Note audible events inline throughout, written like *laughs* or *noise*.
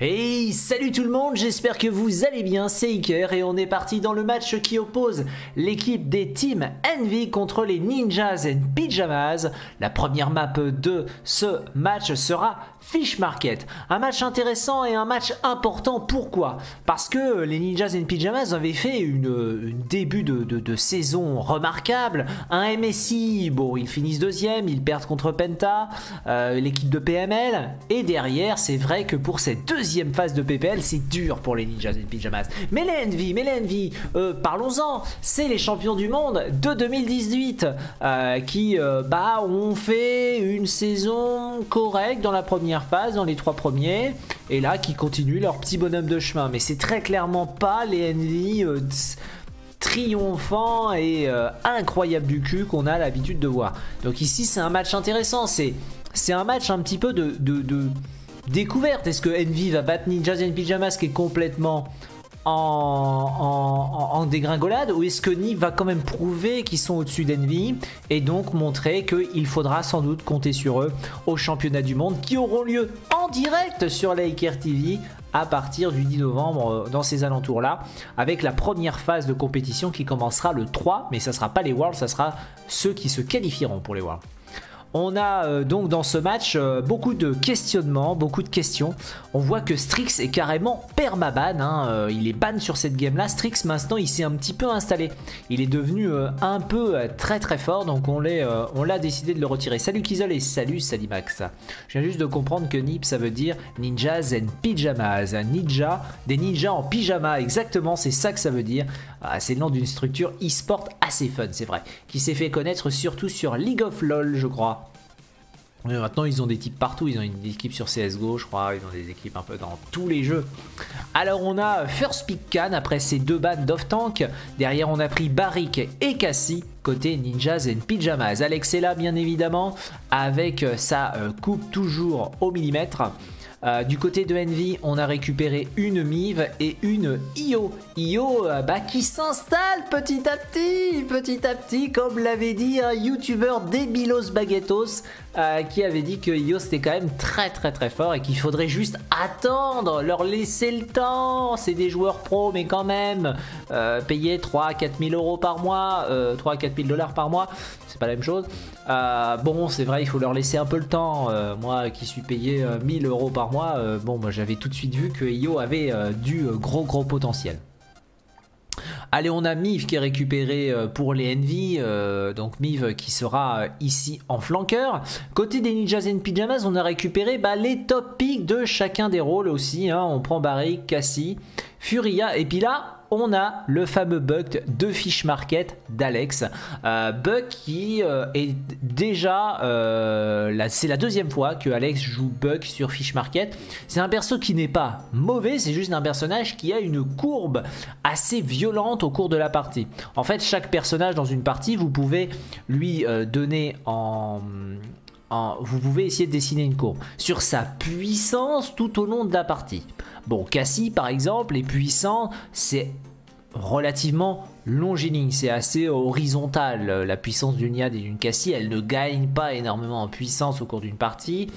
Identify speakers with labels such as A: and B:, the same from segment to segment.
A: Hey, salut tout le monde, j'espère que vous allez bien, c'est Iker et on est parti dans le match qui oppose l'équipe des teams Envy contre les Ninjas and Pyjamas. La première map de ce match sera Fish Market. Un match intéressant et un match important, pourquoi? Parce que les Ninjas and Pyjamas avaient fait une, début de, saison remarquable, un MSI, bon ils finissent deuxième, ils perdent contre Penta, euh, l'équipe de PML, et derrière c'est vrai que pour cette deuxième phase de PPL, c'est dur pour les Ninjas et Pyjamas. Mais les Envy, mais euh, parlons-en, c'est les champions du monde de 2018 euh, qui euh, bah, ont fait une saison correcte dans la première phase, dans les trois premiers, et là qui continuent leur petit bonhomme de chemin. Mais c'est très clairement pas les Envy triomphants et incroyables du cul qu'on a l'habitude de voir. Donc ici c'est un match intéressant, c'est c'est un match un petit peu de, de, de découverte. Est-ce que Envy va battre Ninjas and Pyjamas qui est complètement en, dégringolade ou est-ce que Nick va quand même prouver qu'ils sont au-dessus d'Envy et donc montrer qu'il faudra sans doute compter sur eux au championnat du monde qui auront lieu en direct sur Laker TV à partir du 10 novembre euh, dans ces alentours là avec la première phase de compétition qui commencera le 3 mais ça sera pas les Worlds ça sera ceux qui se qualifieront pour les Worlds on a euh, donc dans ce match euh, beaucoup de questionnements, beaucoup de questions. On voit que Strix est carrément permaban, hein, euh, il est ban sur cette game là. Strix maintenant il s'est un petit peu installé. Il est devenu un peu très très fort donc on l'a décidé de le retirer. Salut Kizol et salut Salimax. Je viens juste de comprendre que NIP ça veut dire Ninjas and Pyjamas. Ninja, des ninjas en pyjama, exactement c'est ça que ça veut dire. Ah, c'est le nom d'une structure e-sport assez fun c'est vrai. Qui s'est fait connaître surtout sur League of LOL je crois maintenant, ils ont des types partout. Ils ont une équipe sur CSGO, je crois. Ils ont des équipes un peu dans tous les jeux. Alors, on a First Pick Can après ces deux bandes d'off-tank. Derrière, on a pris Barrick et Cassie côté Ninjas and Pyjamas. Alex est là, bien évidemment, avec sa euh, coupe toujours au millimètre. Euh, du côté de Envy, on a récupéré une Mive et une Io. Io euh, bah, qui s'installe petit à petit, petit à petit, comme l'avait dit un youtubeur Débilos Baguetos, euh, qui avait dit que Io c'était quand même très très très fort et qu'il faudrait juste attendre, leur laisser le temps. C'est des joueurs pro, mais quand même, payer 3 à 4 000 euros par mois, 3 à 4 000 dollars par mois, c'est pas la même chose. bon, c'est vrai, il faut leur laisser un peu le temps. moi qui suis payé 1000 euros par moi, euh, bon, moi j'avais tout de suite vu que Io avait euh, du euh, gros gros potentiel. Allez, on a Miv qui est récupéré pour les Envy, donc Miv qui sera ici en flanqueur. Côté des Ninjas and Pyjamas, on a récupéré bah, les top picks de chacun des rôles aussi. Hein. On prend Barry, Cassie, Furia, et puis là, on a le fameux bug de Fish Market d'Alex. Euh, bug qui euh, est déjà... Euh, c'est la deuxième fois que Alex joue bug sur Fish Market. C'est un perso qui n'est pas mauvais, c'est juste un personnage qui a une courbe assez violente au cours de la partie. En fait, chaque personnage dans une partie, vous pouvez lui donner en... vous pouvez essayer de dessiner une courbe sur sa puissance tout au long de la partie. Bon, Cassie par exemple est puissant, c'est relativement longiligne, c'est assez horizontal. La puissance d'une Yad et d'une Cassie, elle ne gagne pas énormément en puissance au cours d'une partie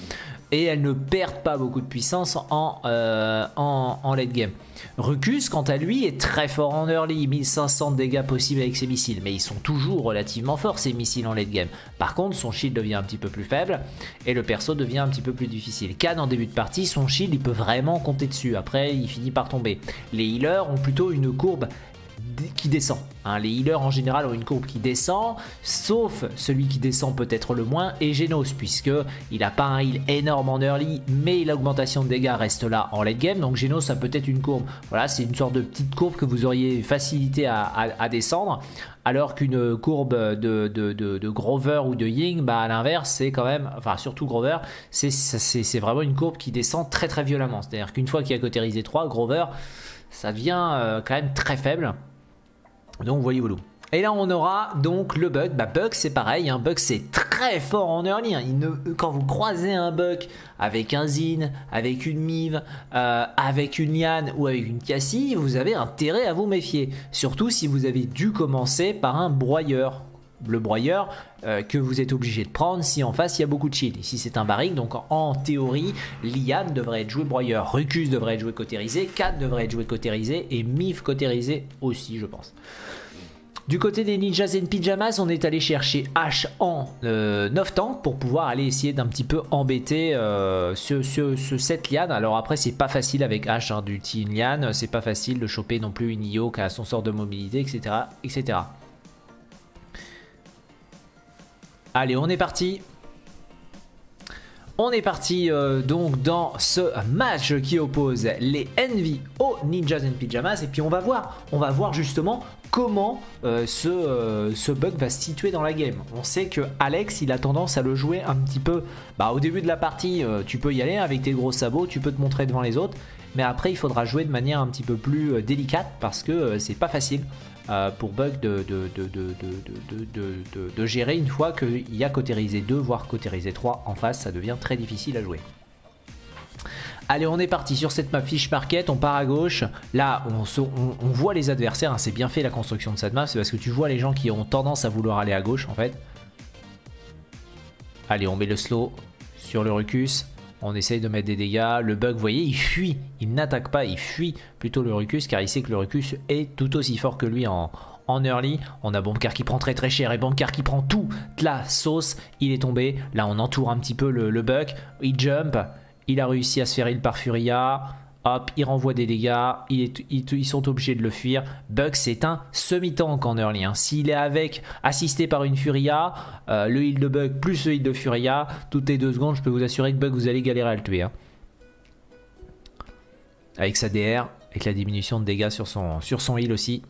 A: et elle ne perd pas beaucoup de puissance en, euh, en, late game. Rucus, quant à lui, est très fort en early, 1500 dégâts possibles avec ses missiles, mais ils sont toujours relativement forts ces missiles en late game. Par contre, son shield devient un petit peu plus faible et le perso devient un petit peu plus difficile. Can en début de partie, son shield il peut vraiment compter dessus, après il finit par tomber. Les healers ont plutôt une courbe qui descend. Hein. Les healers en général ont une courbe qui descend, sauf celui qui descend peut-être le moins est Genos, puisque il n'a pas un heal énorme en early, mais l'augmentation de dégâts reste là en late game. Donc Genos a peut-être une courbe, voilà, c'est une sorte de petite courbe que vous auriez facilité à, descendre, alors qu'une courbe de, de, Grover ou de Ying, bah à l'inverse, c'est quand même, enfin surtout Grover, c'est vraiment une courbe qui descend très très violemment. C'est-à-dire qu'une fois qu'il a cotérisé 3, Grover, ça devient euh, quand même très faible. Donc voyez voilà. Et là on aura donc le bug. Bah bug c'est pareil, un bug c'est très fort en early. Hein. quand vous croisez un bug avec un Zin, avec une Mive, euh, avec une Liane ou avec une Cassie, vous avez intérêt à vous méfier. Surtout si vous avez dû commencer par un broyeur. le broyeur euh, que vous êtes obligé de prendre si en face il y a beaucoup de shield. Ici c'est un barrique, donc en théorie, Lian devrait être joué broyeur, Rucus devrait être joué cotérisé, Kat devrait être joué cotérisé et Mif cotérisé aussi, je pense. Du côté des Ninjas and Pyjamas, on est allé chercher H en 9 euh, tanks pour pouvoir aller essayer d'un petit peu embêter euh, ce, ce, cette liane. Alors après, c'est pas facile avec H hein, d'ulti une liane, c'est pas facile de choper non plus une IO qui a son sort de mobilité, etc. etc. Allez, on est parti. On est parti euh, donc dans ce match qui oppose les Envy aux Ninjas and Pyjamas et puis on va voir, on va voir justement comment euh, ce, euh, ce, bug va se situer dans la game. On sait que Alex, il a tendance à le jouer un petit peu. Bah, au début de la partie, tu peux y aller avec tes gros sabots, tu peux te montrer devant les autres, mais après, il faudra jouer de manière un petit peu plus délicate parce que c'est pas facile. Pour Bug de gérer une fois qu'il y a cotérisé 2 voire cotérisé 3 en face, ça devient très difficile à jouer. Allez, on est parti sur cette map fiche market, on part à gauche. Là, on, voit les adversaires, hein. c'est bien fait la construction de cette map, c'est parce que tu vois les gens qui ont tendance à vouloir aller à gauche en fait. Allez, on met le slow sur le Rucus. On essaye de mettre des dégâts. Le bug, vous voyez, il fuit. Il n'attaque pas, il fuit plutôt le Rucus car il sait que le Rucus est tout aussi fort que lui en, early. On a Bombcar qui prend très très cher et Bombcar qui prend tout la sauce. Il est tombé. Là, on entoure un petit peu le, le bug. Il jump. Il a réussi à se faire heal par Furia. Hop, il renvoie des dégâts. ils sont obligés de le fuir. Bug, c'est un semi-tank en early. Hein. S'il est avec, assisté par une Furia, euh, le heal de Bug plus le heal de Furia, toutes les deux secondes, je peux vous assurer que Bug, vous allez galérer à le tuer. Hein. Avec sa DR, avec la diminution de dégâts sur son, sur son heal aussi.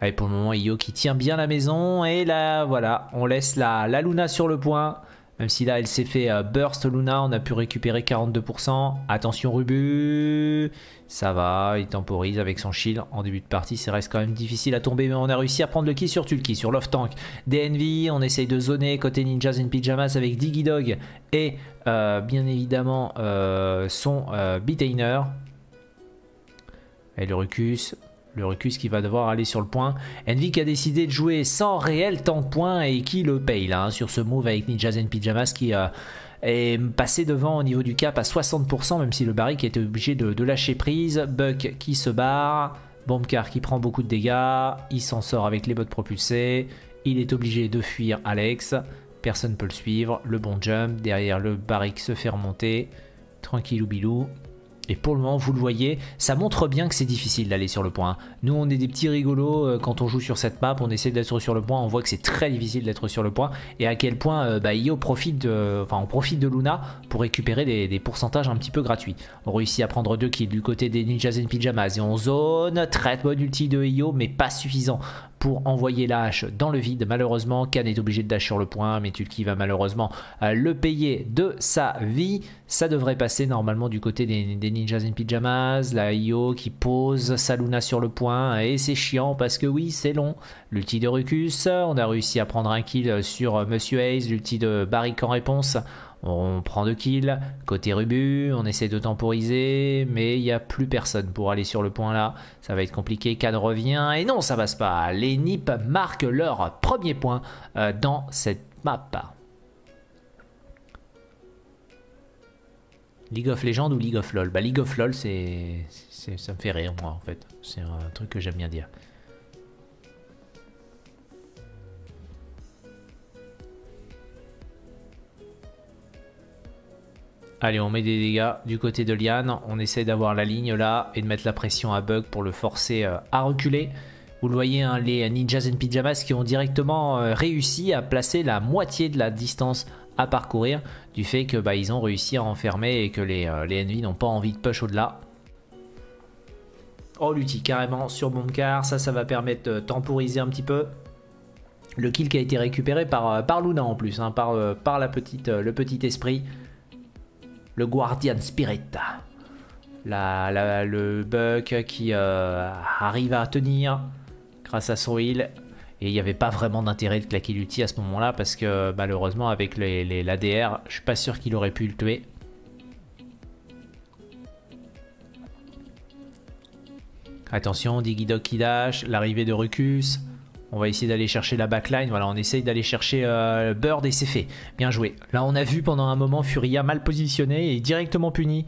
A: Allez, pour le moment, Io qui tient bien la maison. Et là, voilà, on laisse la, la Luna sur le point. Même si là, elle s'est fait euh, burst Luna, on a pu récupérer 42%. Attention Rubu, ça va, il temporise avec son shield en début de partie. Ça reste quand même difficile à tomber, mais on a réussi à prendre le kill sur Tulki, sur Love Tank. DNV, on essaye de zoner côté Ninjas in Pyjamas avec Diggy Dog et euh, bien évidemment euh, son Betainer. Et le Rucus, le Rucus qui va devoir aller sur le point. Qui a décidé de jouer sans réel temps de point et qui le paye là hein, sur ce move avec Ninjas and Pyjamas qui euh, est passé devant au niveau du cap à 60% même si le barrique était obligé de, lâcher prise. Buck qui se barre. Bombcar qui prend beaucoup de dégâts. Il s'en sort avec les bottes propulsées. Il est obligé de fuir Alex. Personne ne peut le suivre. Le bon jump. Derrière le barrique se fait remonter. Tranquillou bilou. Et pour le moment, vous le voyez, ça montre bien que c'est difficile d'aller sur le point. Nous, on est des petits rigolos euh, quand on joue sur cette map, on essaie d'être sur le point, on voit que c'est très difficile d'être sur le point. Et à quel point euh, bah, Io profite de, on profite de Luna pour récupérer des, pourcentages un petit peu gratuits. On réussit à prendre deux kills du côté des Ninjas and Pyjamas et on zone. Très bonne ulti de Io, mais pas suffisant pour envoyer la hache dans le vide. Malheureusement, Khan est obligé de dash sur le point, mais Tulki va malheureusement euh, le payer de sa vie. Ça devrait passer normalement du côté des, Ninjas in Pyjamas, la IO qui pose Saluna sur le point, et c'est chiant parce que oui, c'est long. L'ulti de Rucus, on a réussi à prendre un kill sur Monsieur Hayes, l'ulti de Barrick en réponse. On prend deux kills. Côté Rubu, on essaie de temporiser, mais il n'y a plus personne pour aller sur le point là. Ça va être compliqué. Can revient. Et non, ça passe pas. Les NIP marquent leur premier point euh, dans cette map. League of Legends ou League of LOL Bah League of LOL, c'est, ça me fait rire moi en fait. C'est un truc que j'aime bien dire. Allez, on met des dégâts du côté de Liane. On essaie d'avoir la ligne là et de mettre la pression à Bug pour le forcer euh, à reculer. Vous le voyez, hein, les Ninjas and Pyjamas qui ont directement euh, réussi à placer la moitié de la distance à parcourir du fait que bah, ils ont réussi à enfermer et que les, euh, les ennemis n'ont pas envie de push au-delà. Oh l'outil carrément sur Bombcar, ça ça va permettre de temporiser un petit peu. Le kill qui a été récupéré par, par Luna en plus, hein, par, par la petite, le petit esprit le Guardian Spirit. le Buck qui euh, arrive à tenir grâce à son heal. Et il n'y avait pas vraiment d'intérêt de claquer l'ulti à ce moment-là parce que malheureusement avec l'ADR, je suis pas sûr qu'il aurait pu le tuer. Attention, Diggy Dog qui dash, l'arrivée de Rucus. On va essayer d'aller chercher la backline. Voilà, on essaye d'aller chercher euh, Bird et c'est fait. Bien joué. Là, on a vu pendant un moment Furia mal positionné et directement puni.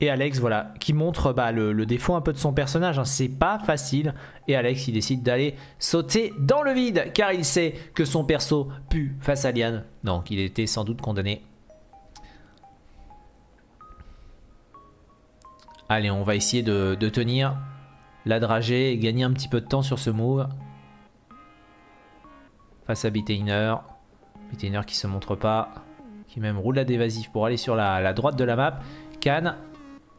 A: Et Alex, voilà, qui montre bah, le, défaut un peu de son personnage. Hein. C'est pas facile. Et Alex, il décide d'aller sauter dans le vide car il sait que son perso pue face à Liane. Donc, il était sans doute condamné. Allez, on va essayer de, de tenir la dragée et gagner un petit peu de temps sur ce move face à Bitainer. Bitainer qui se montre pas, qui même roule la d'évasif pour aller sur la, droite de la map. Khan,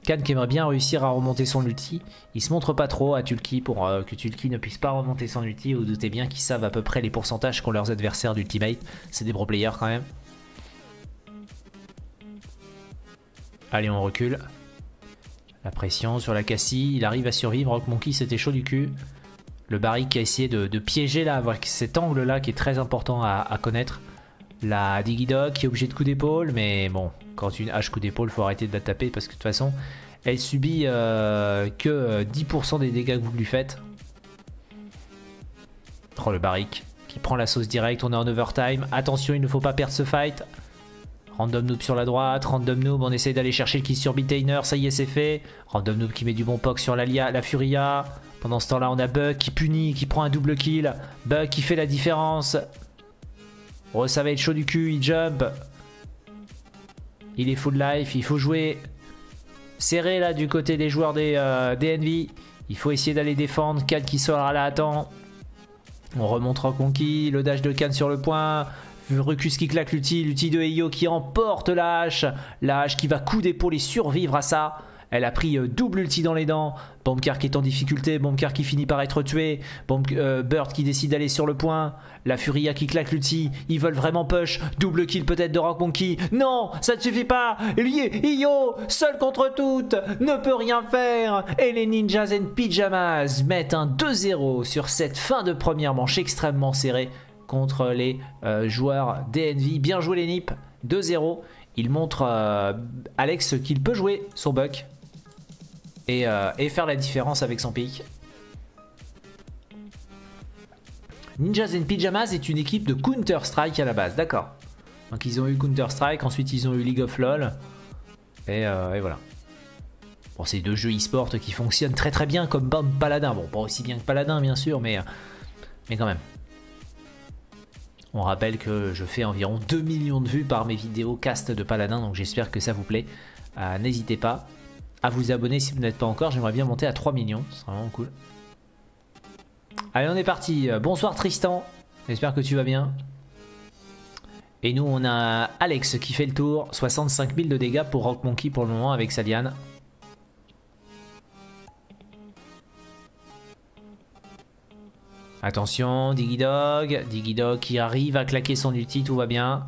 A: Khan qui aimerait bien réussir à remonter son ulti. Il se montre pas trop à Tulki pour euh, que Tulki ne puisse pas remonter son ulti. Vous doutez bien qu'ils savent à peu près les pourcentages qu'ont leurs adversaires d'ultimate. C'est des bro players quand même. Allez, on recule. La pression sur la Cassie, il arrive à survivre. Rock Monkey, c'était chaud du cul le Barry qui a essayé de, piéger là, avec cet angle là qui est très important à, connaître. La Diggy qui est obligée de coup d'épaule, mais bon, quand une hache coup d'épaule, faut arrêter de la taper parce que de toute façon, elle subit euh, que 10% euh, des dégâts que vous lui faites. Oh le Barrick qui prend la sauce directe, on est en overtime. Attention, il ne faut pas perdre ce fight. Random noob sur la droite, random noob, on essaye d'aller chercher le kill sur Bitainer, ça y est c'est fait. Random noob qui met du bon poke sur la Furia. Pendant ce temps-là, on a Bug qui punit, qui prend un double kill. Bug qui fait la différence. Oh, ça va être chaud du cul, il jump. Il est full life, il faut jouer serré là du côté des joueurs des, euh, Il faut essayer d'aller défendre. Khan qui sort là, attend. On remonte en conquis, le dash de Khan sur le point. Rucus qui claque l'ulti, l'ulti de Eyo qui emporte la hache. La hache qui va coup d'épaule et survivre à ça. Elle a pris euh, double ulti dans les dents. Bombcar qui est en difficulté. Bombcar qui finit par être tué. Bomb, euh, Bird qui décide d'aller sur le point. La Furia qui claque l'ulti. Ils veulent vraiment push. Double kill peut-être de Rock Monkey. Non, ça ne suffit pas. Io, seul contre toutes, ne peut rien faire. Et les Ninjas and Pyjamas mettent un 2-0 sur cette fin de première manche extrêmement serrée contre les euh, joueurs DNV. Bien joué les Nips. 2-0. Il montre Alex qu'il peut jouer son buck euh, et, faire la différence avec son pic. Ninjas and Pyjamas est une équipe de Counter-Strike à la base, d'accord. Donc ils ont eu Counter-Strike, ensuite ils ont eu League of LoL. Et, euh, voilà. Bon, c'est deux jeux e-sport qui fonctionnent très très bien comme Paladin. Bon, pas aussi bien que Paladin bien sûr, mais, mais quand même. On rappelle que je fais environ 2 millions de vues par mes vidéos cast de Paladin, donc j'espère que ça vous plaît. Euh, n'hésitez pas à vous abonner si vous n'êtes pas encore. J'aimerais bien monter à 3 millions. C'est vraiment cool. Allez, on est parti. Bonsoir Tristan. J'espère que tu vas bien. Et nous, on a Alex qui fait le tour. 65 000 de dégâts pour Rock Monkey pour le moment avec sa liane. Attention, Diggy Dog. Diggy Dog qui arrive à claquer son ulti, tout va bien.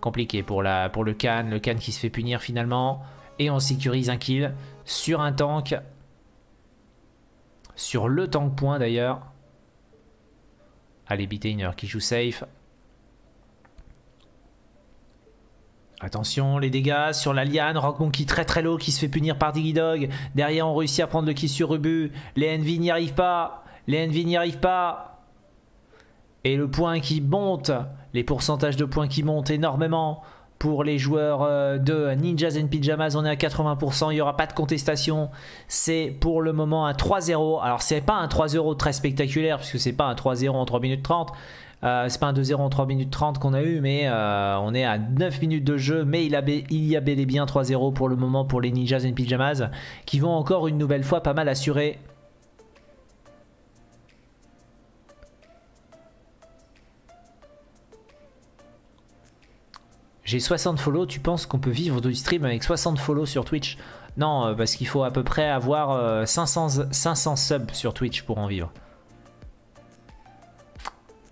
A: Compliqué pour, la, pour le can. Le can qui se fait punir finalement. Et on sécurise un kill sur un tank. Sur le tank point d'ailleurs. Allez, Bitainer qui joue safe. Attention, les dégâts sur la liane. Rock Monkey très très low qui se fait punir par Diggy Dog. Derrière, on réussit à prendre le kill sur Rubu. Les Envy n'y arrivent pas. Les Envy n'y arrivent pas. Et le point qui monte. Les pourcentages de points qui montent énormément pour les joueurs euh, de Ninjas and Pyjamas, on est à 80%, il n'y aura pas de contestation. C'est pour le moment un 3-0. Alors c'est pas un 3-0 très spectaculaire, puisque c'est pas un 3-0 en 3 minutes 30. Euh, c'est pas un 2-0 en 3 minutes 30 qu'on a eu, mais euh, on est à 9 minutes de jeu. Mais il, y a bel et bien 3-0 pour le moment pour les Ninjas and Pyjamas, qui vont encore une nouvelle fois pas mal assurer J'ai 60 follow, tu penses qu'on peut vivre du stream avec 60 follow sur Twitch? Non, euh, parce qu'il faut à peu près avoir 500, euh, 500 subs sur Twitch pour en vivre.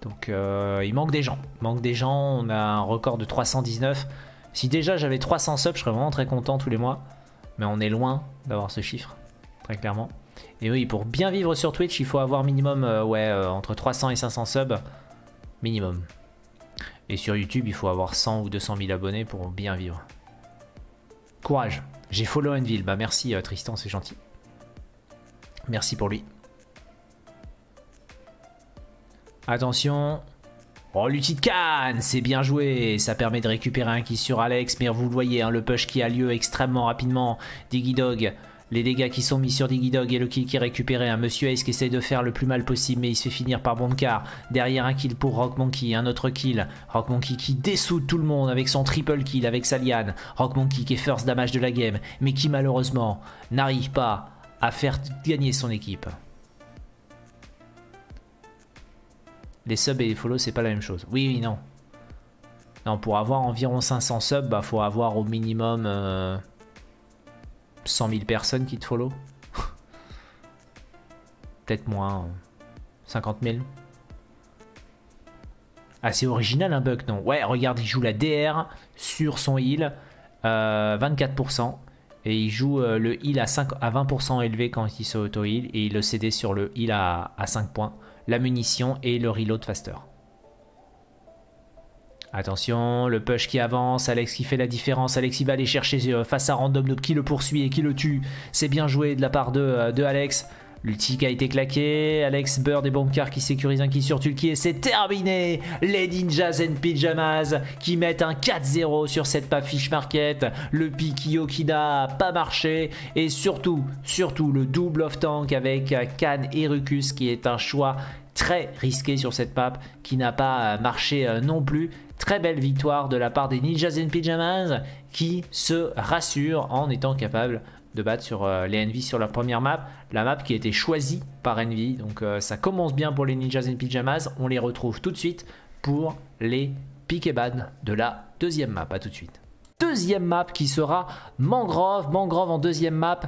A: Donc euh, il manque des gens. Il manque des gens, on a un record de 319. Si déjà j'avais 300 subs, je serais vraiment très content tous les mois. Mais on est loin d'avoir ce chiffre, très clairement. Et oui, pour bien vivre sur Twitch, il faut avoir minimum ouais, entre 300 et 500 subs. Minimum. Et sur YouTube, il faut avoir 100 ou 200 000 abonnés pour bien vivre. Courage. J'ai follow Enville. Bah merci euh, Tristan, c'est gentil. Merci pour lui. Attention. Oh, l'outil de Cannes, c'est bien joué. Ça permet de récupérer un kill sur Alex. Mais vous le voyez, hein, le push qui a lieu extrêmement rapidement. Diggy Dog les dégâts qui sont mis sur Diggy Dog et le kill qui est récupéré. Un Monsieur Ace qui essaye de faire le plus mal possible, mais il se fait finir par Bonkar. Derrière un kill pour Rock Monkey, un autre kill. Rock Monkey qui dessout tout le monde avec son triple kill avec sa liane. Rock Monkey qui est first damage de la game, mais qui malheureusement n'arrive pas à faire gagner son équipe. Les subs et les follow, c'est pas la même chose. Oui, oui, non. Non, pour avoir environ 500 subs, bah, faut avoir au minimum... Euh, 100 000 personnes qui te follow. *laughs* Peut-être moins. 50 000. Assez original un bug, non Ouais, regarde, il joue la DR sur son heal. 24%. Euh, et il joue euh, le heal à, 5, à 20% élevé quand il se auto-heal. Et il le CD sur le heal à, à 5 points. La munition et le reload faster. Attention, le push qui avance, Alex qui fait la différence, Alex il va aller chercher euh, face à Random qui le poursuit et qui le tue. C'est bien joué de la part de, euh, Alex. L'ulti qui a été claqué, Alex Bird et Bonkar qui sécurisent un kill sur Tulki et c'est terminé Les Ninjas and Pyjamas qui mettent un 4-0 sur cette fish market, le Pikio qui n'a pas marché et surtout, surtout le double off tank avec Khan et Rukus qui est un choix très risqué sur cette map qui n'a pas marché euh, non plus Très belle victoire de la part des Ninjas in Pyjamas qui se rassurent en étant capables de battre sur euh, les Envy sur leur première map. La map qui a été choisie par Envy. Donc euh, ça commence bien pour les Ninjas in Pyjamas. On les retrouve tout de suite pour les pick de la deuxième map. A tout de suite. Deuxième map qui sera Mangrove. Mangrove en deuxième map.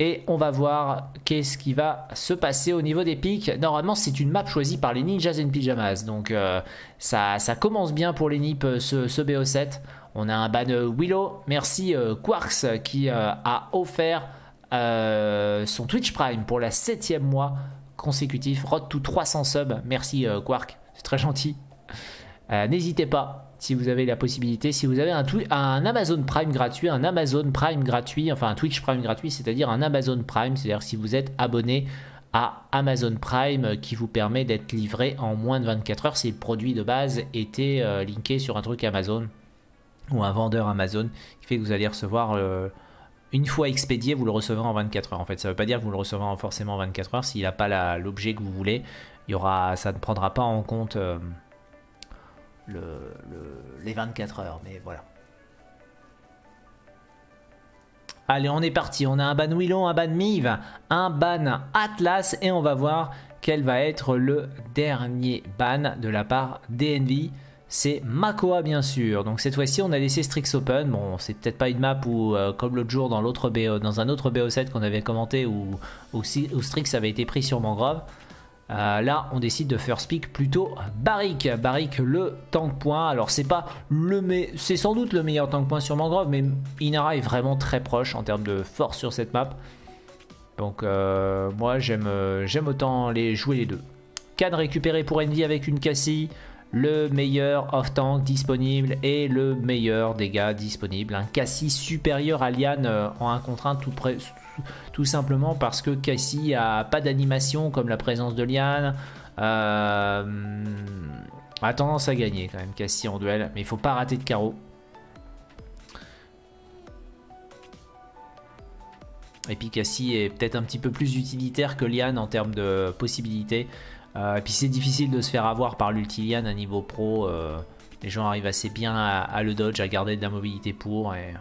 A: Et on va voir qu'est-ce qui va se passer au niveau des pics. Normalement, c'est une map choisie par les Ninjas in Pyjamas. Donc, euh, ça, commence bien pour les NIP, euh, ce, ce, BO7. On a un ban Willow. Merci euh, Quarks qui a offert son Twitch Prime pour la septième mois consécutif. Road to 300 subs. Merci Quark. C'est très gentil. N'hésitez pas si vous avez la possibilité, si vous avez un, Amazon Prime gratuit, un Amazon Prime gratuit, enfin un Twitch Prime gratuit, c'est-à-dire un Amazon Prime, c'est-à-dire si vous êtes abonné à Amazon Prime euh, qui vous permet d'être livré en moins de 24 heures si le produit de base était euh, linké sur un truc Amazon ou un vendeur Amazon qui fait que vous allez recevoir euh, une fois expédié, vous le recevrez en 24 heures. En fait, ça ne veut pas dire que vous le recevrez forcément en 24 heures s'il n'a pas l'objet que vous voulez. Il y aura, ça ne prendra pas en compte les 24 heures, mais voilà. Allez, on est parti. On a un ban Willow, un ban Mive, un ban Atlas et on va voir quel va être le dernier ban de la part d'Envy. C'est Makoa bien sûr. Donc cette fois-ci, on a laissé Strix Open. Bon, c'est peut-être pas une map où, euh, comme l'autre jour dans, l'autre BO, dans un autre BO7 qu'on avait commenté où, où, où Strix avait été pris sur Mangrove. Euh, là, on décide de faire speak plutôt Barrick. Barrick, le tank point. Alors, c'est pas le c'est sans doute le meilleur tank point sur Mangrove, mais Inara est vraiment très proche en termes de force sur cette map. Donc, euh, moi, j'aime euh, j'aime autant les jouer les deux. Canne récupéré pour Envy avec une Cassie. Le meilleur off-tank disponible et le meilleur dégâts disponible. Un Cassie supérieur à Liane en 1 contre 1 tout près tout simplement parce que Cassie a pas d'animation comme la présence de Liane. Euh, a tendance à gagner quand même Cassie en duel, mais il faut pas rater de carreau. Et puis Cassie est peut-être un petit peu plus utilitaire que Liane en termes de possibilités. Euh, et puis c'est difficile de se faire avoir par l'ultiliane à niveau pro. Euh, les gens arrivent assez bien à, à, le dodge, à garder de la mobilité pour. Et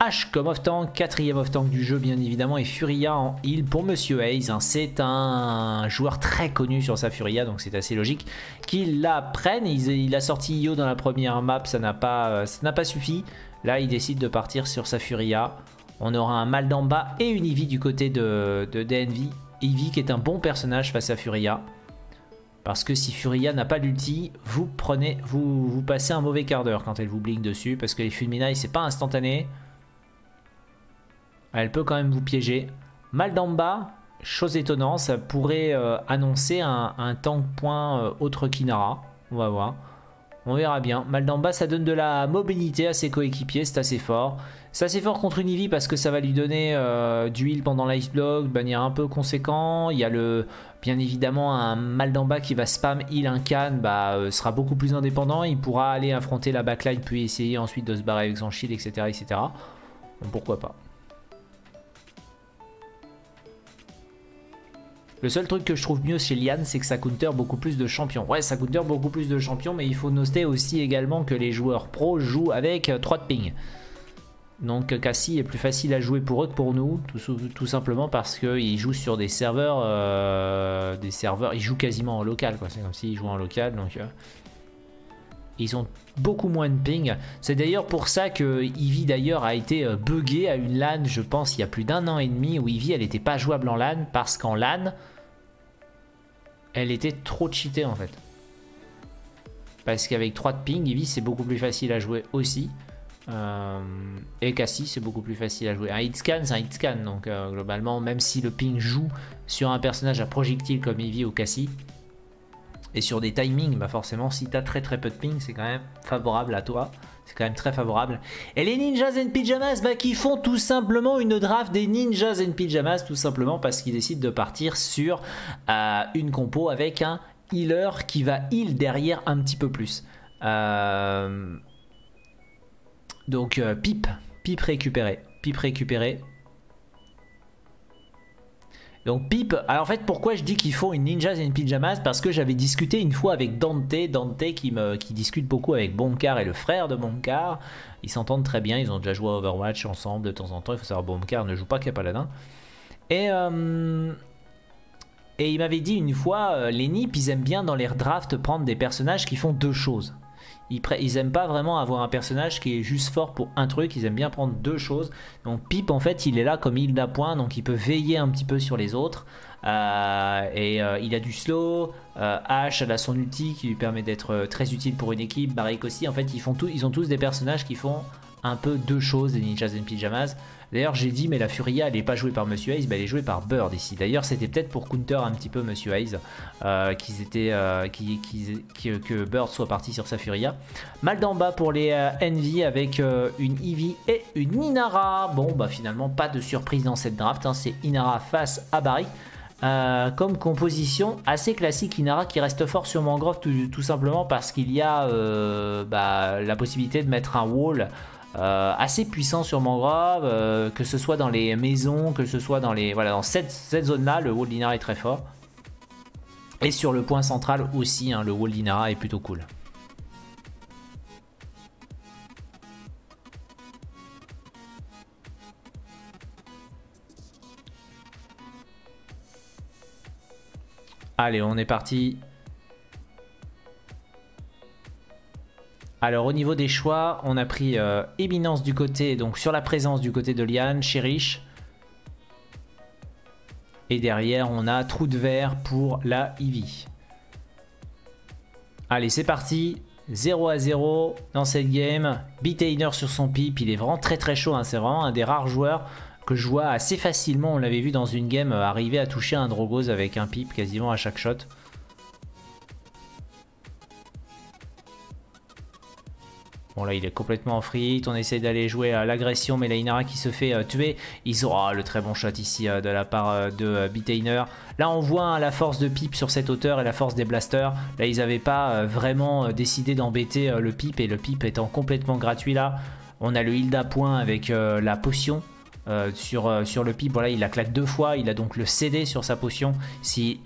A: H comme off-tank, quatrième off-tank du jeu bien évidemment, et Furia en heal pour Monsieur Hayes. Hein. C'est un joueur très connu sur sa Furia, donc c'est assez logique qu'il la prenne. Il, a sorti Io dans la première map, ça n'a pas, pas suffi. Là, il décide de partir sur sa Furia. On aura un mal d'en bas et une Ivy du côté de, de DNV. Ivy qui est un bon personnage face à Furia. Parce que si Furia n'a pas l'ulti, vous prenez, vous, vous passez un mauvais quart d'heure quand elle vous blink dessus. Parce que les Fulminae, c'est pas instantané. Elle peut quand même vous piéger. Mal d'en bas, chose étonnante, ça pourrait euh, annoncer un, tank point euh, autre qu'Inara. On va voir. On verra bien. Mal d'en bas, ça donne de la mobilité à ses coéquipiers, c'est assez fort. C'est assez fort contre une Eevee parce que ça va lui donner euh, du heal pendant l'ice block de manière un peu conséquent. Il y a le, bien évidemment un mal d'en bas qui va spam heal un can, bah, sera beaucoup plus indépendant. Il pourra aller affronter la backline puis essayer ensuite de se barrer avec son shield, etc. etc. Pourquoi pas. Le seul truc que je trouve mieux chez Lian, c'est que ça counter beaucoup plus de champions. Ouais, ça counter beaucoup plus de champions, mais il faut noter aussi également que les joueurs pros jouent avec 3 de ping. Donc Cassie est plus facile à jouer pour eux que pour nous, tout, simplement parce qu'ils jouent sur des serveurs, euh, des serveurs, ils jouent quasiment en local, quoi. C'est comme s'ils jouaient en local, donc euh, ils ont beaucoup moins de ping. C'est d'ailleurs pour ça que Eevee d'ailleurs a été euh, buggé à une LAN, je pense, il y a plus d'un an et demi, où Eevee elle n'était pas jouable en LAN parce qu'en LAN, elle était trop cheatée en fait. Parce qu'avec 3 de ping, Eevee c'est beaucoup plus facile à jouer aussi. Euh, et Cassie, c'est beaucoup plus facile à jouer. Un hitscan, c'est un hitscan. Donc, euh, globalement, même si le ping joue sur un personnage à projectile comme Eevee ou Cassie, et sur des timings, bah forcément, si t'as très très peu de ping, c'est quand même favorable à toi. C'est quand même très favorable. Et les Ninjas and Pyjamas, bah, qui font tout simplement une draft des Ninjas and Pyjamas, tout simplement parce qu'ils décident de partir sur euh, une compo avec un healer qui va heal derrière un petit peu plus. Euh, donc euh, pipe, pipe récupéré, pipe récupéré. Donc pipe, alors en fait pourquoi je dis qu'ils font une Ninjas et une Pyjamas? Parce que j'avais discuté une fois avec Dante, Dante qui, me, discute beaucoup avec Bonkar et le frère de Bonkar. Ils s'entendent très bien, ils ont déjà joué à Overwatch ensemble de temps en temps. Il faut savoir Bonkar ne joue pas qu'à Paladin. Et, euh, et il m'avait dit une fois, euh, les NIP ils aiment bien dans les drafts prendre des personnages qui font deux choses. Ils, aiment pas vraiment avoir un personnage qui est juste fort pour un truc, ils aiment bien prendre deux choses. Donc Pip en fait il est là comme il d'appoint, donc il peut veiller un petit peu sur les autres. Euh, et euh, il a du slow, euh, Ash a son ulti qui lui permet d'être très utile pour une équipe, Barik aussi, en fait ils, font ils ont tous des personnages qui font un peu deux choses des Ninjas and Pyjamas. D'ailleurs, j'ai dit, mais la Furia, elle n'est pas jouée par Monsieur Hayes, bah, elle est jouée par Bird ici. D'ailleurs, c'était peut-être pour counter un petit peu Monsieur Hayes, euh, qu'ils étaient, euh, que Bird soit parti sur sa Furia. Mal d'en bas pour les euh, Envy avec une Eevee et une Inara. Bon, bah finalement, pas de surprise dans cette draft. Hein. C'est Inara face à Barry. comme composition assez classique Inara qui reste fort sur Mangrove tout, tout simplement parce qu'il y a bah, la possibilité de mettre un wall euh, assez puissant sur Mangrove, euh, que ce soit dans les maisons, que ce soit dans les voilà dans cette, zone-là, le wall d'Inara est très fort. Et sur le point central aussi, hein, le wall d'Inara est plutôt cool. Allez, on est parti. Alors au niveau des choix, on a pris euh, éminence du côté, donc sur la présence du côté de Liane, Cherish. Et derrière, on a trou de verre pour la Eevee. Allez, c'est parti. 0 à 0 dans cette game. Bitainer sur son pip, il est vraiment très très chaud. Hein. C'est vraiment un des rares joueurs que je vois assez facilement. On l'avait vu dans une game euh, arriver à toucher un Drogos avec un pip quasiment à chaque shot. Bon là il est complètement en free on essaie d'aller jouer à l'agression mais la Inara qui se fait euh, tuer. Ils aura le très bon shot ici euh, de la part euh, de Bitainer. Là on voit hein, la force de Pip sur cette hauteur et la force des blasters. Là ils n'avaient pas vraiment décidé d'embêter le Pip et le Pip étant complètement gratuit là. On a le heal d'appoint avec la potion sur, sur le Pip. Voilà il la claque deux fois, il a donc le CD sur sa potion si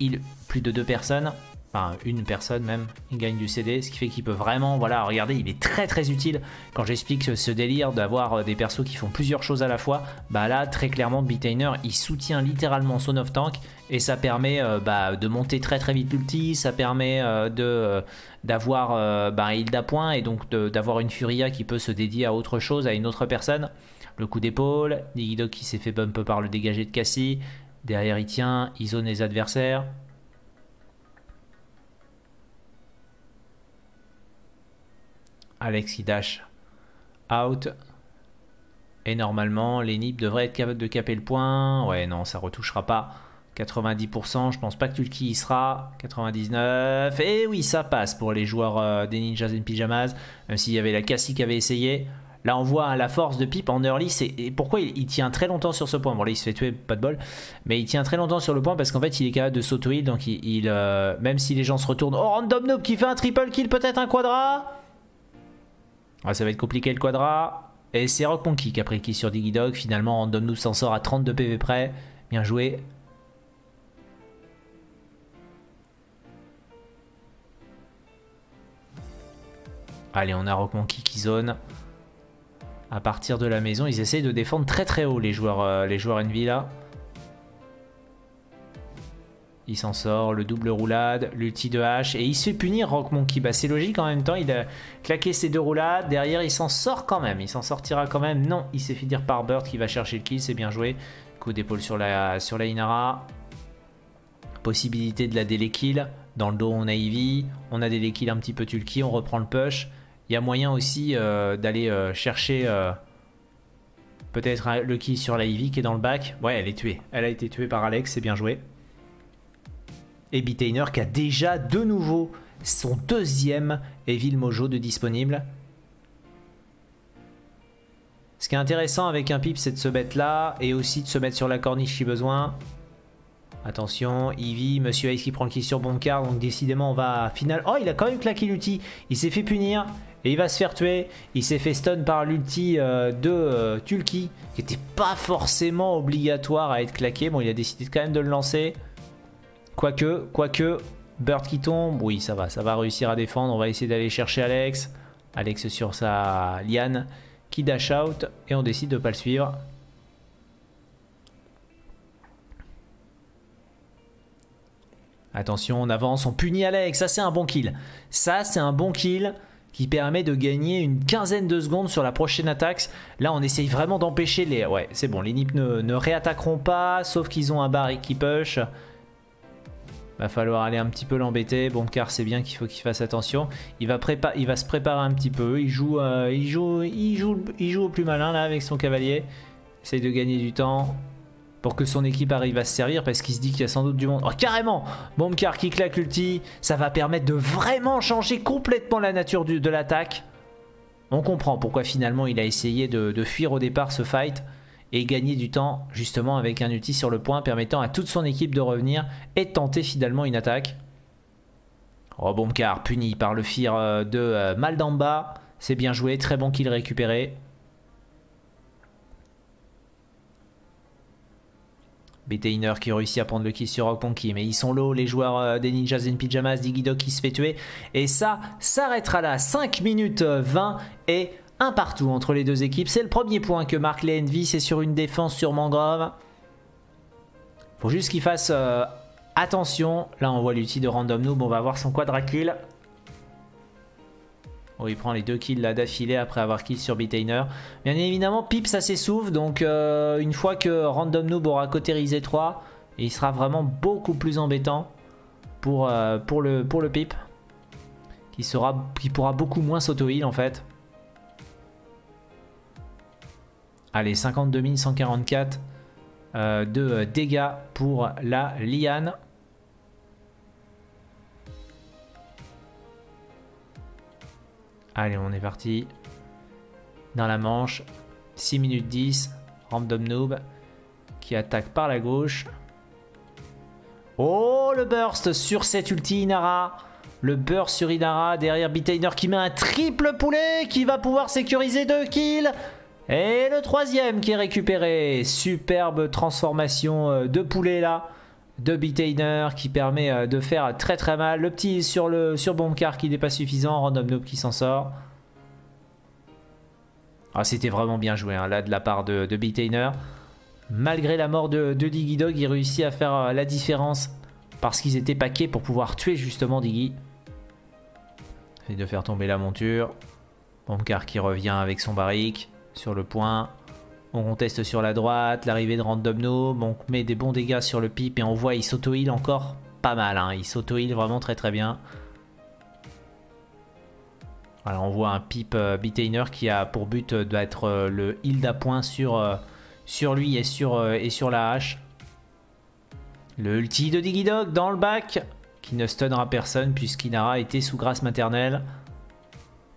A: plus de deux personnes enfin une personne même, il gagne du CD, ce qui fait qu'il peut vraiment, voilà, regardez, il est très très utile. Quand j'explique ce délire d'avoir euh, des persos qui font plusieurs choses à la fois, bah là très clairement Bitainer il soutient littéralement son off-tank et ça permet euh, bah, de monter très très vite l'ulti, ça permet euh, de d'avoir bah, un d'appoint et donc d'avoir une Furia qui peut se dédier à autre chose, à une autre personne. Le coup d'épaule, Digido qui s'est fait bump par le dégagé de Cassie, derrière il tient, il zone les adversaires, Alex qui dash out. Et normalement, les nips devraient être capables de caper le point. Ouais, non, ça retouchera pas. 90%, je pense pas que Tulki y sera. 99. Et oui, ça passe pour les joueurs euh, des Ninjas in Pyjamas. Même s'il y avait la Cassie qui avait essayé. Là, on voit la force de Pip en early. C'est pourquoi il, tient très longtemps sur ce point? Bon, là, il se fait tuer, pas de bol. Mais il tient très longtemps sur le point parce qu'en fait, il est capable de s'auto-heal. Donc, il, euh, même si les gens se retournent. Oh, Random Noob qui fait un triple kill, peut-être un quadra? Ah, ça va être compliqué le quadra. Et c'est Rock Monkey qui a pris kill sur Diggy Dog. Finalement, Random Noob s'en sort à 32 PV près. Bien joué. Allez, on a Rock Monkey qui zone. À partir de la maison, ils essayent de défendre très très haut les joueurs, euh, les joueurs Envy là. Il s'en sort, le double roulade, l'ulti de hache, et il se fait punir Rock Monkey. Bah c'est logique en même temps, il a claqué ses deux roulades, derrière il s'en sort quand même, il s'en sortira quand même. Non, il s'est fait dire par Bird qui va chercher le kill, c'est bien joué. Coup d'épaule sur la, sur la Inara. Possibilité de la délai kill. Dans le dos on a Ivy, on a délai kill un petit peu Tulki, on reprend le push. Il y a moyen aussi euh, d'aller euh, chercher euh, peut-être le kill sur la Ivy qui est dans le bac. Ouais, elle est tuée. Elle a été tuée par Alex, c'est bien joué. Et Bitainer qui a déjà de nouveau son deuxième Evil Mojo de disponible. Ce qui est intéressant avec un pip, c'est de se mettre là et aussi de se mettre sur la corniche si besoin. Attention, Ivy, Monsieur Ace qui prend le kill sur Bonkar, donc décidément on va final. Oh, il a quand même claqué l'ulti, il s'est fait punir et il va se faire tuer. Il s'est fait stun par l'ulti euh, de euh, Tulki, qui n'était pas forcément obligatoire à être claqué. Bon, il a décidé quand même de le lancer. Quoique, quoique, Bird qui tombe, oui, ça va, ça va réussir à défendre. On va essayer d'aller chercher Alex. Alex sur sa liane qui dash out et on décide de ne pas le suivre. Attention, on avance, on punit Alex. Ça, c'est un bon kill. Ça, c'est un bon kill qui permet de gagner une quinzaine de secondes sur la prochaine attaque. Là, on essaye vraiment d'empêcher les... Ouais, c'est bon, les nips ne, réattaqueront pas, sauf qu'ils ont un barrique qui push. Va falloir aller un petit peu l'embêter. Bon, car c'est bien qu'il faut qu'il fasse attention. Il va, il va se préparer un petit peu. Il joue, euh, il, joue, il, joue, il joue au plus malin là avec son cavalier. Essaye de gagner du temps pour que son équipe arrive à se servir parce qu'il se dit qu'il y a sans doute du monde. Oh, carrément Bombcar qui claque l'ulti, ça va permettre de vraiment changer complètement la nature de l'attaque. On comprend pourquoi finalement il a essayé de, fuir au départ ce fight et gagner du temps justement avec un ulti sur le point permettant à toute son équipe de revenir et tenter finalement une attaque. Oh Bombcar puni par le fear euh, de euh, Maldamba, c'est bien joué, très bon kill récupéré. BTiner qui réussit à prendre le kill sur Rock Monkey. Mais ils sont low, les joueurs euh, des Ninjas in Pyjamas, Dog qui se fait tuer. Et ça s'arrêtera là. 5 minutes 20 et partout entre les deux équipes. C'est le premier point que marque les Envy. C'est sur une défense sur Mangrove. Faut juste qu'il fasse euh, attention. Là, on voit l'outil de Random Noob. On va voir son quadra kill. Oh, il prend les deux kills là d'affilée après avoir kill sur Bitainer. Bien évidemment, Pip ça s'essouffle. Donc euh, une fois que Random Noob aura cotérisé 3, il sera vraiment beaucoup plus embêtant pour, euh, le, pour Pip. Qui, qui pourra beaucoup moins s'auto-heal en fait. Allez, 52 144 euh, de dégâts pour la Liane. Allez, on est parti. Dans la manche. 6 minutes 10. Random Noob qui attaque par la gauche. Oh, le burst sur cette ulti Inara. Le burst sur Inara derrière Bitainer qui met un triple poulet qui va pouvoir sécuriser deux kills. Et le troisième qui est récupéré. Superbe transformation euh, de poulet là de Bitainer qui permet euh, de faire très très mal. Le petit sur le sur Bombcar qui n'est pas suffisant. Random Noob qui s'en sort. Ah, C'était vraiment bien joué hein, là de la part de, de Malgré la mort de, de, Diggy Dog, il réussit à faire euh, la différence parce qu'ils étaient paqués pour pouvoir tuer justement Diggy. Et de faire tomber la monture. Bombcar qui revient avec son barrique sur le point. On conteste sur la droite, l'arrivée de Random Noob, on met des bons dégâts sur le pip et on voit il s'auto-heal encore pas mal. Hein. Il s'auto-heal vraiment très très bien. Voilà, on voit un pip euh, qui a pour but d'être euh, le heal d'appoint sur, euh, sur lui et sur, la hache. Le ulti de Digidog dans le bac, qui ne stunnera personne puisqu'Inara était sous grâce maternelle.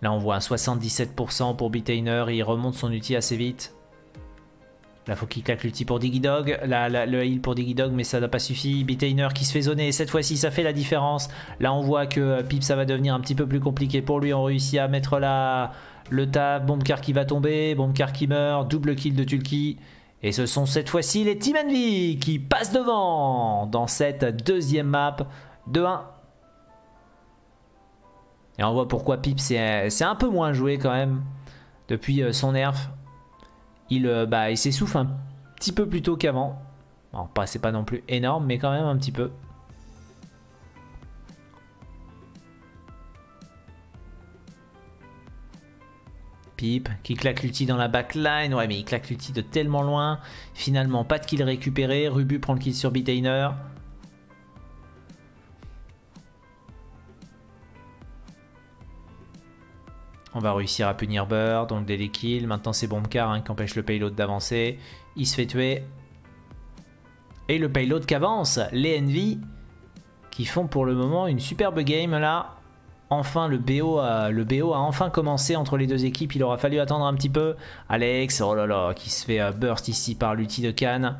A: Là, on voit un 77% pour Bitainer il remonte son ulti assez vite. Là, faut qu'il claque l'ulti pour Digidog. Là, le heal pour Digidog, mais ça n'a pas suffi. Bitainer qui se fait zoner. Cette fois-ci, ça fait la différence. Là, on voit que euh, Pip, ça va devenir un petit peu plus compliqué pour lui. On réussit à mettre là le taf. Bombcar qui va tomber. Bombcar qui meurt. Double kill de Tulki. Et ce sont cette fois-ci les Team Envy qui passent devant dans cette deuxième map de 1. Et on voit pourquoi Pip c'est un peu moins joué quand même depuis euh, son nerf. Il, euh, bah, il s'essouffle un petit peu plus tôt qu'avant. Bon, c'est pas non plus énorme, mais quand même un petit peu. Pip qui claque l'ulti dans la backline. Ouais, mais il claque l'ulti de tellement loin. Finalement, pas de kill récupéré. Rubu prend le kill sur Bitainer. On va réussir à punir Bird, donc délai kill. Maintenant c'est Bombcar hein, qui empêche le payload d'avancer. Il se fait tuer. Et le payload qui avance. Les Envy qui font pour le moment une superbe game là. Enfin le BO, a, le BO a enfin commencé entre les deux équipes. Il aura fallu attendre un petit peu. Alex, oh là là, qui se fait euh, burst ici par l'outil de Cannes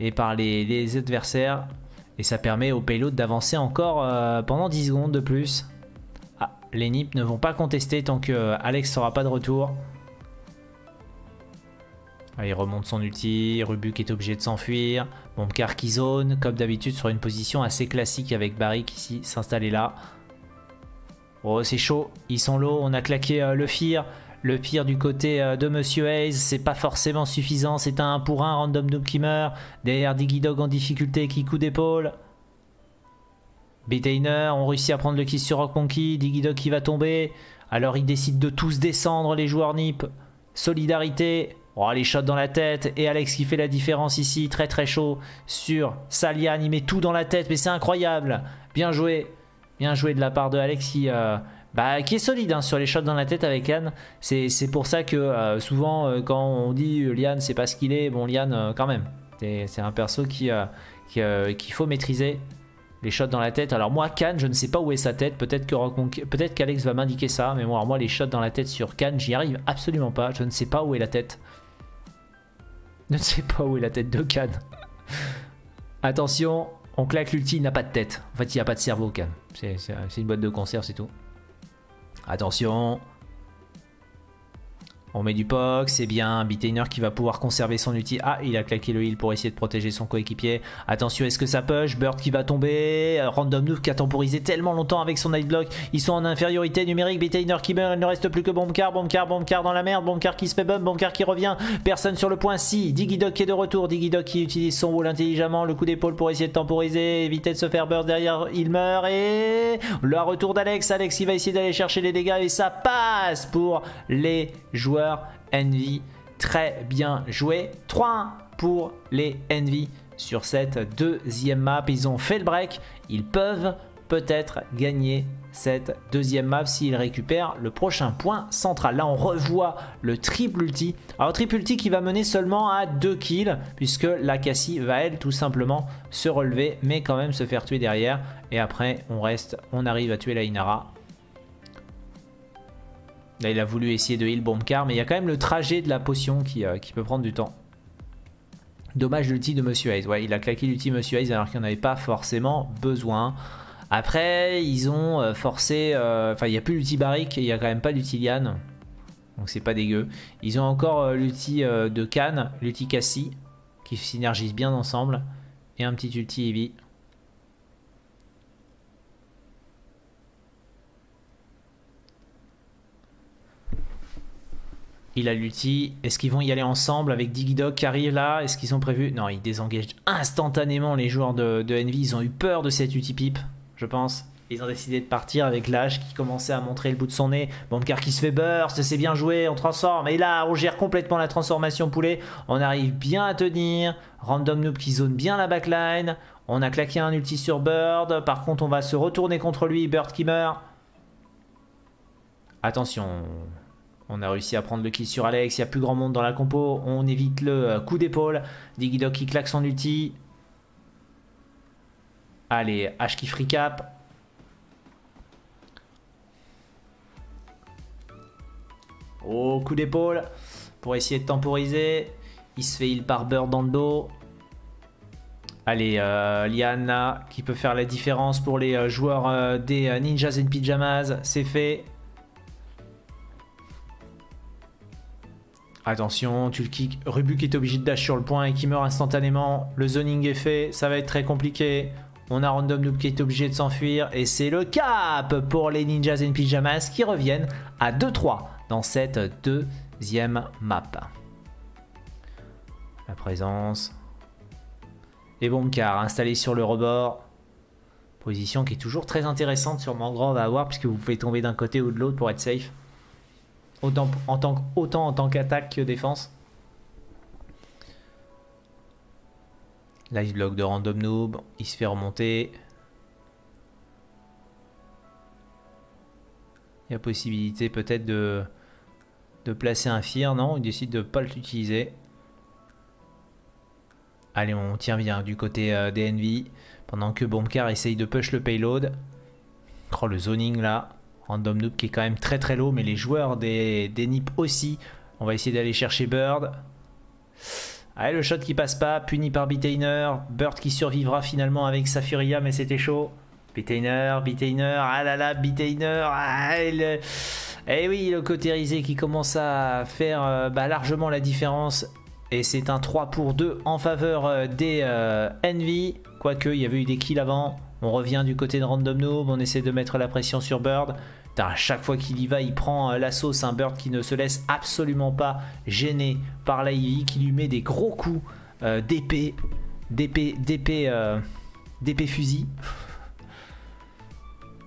A: et par les, adversaires. Et ça permet au payload d'avancer encore euh, pendant 10 secondes de plus. Les NIP ne vont pas contester tant que euh, Alex sera pas de retour. il remonte son ulti, Rubuk est obligé de s'enfuir. Bombcar qui zone, comme d'habitude sur une position assez classique avec Barry qui ici s'installer là. Oh c'est chaud, ils sont low, on a claqué euh, le Fear. Le pire du côté euh, de Monsieur Hayes, c'est pas forcément suffisant, c'est un 1 pour 1 random noob qui meurt. Derrière Digidog en difficulté qui coup d'épaule. Betainer on réussit à prendre le kill sur Rock Monkey, Digidog qui va tomber. Alors ils décident de tous descendre les joueurs NIP. Solidarité. Oh, les shots dans la tête. Et Alex qui fait la différence ici, très très chaud sur Salian. Il met tout dans la tête, mais c'est incroyable. Bien joué. Bien joué de la part de Alex qui, euh, bah, est solide hein, sur les shots dans la tête avec Lian. C'est pour ça que euh, souvent euh, quand on dit Lian c'est pas ce qu'il est, bon Lian quand même. C'est un perso qui qu'il faut maîtriser les shots dans la tête. Alors moi, Khan, je ne sais pas où est sa tête. Peut-être qu'Alex va m'indiquer ça. Mais moi, moi, les shots dans la tête sur Khan, j'y arrive absolument pas. Je ne sais pas où est la tête. *laughs* Je ne sais pas où est la tête de Khan. Attention, on claque l'ulti, il n'a pas de tête. En fait, il n'y a pas de cerveau, Khan. C'est une boîte de concert, c'est tout. Attention. On met du POC, c'est bien. Bitainer qui va pouvoir conserver son ulti. Ah, il a claqué le heal pour essayer de protéger son coéquipier. Attention, est-ce que ça push? Bird qui va tomber. Euh, Random Noob qui a temporisé tellement longtemps avec son Night Block. Ils sont en infériorité numérique. Bitainer qui meurt. Il ne reste plus que Bombcar. Bombcar, Bombcar dans la merde. Bombcar qui se fait bump. Bombcar qui revient. Personne sur le point. Si. Digidog qui est de retour. Digidog qui utilise son wall intelligemment. Le coup d'épaule pour essayer de temporiser. Éviter de se faire burst derrière. Il meurt. Et le retour d'Alex. Alex qui va essayer d'aller chercher les dégâts. Et ça passe pour les joueurs Envy. Très bien joué. 3 pour les Envy sur cette deuxième map. Ils ont fait le break. Ils peuvent peut-être gagner cette deuxième map s'ils récupèrent le prochain point central. Là, on revoit le triple ulti. Alors, triple ulti qui va mener seulement à 2 kills, puisque la Cassie va, elle, tout simplement se relever, mais quand même se faire tuer derrière. Et après, on reste, on arrive à tuer la Inara. Là, il a voulu essayer de heal Bombcar, mais il y a quand même le trajet de la potion qui, euh, peut prendre du temps. Dommage l'ulti de Monsieur Hayes. Ouais, il a claqué l'ulti Monsieur Hayes alors qu'il n'en avait pas forcément besoin. Après, ils ont euh, forcé... Euh, enfin, il n'y a plus l'ulti Barrick et il n'y a quand même pas l'ulti Liane. Donc c'est pas dégueu. Ils ont encore l'ulti de Cannes, l'ulti Cassie, qui synergisent bien ensemble. Et un petit ulti Eevee. Il a l'ulti. Est-ce qu'ils vont y aller ensemble avec Digidog qui arrive là? Est-ce qu'ils ont prévu? Non, ils désengagent instantanément les joueurs de, Envy. Ils ont eu peur de cette ulti pipe, je pense. Ils ont décidé de partir avec l'âge qui commençait à montrer le bout de son nez. car qui se fait burst, c'est bien joué, on transforme. Et là, on gère complètement la transformation poulet. On arrive bien à tenir. Random Noob qui zone bien la backline. On a claqué un ulti sur Bird. Par contre, on va se retourner contre lui. Bird qui meurt. Attention, on a réussi à prendre le kill sur Alex. Il n'y a plus grand monde dans la compo. On évite le euh, coup d'épaule. Digidog qui claque son ulti. Allez, H qui free cap. Oh, coup d'épaule pour essayer de temporiser. Il se fait heal par Bird dans le dos. Allez, euh, Liana qui peut faire la différence pour les euh, joueurs des Ninjas and Pyjamas. C'est fait. Attention, tu le kick. Rubuk est obligé de dash sur le point et qui meurt instantanément. Le zoning est fait, ça va être très compliqué. On a Random Noob qui est obligé de s'enfuir. Et c'est le cap pour les Ninjas and Pyjamas qui reviennent à 2-3 dans cette deuxième map. La présence. Et car installé sur le rebord. Position qui est toujours très intéressante sur Mangrove à avoir puisque vous pouvez tomber d'un côté ou de l'autre pour être safe. Autant en tant, qu'attaque que défense. Live block de random noob. Il se fait remonter. Il y a possibilité peut-être de, placer un fear. Non, il décide de ne pas l'utiliser. Allez, on tient bien du côté euh. Pendant que Bombcar essaye de push le payload. Oh, le zoning là. Random Noob qui est quand même très très low, mais les joueurs des, des NIP aussi. On va essayer d'aller chercher Bird. Allez, le shot qui passe pas, puni par Bitainer. Bird qui survivra finalement avec sa Furia, mais c'était chaud. Bitainer, Bitainer, ah là là, Bitainer. Ah, Eh oui, le côté qui commence à faire euh, bah, largement la différence. Et c'est un 3 pour 2 en faveur euh, des euh, Envy. Quoique, il y avait eu des kills avant. On revient du côté de Random Noob, on essaie de mettre la pression sur Bird. À chaque fois qu'il y va, il prend euh, la sauce. Un Bird qui ne se laisse absolument pas gêner par la qui lui met des gros coups euh, d'épée, d'épée, d'épée, euh, d'épée fusil.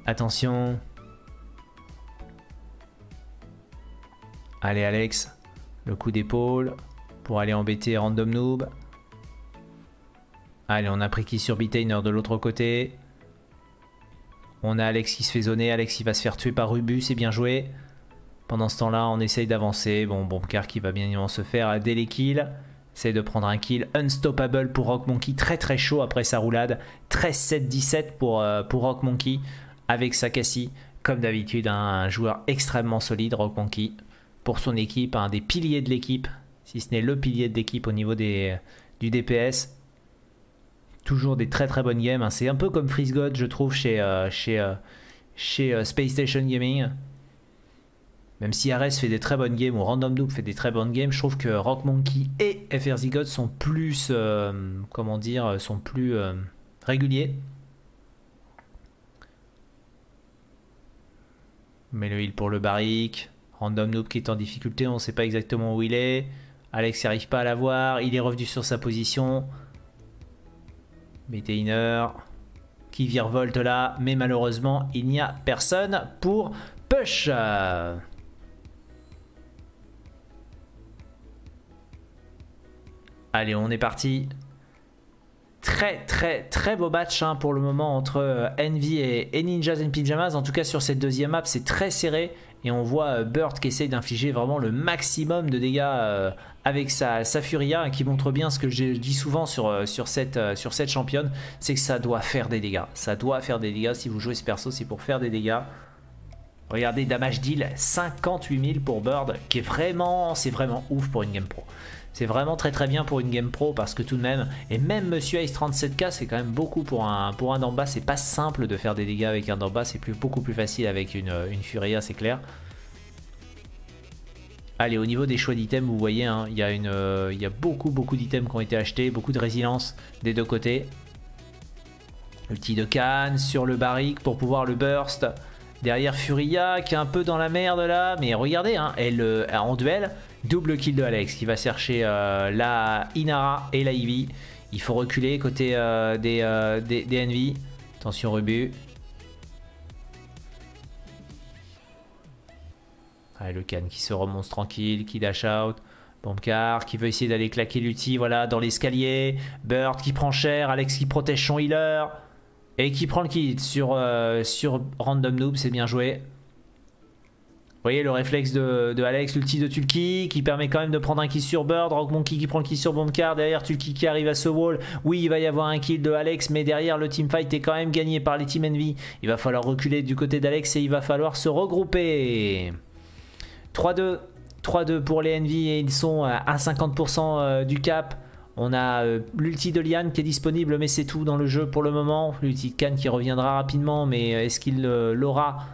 A: Attention. Allez Alex, le coup d'épaule pour aller embêter Random Noob. Allez, on a pris qui sur Bitainer de l'autre côté. On a Alex qui se fait zoner. Alex qui va se faire tuer par Rubu. C'est bien joué. Pendant ce temps-là, on essaye d'avancer. Bon, car qui va bien évidemment se faire dès les kills. Essaye de prendre un kill. Unstoppable pour Rock Monkey. Très très chaud après sa roulade. 13-7-17 pour, euh, pour Rock Monkey. Avec sa Cassie. Comme d'habitude, un joueur extrêmement solide, Rock Monkey. Pour son équipe, un des piliers de l'équipe. Si ce n'est le pilier de l'équipe au niveau du DPS. Toujours des très très bonnes games. Hein. C'est un peu comme Freeze God, je trouve, chez, euh, chez, euh, chez euh, Space Station Gaming. Même si RS fait des très bonnes games ou Random Dupe fait des très bonnes games, je trouve que Rock Monkey et FRZ God sont plus, comment dire, sont plus réguliers. Mais le heal pour le barrique. Random Noob qui est en difficulté, on ne sait pas exactement où il est. Alex n'arrive pas à l'avoir, il est revenu sur sa position. Betainer qui virevolte là, mais malheureusement, il n'y a personne pour push. Allez, on est parti. Très très très beau match hein, pour le moment entre euh, Envy et, Ninjas and Pyjamas. En tout cas sur cette deuxième map c'est très serré et on voit euh, Bird qui essaye d'infliger vraiment le maximum de dégâts euh, avec sa, Furia qui montre bien ce que je dis souvent sur, euh, sur cette championne, c'est que ça doit faire des dégâts. Ça doit faire des dégâts. Si vous jouez ce perso, c'est pour faire des dégâts. Regardez, damage deal 58 000 pour Bird, qui est vraiment, c'est vraiment ouf pour une game pro. C'est vraiment très très bien pour une game pro parce que tout de même, et même Monsieur Ice 37k, c'est quand même beaucoup pour un, pour un Damba. C'est pas simple de faire des dégâts avec un Damba, c'est plus, beaucoup plus facile avec une, Furia, c'est clair. Allez, au niveau des choix d'items, vous voyez, hein, il y, a il y a beaucoup beaucoup d'items qui ont été achetés, beaucoup de résilience des deux côtés. Ulti de canne sur le barrique pour pouvoir le burst. Derrière Furia qui est un peu dans la merde là, mais regardez, hein, elle, euh, en duel, Double kill de Alex qui va chercher euh, la Inara et la Ivy. Il faut reculer côté euh, des, euh, des, Envy. Attention Rubu. Allez, le can qui se remonte tranquille, qui dash out. Bombcar qui veut essayer d'aller claquer l'ulti, voilà, dans l'escalier. Bird qui prend cher, Alex qui protège son healer. Et qui prend le kill sur Random Noob, c'est bien joué. Vous voyez le réflexe de, Alex, l'ulti de Tulki qui permet quand même de prendre un kill sur Bird. Rock Monkey qui prend le kill sur Bombcar. Derrière Tulki qui arrive à ce wall. Oui, il va y avoir un kill de Alex, mais derrière le teamfight est quand même gagné par les Team Envy. Il va falloir reculer du côté d'Alex et il va falloir se regrouper. 3-2. 3-2 pour les Envy et ils sont à 50% euh, du cap. On a euh, l'ulti de Liane qui est disponible, mais c'est tout dans le jeu pour le moment. L'ulti de Khan qui reviendra rapidement, mais est-ce qu'il euh, l'aura?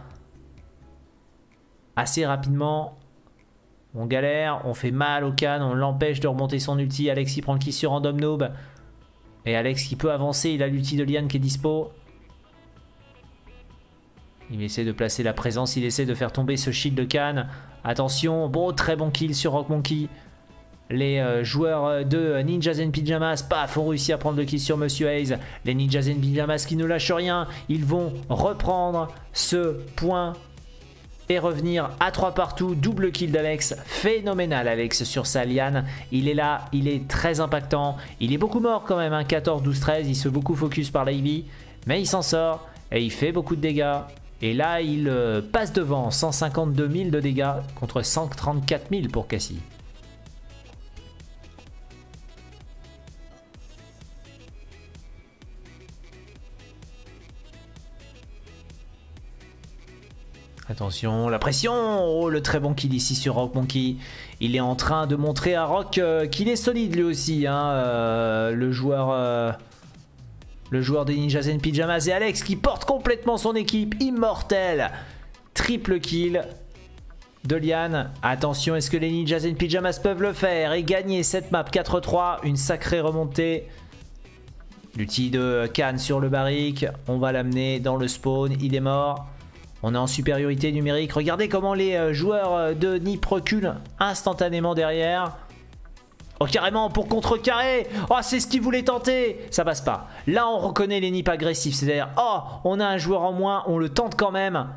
A: Assez rapidement. On galère, on fait mal au can, on l'empêche de remonter son ulti. Alex il prend le kill sur Random Noob. Et Alex qui peut avancer, il a l'ulti de Liane qui est dispo. Il essaie de placer la présence, il essaie de faire tomber ce shield de Cannes. Attention, bon, très bon kill sur Rock Monkey. Les euh, joueurs de Ninjas and Pyjamas, paf, ont réussi à prendre le kill sur Monsieur Hayes. Les Ninjas and Pyjamas qui ne lâchent rien, ils vont reprendre ce point et revenir à 3 partout. Double kill d'Alex. Phénoménal Alex sur sa liane. Il est là, il est très impactant. Il est beaucoup mort quand même, hein, 14, 12, 13. Il se beaucoup focus par l'Ivy. Mais il s'en sort et il fait beaucoup de dégâts. Et là, il euh, passe devant 152 000 de dégâts contre 134 000 pour Cassie. Attention, la pression Oh, le très bon kill ici sur Rock Monkey. Il est en train de montrer à Rock euh, qu'il est solide lui aussi, hein, euh, le joueur... Euh, le joueur des Ninjas and Pyjamas et Alex qui porte complètement son équipe. Immortel Triple kill de Liane. Attention, est-ce que les Ninjas and Pyjamas peuvent le faire et gagner cette map 4-3 Une sacrée remontée. L'outil de Khan sur le barrique. On va l'amener dans le spawn. Il est mort. On est en supériorité numérique. Regardez comment les euh, joueurs euh, de Nip reculent instantanément derrière. Oh carrément pour contrecarrer Oh c'est ce qu'ils voulaient tenter Ça passe pas. Là on reconnaît les Nip agressifs. C'est-à-dire oh on a un joueur en moins, on le tente quand même.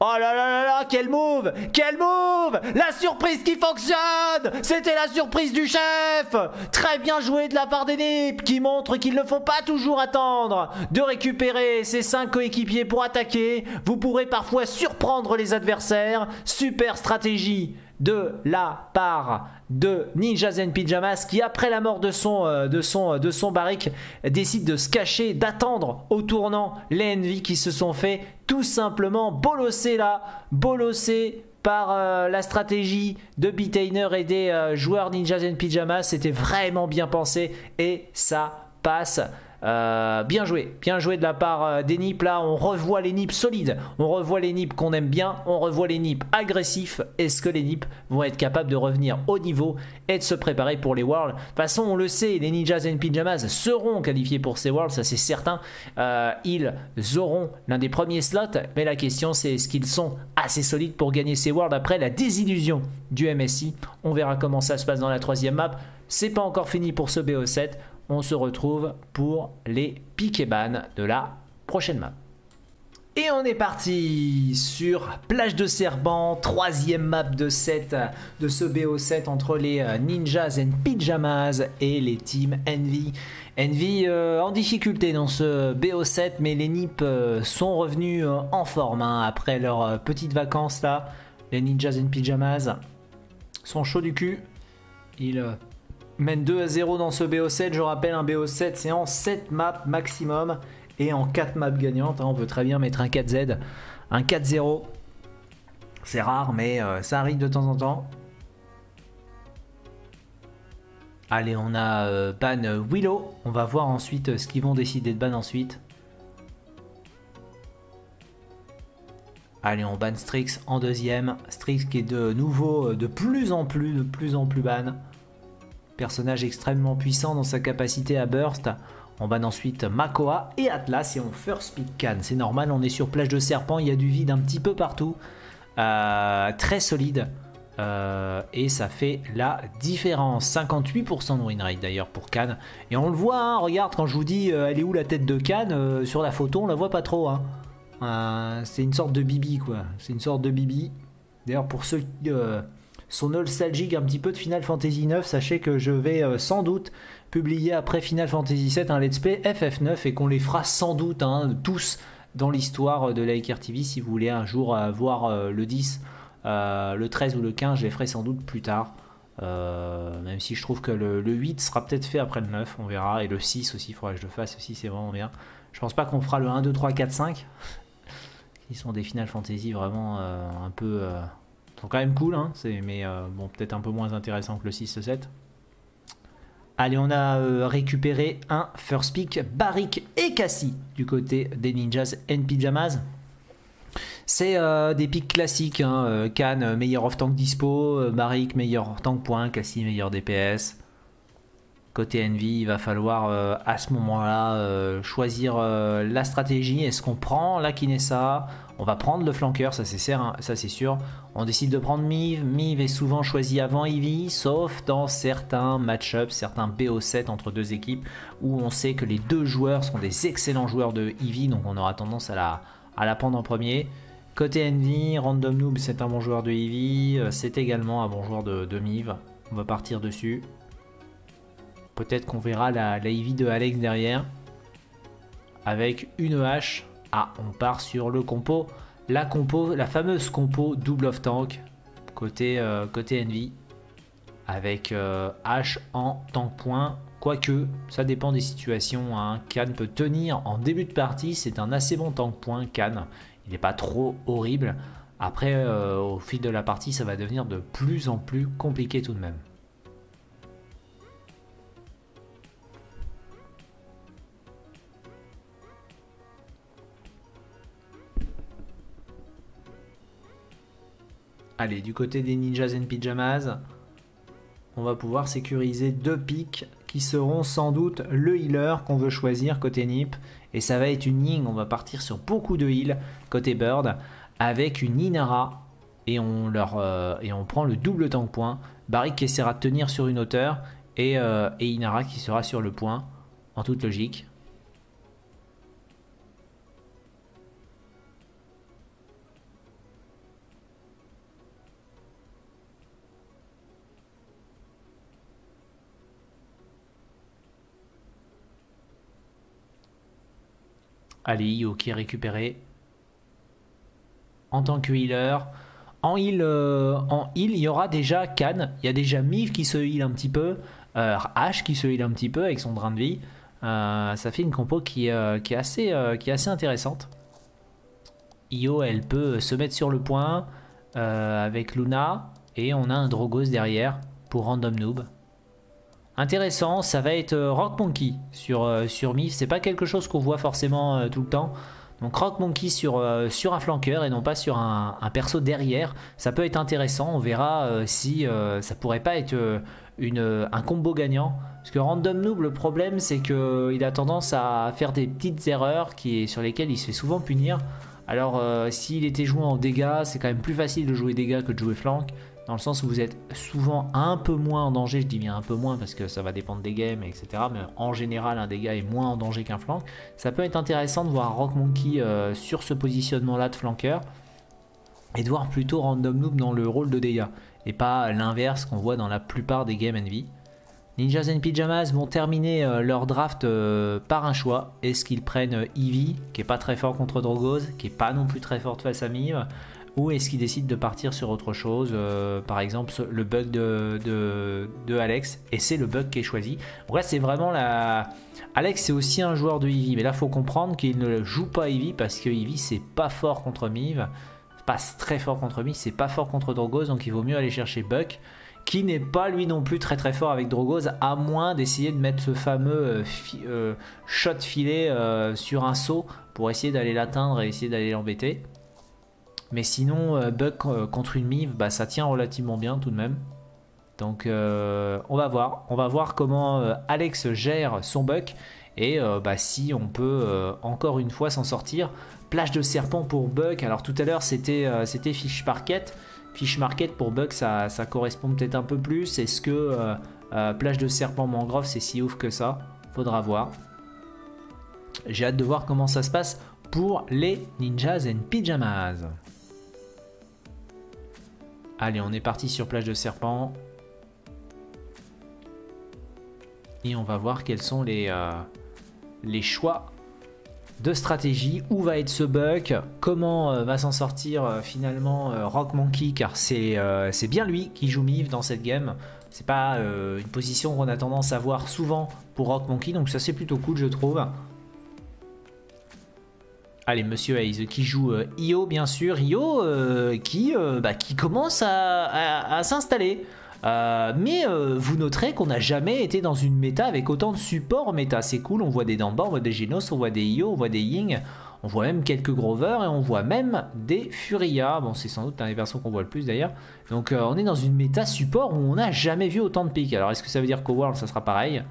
A: Oh là là là là, quel move Quel move La surprise qui fonctionne C'était la surprise du chef Très bien joué de la part des Nips qui montre qu'il ne faut pas toujours attendre de récupérer ses 5 coéquipiers pour attaquer. Vous pourrez parfois surprendre les adversaires. Super stratégie de la part de Ninja Zen Pyjamas qui après la mort de son, euh, de son, euh, de son barrique décide de se cacher, d'attendre au tournant les Envy qui se sont fait tout simplement bolosser là, bolosser par euh, la stratégie de Bitainer et des joueurs Ninja Zen Pyjamas. C'était vraiment bien pensé et ça passe. Euh, bien joué, bien joué de la part euh, des nips là, on revoit les nips solides, on revoit les nips qu'on aime bien, on revoit les nips agressifs. Est-ce que les nips vont être capables de revenir au niveau et de se préparer pour les Worlds? De toute façon, on le sait, les Ninjas and Pyjamas seront qualifiés pour ces Worlds, ça c'est certain. Euh, ils auront l'un des premiers slots, mais la question c'est est-ce qu'ils sont assez solides pour gagner ces Worlds après la désillusion du MSI On verra comment ça se passe dans la troisième map. C'est pas encore fini pour ce BO7 on se retrouve pour les ban de la prochaine map. Et on est parti sur Plage de Serpent, troisième map de, de ce BO7 entre les euh, Ninjas and Pyjamas et les teams Envy. Envy euh, en difficulté dans ce BO7, mais les Nips euh, sont revenus en forme hein, après leurs petites vacances là. Les Ninjas and Pyjamas sont chauds du cul. Ils mène 2 à 0 dans ce BO7. Je rappelle, un BO7, c'est en 7 maps maximum et en 4 maps gagnantes. Hein. On peut très bien mettre un 4Z, un 4-0. C'est rare, mais euh, ça arrive de temps en temps. Allez, on a euh, ban Willow. On va voir ensuite euh, ce qu'ils vont décider de ban ensuite. Allez, on ban Strix en deuxième. Strix qui est de nouveau de plus en plus, de plus en plus ban. Personnage extrêmement puissant dans sa capacité à burst. On banne ensuite Makoa et Atlas et on first pick Khan. C'est normal, on est sur plage de serpent, il y a du vide un petit peu partout. Euh, très solide. Euh, et ça fait la différence. 58% de win rate d'ailleurs pour Khan. Et on le voit, hein, regarde, quand je vous dis euh, elle est où la tête de Khan, sur la photo on la voit pas trop. Hein. c'est une sorte de bibi quoi. C'est une sorte de bibi. D'ailleurs pour ceux qui son nostalgique un petit peu de Final Fantasy 9, sachez que je vais euh, sans doute publier après Final Fantasy 7 un let's play FF9 et qu'on les fera sans doute hein, tous dans l'histoire de l'Aker TV. Si vous voulez un jour voir le 10, le 13 ou le 15, je les ferai sans doute plus tard. même si je trouve que le, 8 sera peut-être fait après le 9, on verra. Et le 6 aussi, il faudra que je le fasse aussi, c'est vraiment bien. Je pense pas qu'on fera le 1, 2, 3, 4, 5. Qui sont des Final Fantasy vraiment un peu sont quand même cool, hein, mais euh, bon, peut-être un peu moins intéressant que le 6-7. Allez, on a euh, récupéré un first pick, Barik et Cassie du côté des Ninjas and Pyjamas. C'est euh, des picks classiques, hein, meilleur off-tank dispo, Barik, meilleur tank point, Cassie, meilleur DPS. Côté Envy, il va falloir à ce moment-là choisir la stratégie. Est-ce qu'on prend la Kinessa on va prendre le flanqueur, ça c'est hein, sûr. On décide de prendre Miv. Miv est souvent choisi avant Eevee, sauf dans certains match-ups, certains BO7 entre deux équipes, où on sait que les deux joueurs sont des excellents joueurs de Eevee, donc on aura tendance à la, prendre en premier. Côté Envy, Random Noob c'est un bon joueur de Eevee, euh, c'est également un bon joueur de, de Miv. On va partir dessus. Peut-être qu'on verra la, la de Alex derrière. Avec une hache ah, on part sur le compo. La compo, la fameuse compo double of tank côté, euh, Envy avec euh, H en tank point. Quoique, ça dépend des situations. Hein. Peut tenir en début de partie. C'est un assez bon tank point, Khan. Il n'est pas trop horrible. Après, euh, au fil de la partie, ça va devenir de plus en plus compliqué tout de même. Allez, du côté des Ninjas and Pyjamas, on va pouvoir sécuriser deux pics qui seront sans doute le healer qu'on veut choisir côté Nip. Et ça va être une Ying, on va partir sur beaucoup de heal côté Bird avec une Inara et on, leur, euh, et on prend le double tank point. Barrick qui essaiera de tenir sur une hauteur et, euh, et Inara qui sera sur le point en toute logique. Allez, Io qui est récupéré en tant que healer. En heal, euh, il y aura déjà Khan, il y a déjà Miv qui se heal un petit peu, euh, Ash qui se heal un petit peu avec son drain de vie. Euh, ça fait une compo qui, est assez, qui est assez intéressante. Io, elle peut se mettre sur le point avec Luna et on a un Drogos derrière pour Random Noob intéressant, ça va être euh, Rock Monkey sur, euh, sur Mif. C'est pas quelque chose qu'on voit forcément euh, tout le temps. Donc Rock Monkey sur, un flanqueur et non pas sur un, perso derrière. Ça peut être intéressant. On verra si ça pourrait pas être un combo gagnant. Parce que Random Noob, le problème c'est qu'il a tendance à faire des petites erreurs sur lesquelles il se fait souvent punir. Alors s'il était joué en dégâts, c'est quand même plus facile de jouer dégâts que de jouer flank dans le sens où vous êtes souvent un peu moins en danger, je dis bien un peu moins parce que ça va dépendre des games, etc. Mais en général, un dégât est moins en danger qu'un flank. Ça peut être intéressant de voir Rock Monkey euh, sur ce positionnement-là de flanqueur et de voir plutôt Random Noob dans le rôle de dégâts et pas l'inverse qu'on voit dans la plupart des games Envy. Ninjas and Pyjamas vont terminer euh, leur draft euh, par un choix. Est-ce qu'ils prennent Eevee, qui est pas très fort contre Drogos, qui est pas non plus très forte face à Miv ou est-ce qu'il décide de partir sur autre chose euh, Par exemple, le bug de, Alex, et c'est le bug qui est choisi. Bref, c'est vraiment la... Alex, c'est aussi un joueur de Eevee, mais là, faut comprendre qu'il ne joue pas Eevee parce que Eevee, c'est pas fort contre Miv, passe très fort contre Miv, c'est pas fort contre Drogos, donc il vaut mieux aller chercher Buck qui n'est pas lui non plus très très fort avec Drogos, à moins d'essayer de mettre ce fameux euh, euh, shot filet sur un saut pour essayer d'aller l'atteindre et essayer d'aller l'embêter. Mais sinon, euh, Buck euh, contre une Mive, bah, ça tient relativement bien tout de même. Donc euh, on va voir. On va voir comment Alex gère son Buck. Et bah, si on peut encore une fois s'en sortir. Plage de serpent pour Buck. Alors tout à l'heure c'était Fish Market. Fish Market pour Buck ça, ça correspond peut-être un peu plus. Est-ce que plage de serpent mangrove c'est si ouf que ça? Faudra voir. J'ai hâte de voir comment ça se passe pour les Ninjas and Pyjamas. Allez, on est parti sur plage de serpent. Et on va voir quels sont les, euh, choix de stratégie. Où va être ce buck? Comment euh, va s'en sortir euh, finalement Rock Monkey? Car c'est bien lui qui joue Mive dans cette game. C'est pas une position qu'on a tendance à voir souvent pour Rock Monkey. Donc ça c'est plutôt cool je trouve. Allez, Monsieur Hayes qui joue Io bien sûr. Io qui, bah, qui commence à s'installer. Euh, mais euh, vous noterez qu'on n'a jamais été dans une méta avec autant de support méta. C'est cool, on voit des Damba, on voit des Genos, on voit des Io, on voit des Ying, on voit même quelques Grover et on voit même des Furia. Bon, c'est sans doute un des versions qu'on voit le plus d'ailleurs. Donc euh, on est dans une méta support où on n'a jamais vu autant de pics. Alors est-ce que ça veut dire qu'au World ça sera pareil?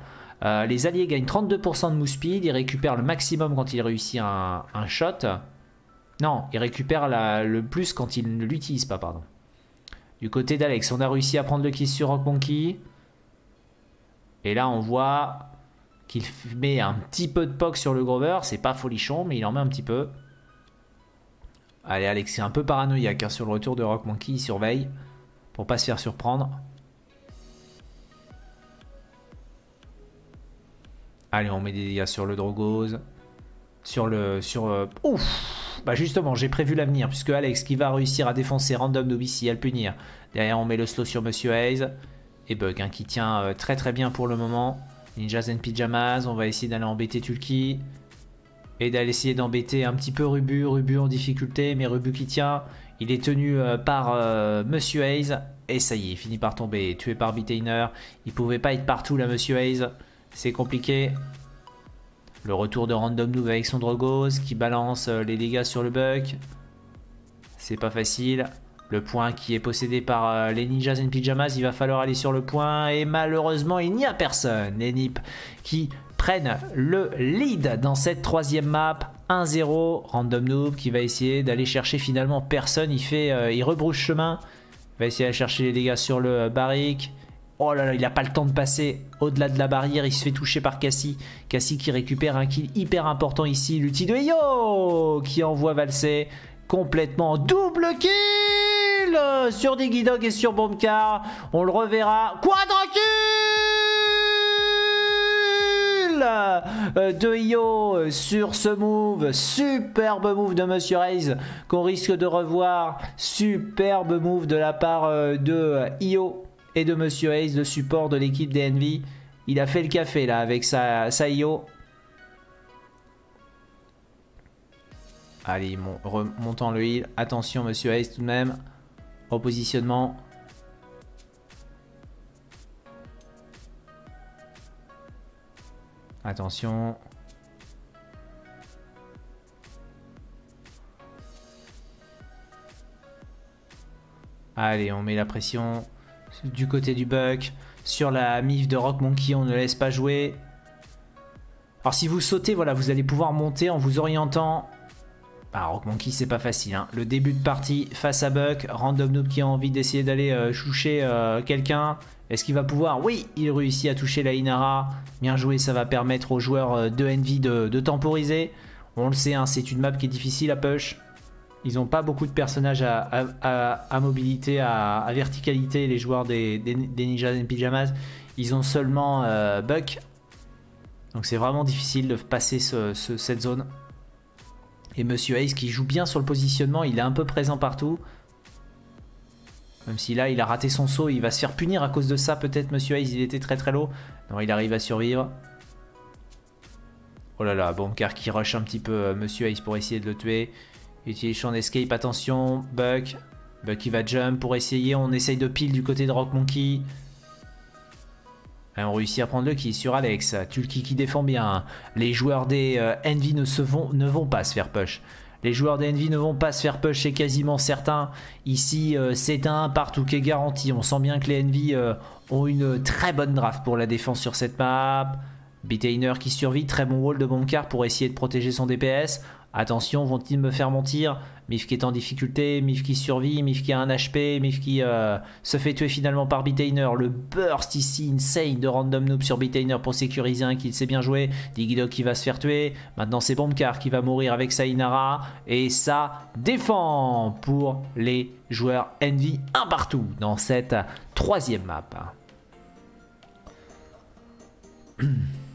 A: Les alliés gagnent 32% de move speed, ils récupèrent le maximum quand ils réussissent un, shot. Non, ils récupèrent le plus quand ils ne l'utilisent pas, pardon. Du côté d'Alex, on a réussi à prendre le kiss sur Rock Monkey. Et là, on voit qu'il met un petit peu de poke sur le Grover. C'est pas folichon, mais il en met un petit peu. Allez, Alex, est un peu paranoïaque hein, sur le retour de Rock Monkey. Il surveille pour pas se faire surprendre. Allez, on met des dégâts sur le Drogose. Sur le... Sur, euh, Ouf bah justement, j'ai prévu l'avenir, puisque Alex qui va réussir à défoncer Random Noob ici, à le punir. Derrière, on met le slow sur Monsieur Hayes. Et Bug, hein, qui tient euh, très très bien pour le moment. Ninjas and Pyjamas, on va essayer d'aller embêter Tulki. Et d'aller essayer d'embêter un petit peu Rubu. Rubu en difficulté, mais Rubu qui tient. Il est tenu euh, par Monsieur Hayes. Et ça y est, il finit par tomber, tué par Bitainer. Il pouvait pas être partout là, Monsieur Hayes. C'est compliqué. Le retour de Random Noob avec son Drogos qui balance euh, les dégâts sur le Buck. C'est pas facile. Le point qui est possédé par euh, les Ninjas and Pyjamas, il va falloir aller sur le point. Et malheureusement, il n'y a personne. Les qui prennent le lead dans cette troisième map. 1-0. Random Noob qui va essayer d'aller chercher finalement personne. Il, fait, euh, il rebrouche chemin. Il va essayer d'aller chercher les dégâts sur le barrique. Oh là là, il n'a pas le temps de passer au-delà de la barrière. Il se fait toucher par Cassie. Cassie qui récupère un kill hyper important ici. L'outil de Yo qui envoie valser complètement double kill sur Digidog et sur Bombcar. On le reverra. Quadra de Io sur ce move. Superbe move de Monsieur Hayes qu'on risque de revoir. Superbe move de la part euh, de Io et de Monsieur Hayes, le support de l'équipe DNV. Il a fait le café là avec sa, sa IO. Allez, remontant le heal. Attention, Monsieur Hayes tout de même. Repositionnement. Attention. Allez, on met la pression du côté du Buck. Sur la MIF de Rock Monkey, on ne laisse pas jouer. Alors si vous sautez, voilà, vous allez pouvoir monter en vous orientant. Ah, Rock Monkey, c'est pas facile. Hein. Le début de partie face à Buck. Random Noob qui a envie d'essayer d'aller euh, choucher euh, quelqu'un. Est-ce qu'il va pouvoir? Oui, il réussit à toucher la Inara. Bien joué, ça va permettre aux joueurs euh, de Envy de, de temporiser. On le sait, hein, c'est une map qui est difficile à push. Ils n'ont pas beaucoup de personnages à, mobilité, à, verticalité, les joueurs des, Ninjas and Pyjamas. Ils ont seulement euh, Buck. Donc c'est vraiment difficile de passer cette zone. Et Monsieur Ace qui joue bien sur le positionnement, il est un peu présent partout. Même si là il a raté son saut, il va se faire punir à cause de ça peut-être Monsieur Ace, il était très très low. Non, il arrive à survivre. Oh là là, bon car qui rush un petit peu euh, Monsieur Ace pour essayer de le tuer. Utilise son escape, attention, Buck. Buck il va jump pour essayer, on essaye de pile du côté de Rock Monkey. On réussit à prendre le kill sur Alex. Tulki qui défend bien. Les joueurs des euh, Envy ne, vont, pas se faire push. Les joueurs des Envy ne vont pas se faire push, c'est quasiment certain. Ici, euh, c'est un partout qui est garanti. On sent bien que les Envy euh, ont une très bonne draft pour la défense sur cette map. Bitainer qui survit, très bon wall de Bonkar pour essayer de protéger son DPS. Attention, vont-ils me faire mentir? Mif qui est en difficulté, Mif qui survit, Mif qui a un HP, Mif qui euh, se fait tuer finalement par Bitainer. Le burst ici, insane de Random Noob sur Bitainer pour sécuriser un kill, c'est bien joué. Digidog qui va se faire tuer. Maintenant c'est Bombcar qui va mourir avec Sainara. Et ça défend pour les joueurs Envy un partout dans cette troisième map. *clears throat*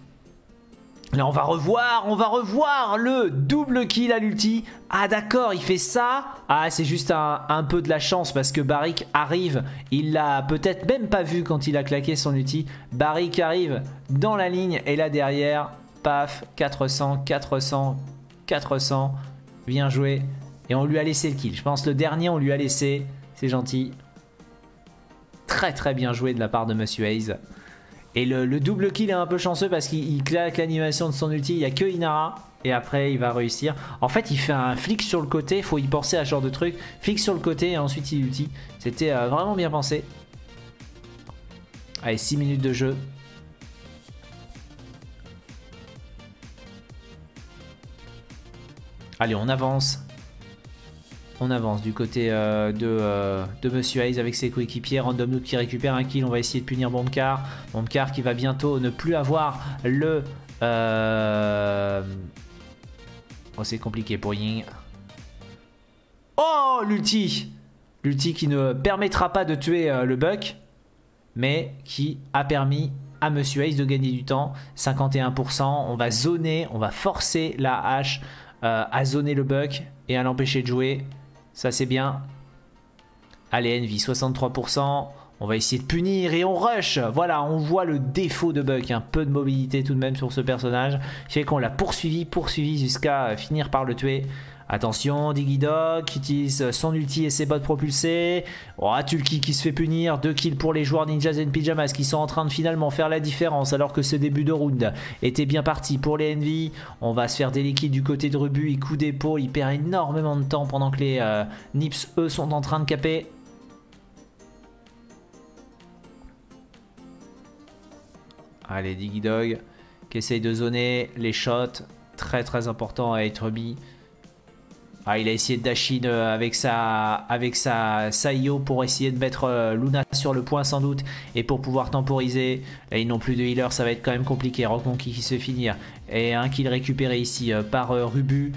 A: Là, on va revoir, on va revoir le double kill à l'ulti. Ah d'accord, il fait ça. Ah, c'est juste un, peu de la chance parce que Barik arrive. Il l'a peut-être même pas vu quand il a claqué son ulti. Barik arrive dans la ligne et là derrière, paf, 400, 400, 400. Bien joué. Et on lui a laissé le kill. Je pense le dernier, on lui a laissé. C'est gentil. Très très bien joué de la part de Monsieur Hayes. Et le, double kill est un peu chanceux parce qu'il claque l'animation de son ulti. Il n'y a que Inara. Et après, il va réussir. En fait, il fait un flic sur le côté. Il faut y penser à ce genre de truc. Flic sur le côté et ensuite il ulti. C'était euh, vraiment bien pensé. Allez, 6 minutes de jeu. Allez, on avance. On avance du côté euh, de, euh, de, Monsieur Hayes avec ses coéquipiers. Random Noob qui récupère un kill. On va essayer de punir Bombcar. Bombcar qui va bientôt ne plus avoir le... Euh, oh, c'est compliqué pour Ying. Oh, l'ulti L'ulti qui ne permettra pas de tuer le Buck, mais qui a permis à Monsieur Hayes de gagner du temps. 51%. On va zoner, on va forcer la hache à zoner le Buck et à l'empêcher de jouer. Ça, c'est bien. Allez, Envy, 63%. On va essayer de punir et on rush. Voilà, on voit le défaut de Buck. Un peu de mobilité tout de même sur ce personnage. Qui fait qu'on l'a poursuivi, poursuivi jusqu'à finir par le tuer. Attention, Diggy Dog qui utilise son ulti et ses bottes propulsées. Oh, Tulki qui se fait punir. Deux kills pour les joueurs Ninjas and Pyjamas qui sont en train de finalement faire la différence alors que ce début de round était bien parti pour les Envy. On va se faire des liquides du côté de Rebu. Il coup d'épaule, il perd énormément de temps pendant que les euh, Nips, eux, sont en train de caper. Allez, Diggy Dog qui essaye de zoner les shots. Très très important à être mis. Il a essayé de dash euh, avec sa, avec sa, pour essayer de mettre euh, Luna sur le point sans doute et pour pouvoir temporiser. Là, ils n'ont plus de healer, ça va être quand même compliqué. Rock Monkey qui se finir. Et un kill récupéré ici euh, par Rubu.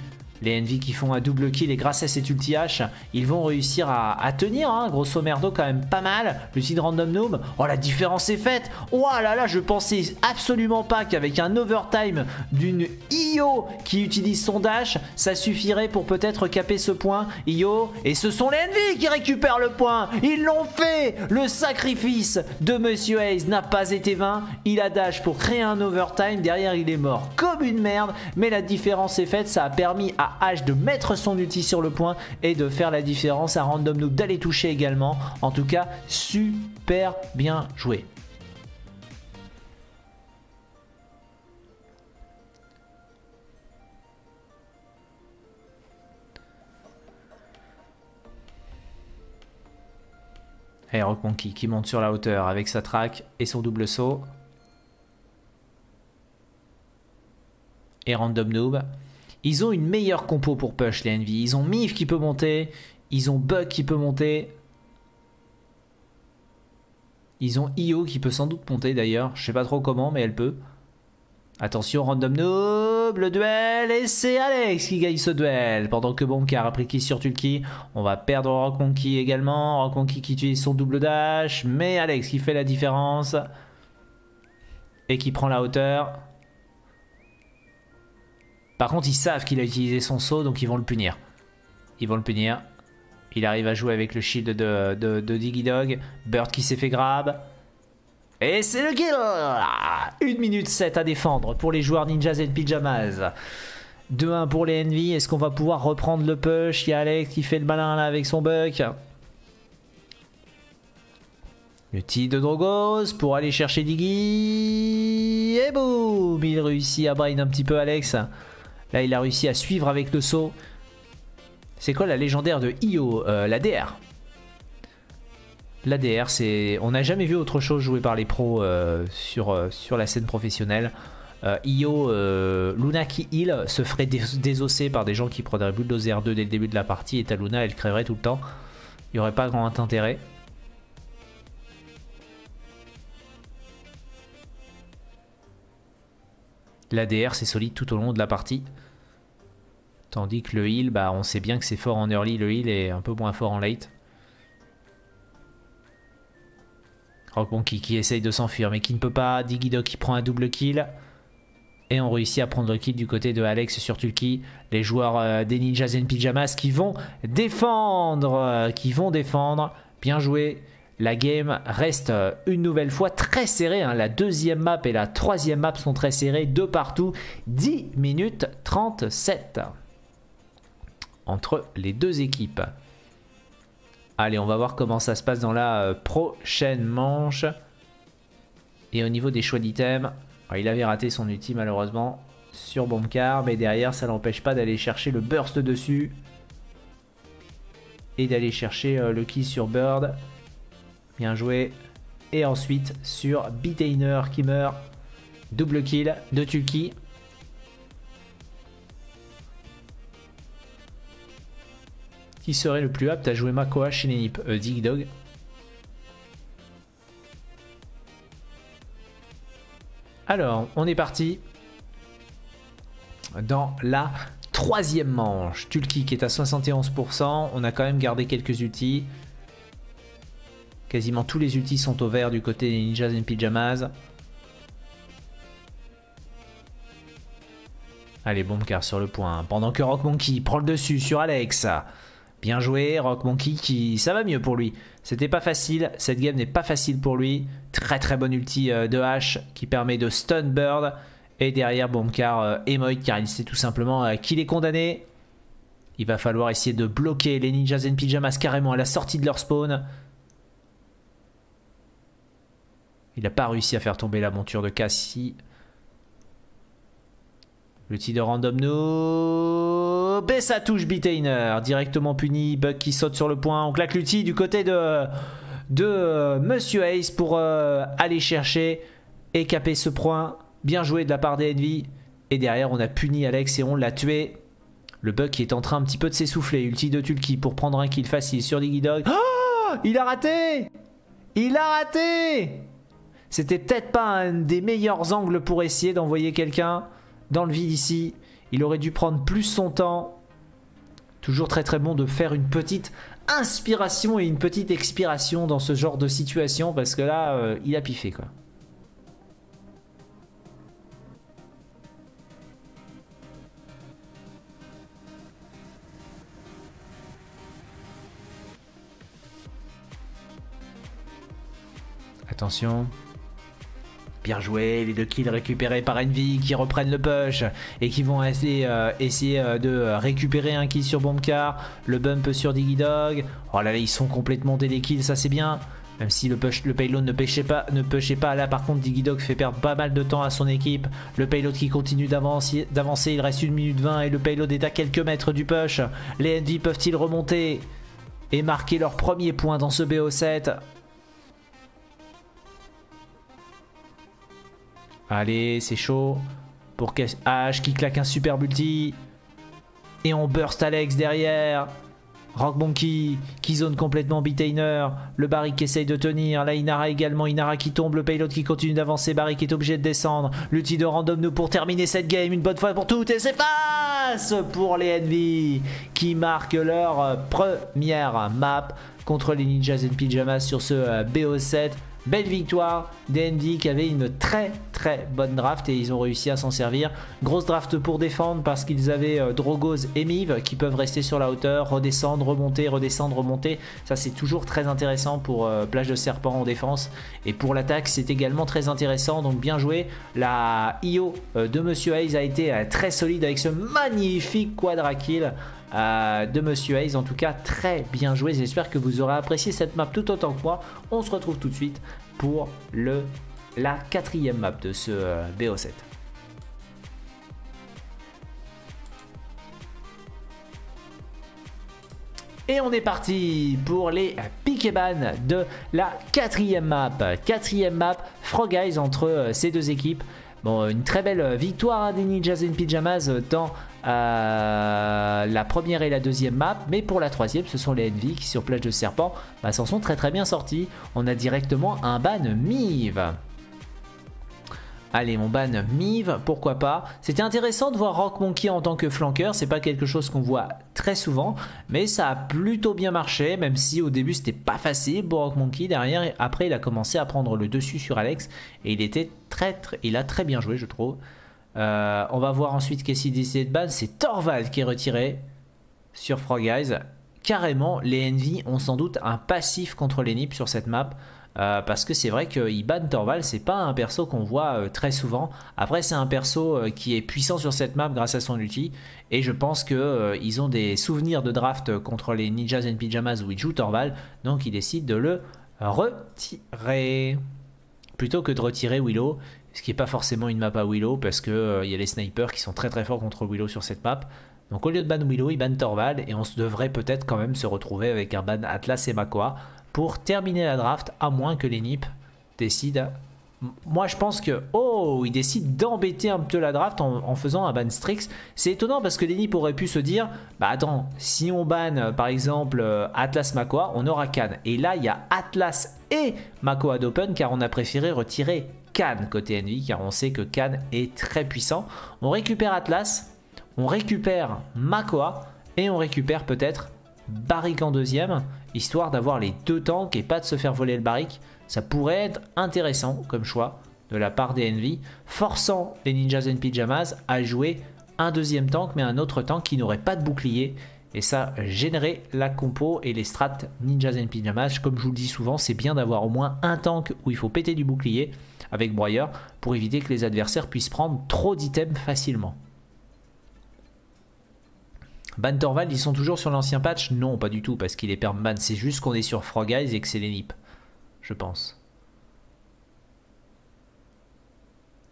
A: Les Envy qui font un double kill et grâce à cet ulti H, ils vont réussir à, tenir, hein. grosso merdo quand même pas mal. Le de Random Gnome, oh la différence est faite. Oh là là, je pensais absolument pas qu'avec un overtime d'une Io qui utilise son dash, ça suffirait pour peut-être caper ce point. Io, et ce sont les Envy qui récupèrent le point. Ils l'ont fait. Le sacrifice de Monsieur Hayes n'a pas été vain. Il a dash pour créer un overtime. Derrière, il est mort comme une merde. Mais la différence est faite. Ça a permis à H de mettre son ulti sur le point et de faire la différence à Random Noob d'aller toucher également. En tout cas, super bien joué. Et Rock Monkey qui monte sur la hauteur avec sa track et son double saut. Et Random Noob ils ont une meilleure compo pour push les Envy. Ils ont Mif qui peut monter. Ils ont Bug qui peut monter. Ils ont Io qui peut sans doute monter d'ailleurs. Je sais pas trop comment, mais elle peut. Attention, random noob, le duel, et c'est Alex qui gagne ce duel. Pendant que Bonkar a pris qui sur Tulki, on va perdre Rock également. Rock qui utilise son double dash, mais Alex qui fait la différence. Et qui prend la hauteur. Par contre, ils savent qu'il a utilisé son saut, donc ils vont le punir. Ils vont le punir. Il arrive à jouer avec le shield de, Diggy Dog. Bird qui s'est fait grab. Et c'est le kill 1 minute 7 à défendre pour les joueurs Ninjas et Pyjamas. 2-1 pour les Envy. Est-ce qu'on va pouvoir reprendre le push? Il y a Alex qui fait le malin là avec son buck. Le tir de Drogos pour aller chercher Diggy. Et boum Il réussit à brain un petit peu Alex. Là, il a réussi à suivre avec le saut. C'est quoi la légendaire de Io euh, La DR. La DR, c'est... On n'a jamais vu autre chose joué par les pros euh, sur, euh, sur la scène professionnelle. Io, Luna qui heal se ferait désosser par des gens qui prendraient Bulldozer 2 dès le début de la partie et ta Luna elle crèverait tout le temps. Il n'y aurait pas grand intérêt. L'ADR c'est solide tout au long de la partie. Tandis que le heal, bah, on sait bien que c'est fort en early, le heal est un peu moins fort en late. Rock qui, qui essaye de s'enfuir mais qui ne peut pas. Diggy qui prend un double kill. Et on réussit à prendre le kill du côté de Alex sur Tulki. Les joueurs euh, des Ninjas Pyjamas qui vont défendre. euh, qui vont défendre. Bien joué. La game reste euh, une nouvelle fois très serrée. hein. La deuxième map et la troisième map sont très serrées. Deux partout. 10 minutes 37. Entre les deux équipes. Allez, on va voir comment ça se passe dans la euh, prochaine manche. Et au niveau des choix d'items, alors, il avait raté son ulti malheureusement sur Bombcar, mais derrière ça l'empêche pas d'aller chercher le burst dessus. Et d'aller chercher euh, le kill sur Bird. Bien joué. Et ensuite sur Bitainer qui meurt. Double kill de Tulki. Qui serait le plus apte à jouer Makoa chez les Nip euh, Dig Dog. Alors, on est parti dans la troisième manche. Tulki qui est à 71%. On a quand même gardé quelques ultis. Quasiment tous les ultis sont au vert du côté des Ninjas and Pyjamas. Allez, Bombcar sur le point. Pendant que Rock Monkey prend le dessus sur Alex. Bien joué, Rock Monkey qui... Ça va mieux pour lui. C'était pas facile. Cette game n'est pas facile pour lui. Très très bon ulti euh, de H qui permet de stun Bird. Et derrière Bombcar euh, Emoid car il sait tout simplement euh, qu'il est condamné. Il va falloir essayer de bloquer les Ninjas and Pyjamas carrément à la sortie de leur spawn. Il n'a pas réussi à faire tomber la monture de Cassie. L'outil de random noob. Et ça touche Bitainer. Directement puni. Bug qui saute sur le point. On claque l'outil du côté de, de euh, Monsieur Ace pour euh, aller chercher et caper ce point. Bien joué de la part des Envy. Et derrière, on a puni Alex et on l'a tué. Le bug qui est en train un petit peu de s'essouffler. Ulti de Tulki pour prendre un kill facile sur Diggy Dog. Oh Il a raté Il a raté C'était peut-être pas un des meilleurs angles pour essayer d'envoyer quelqu'un dans le vide ici. Il aurait dû prendre plus son temps. Toujours très très bon de faire une petite inspiration et une petite expiration dans ce genre de situation parce que là, euh, il a piffé quoi. Attention. Bien joué, les deux kills récupérés par Envy qui reprennent le push et qui vont essayer, euh, essayer euh, de récupérer un kill sur Bombcar, le bump sur Diggy Dog. Oh là là, ils sont complètement dès les kills, ça c'est bien. Même si le, push, payload ne pêchait pas, ne pas, là par contre Diggy Dog fait perdre pas mal de temps à son équipe. Le payload qui continue d'avancer, d'avancer, il reste 1 minute 20 et le payload est à quelques mètres du push. Les Envy peuvent-ils remonter et marquer leur premier point dans ce BO7 Allez, c'est chaud. Pour H qui claque un super multi. Et on burst Alex derrière. Rock Monkey qui zone complètement Bitainer. Le Barrick essaye de tenir. Là, Inara également. Inara qui tombe. Le payload qui continue d'avancer. Barrick est obligé de descendre. L'outil de random nous pour terminer cette game. Une bonne fois pour toutes. Et c'est passe pour les Envy qui marquent leur première map contre les Ninjas and Pyjamas sur ce BO7. Belle victoire d'Envy qui avait une très très bonne draft et ils ont réussi à s'en servir. Grosse draft pour défendre parce qu'ils avaient euh, Drogos et Miv qui peuvent rester sur la hauteur, redescendre, remonter, redescendre, remonter. Ça c'est toujours très intéressant pour euh, Plage de Serpent en défense. Et pour l'attaque c'est également très intéressant donc bien joué. La IO euh, de Monsieur Hayes a été euh, très solide avec ce magnifique quadra kill. Euh, de Monsieur Hayes. En tout cas, très bien joué. J'espère que vous aurez apprécié cette map tout autant que moi. On se retrouve tout de suite pour le, la quatrième map de ce euh, BO7. Et on est parti pour les Pikeban de la quatrième map. Quatrième map, Frog Eyes entre euh, ces deux équipes. Bon, une très belle victoire des Ninjas in Pyjamas dans euh, la première et la deuxième map, mais pour la troisième, ce sont les Envy qui sur plage de serpent bah, s'en sont très très bien sortis. On a directement un ban Mive. Allez, mon ban Mive, pourquoi pas? C'était intéressant de voir Rock Monkey en tant que flanqueur. C'est pas quelque chose qu'on voit très souvent, mais ça a plutôt bien marché, même si au début c'était pas facile pour Rock Monkey. Derrière, après, il a commencé à prendre le dessus sur Alex et il était très, il a très bien joué, je trouve. Euh, on va voir ensuite qu'est-ce qu'il décide de ban. C'est Torvald qui est retiré sur Frog Eyes. Carrément, les Envy ont sans doute un passif contre les Nips sur cette map. Euh, parce que c'est vrai que Iban Torval, c'est pas un perso qu'on voit euh, très souvent. Après, c'est un perso euh, qui est puissant sur cette map grâce à son ulti. Et je pense qu'ils ont des souvenirs de draft contre les Ninjas and Pyjamas où il joue Torval. Donc ils décident de le retirer. Plutôt que de retirer Willow. Ce qui n'est pas forcément une map à Willow parce qu'il il y a les snipers qui sont très très forts contre Willow sur cette map. Donc au lieu de ban Willow, il ban Torval et on devrait peut-être quand même se retrouver avec un ban Atlas et Makoa pour terminer la draft, à moins que les NIP décident. Moi, je pense que. Oh, ils décident d'embêter un peu la draft en, faisant un ban Strix. C'est étonnant parce que les NIP auraient pu se dire Bah attends, si on banne par exemple euh, Atlas Makoa, on aura Khan. Et là, il y a Atlas et Makoa d'Open car on a préféré retirer Khan côté Envy car on sait que Khan est très puissant. On récupère Atlas, on récupère Makoa et on récupère peut-être Barrick en deuxième, histoire d'avoir les deux tanks et pas de se faire voler le Barrick. Ça pourrait être intéressant comme choix de la part des Envy, forçant les Ninjas and Pyjamas à jouer un deuxième tank, mais un autre tank qui n'aurait pas de bouclier. Et ça gênerait la compo et les strats Ninjas and Pyjamas. Comme je vous le dis souvent, c'est bien d'avoir au moins un tank où il faut péter du bouclier avec Broyer pour éviter que les adversaires puissent prendre trop d'items facilement. Ban Torvald, ils sont toujours sur l'ancien patch? Non, pas du tout, parce qu'il est permaban. C'est juste qu'on est sur Frog Eyes et que c'est les nips, je pense.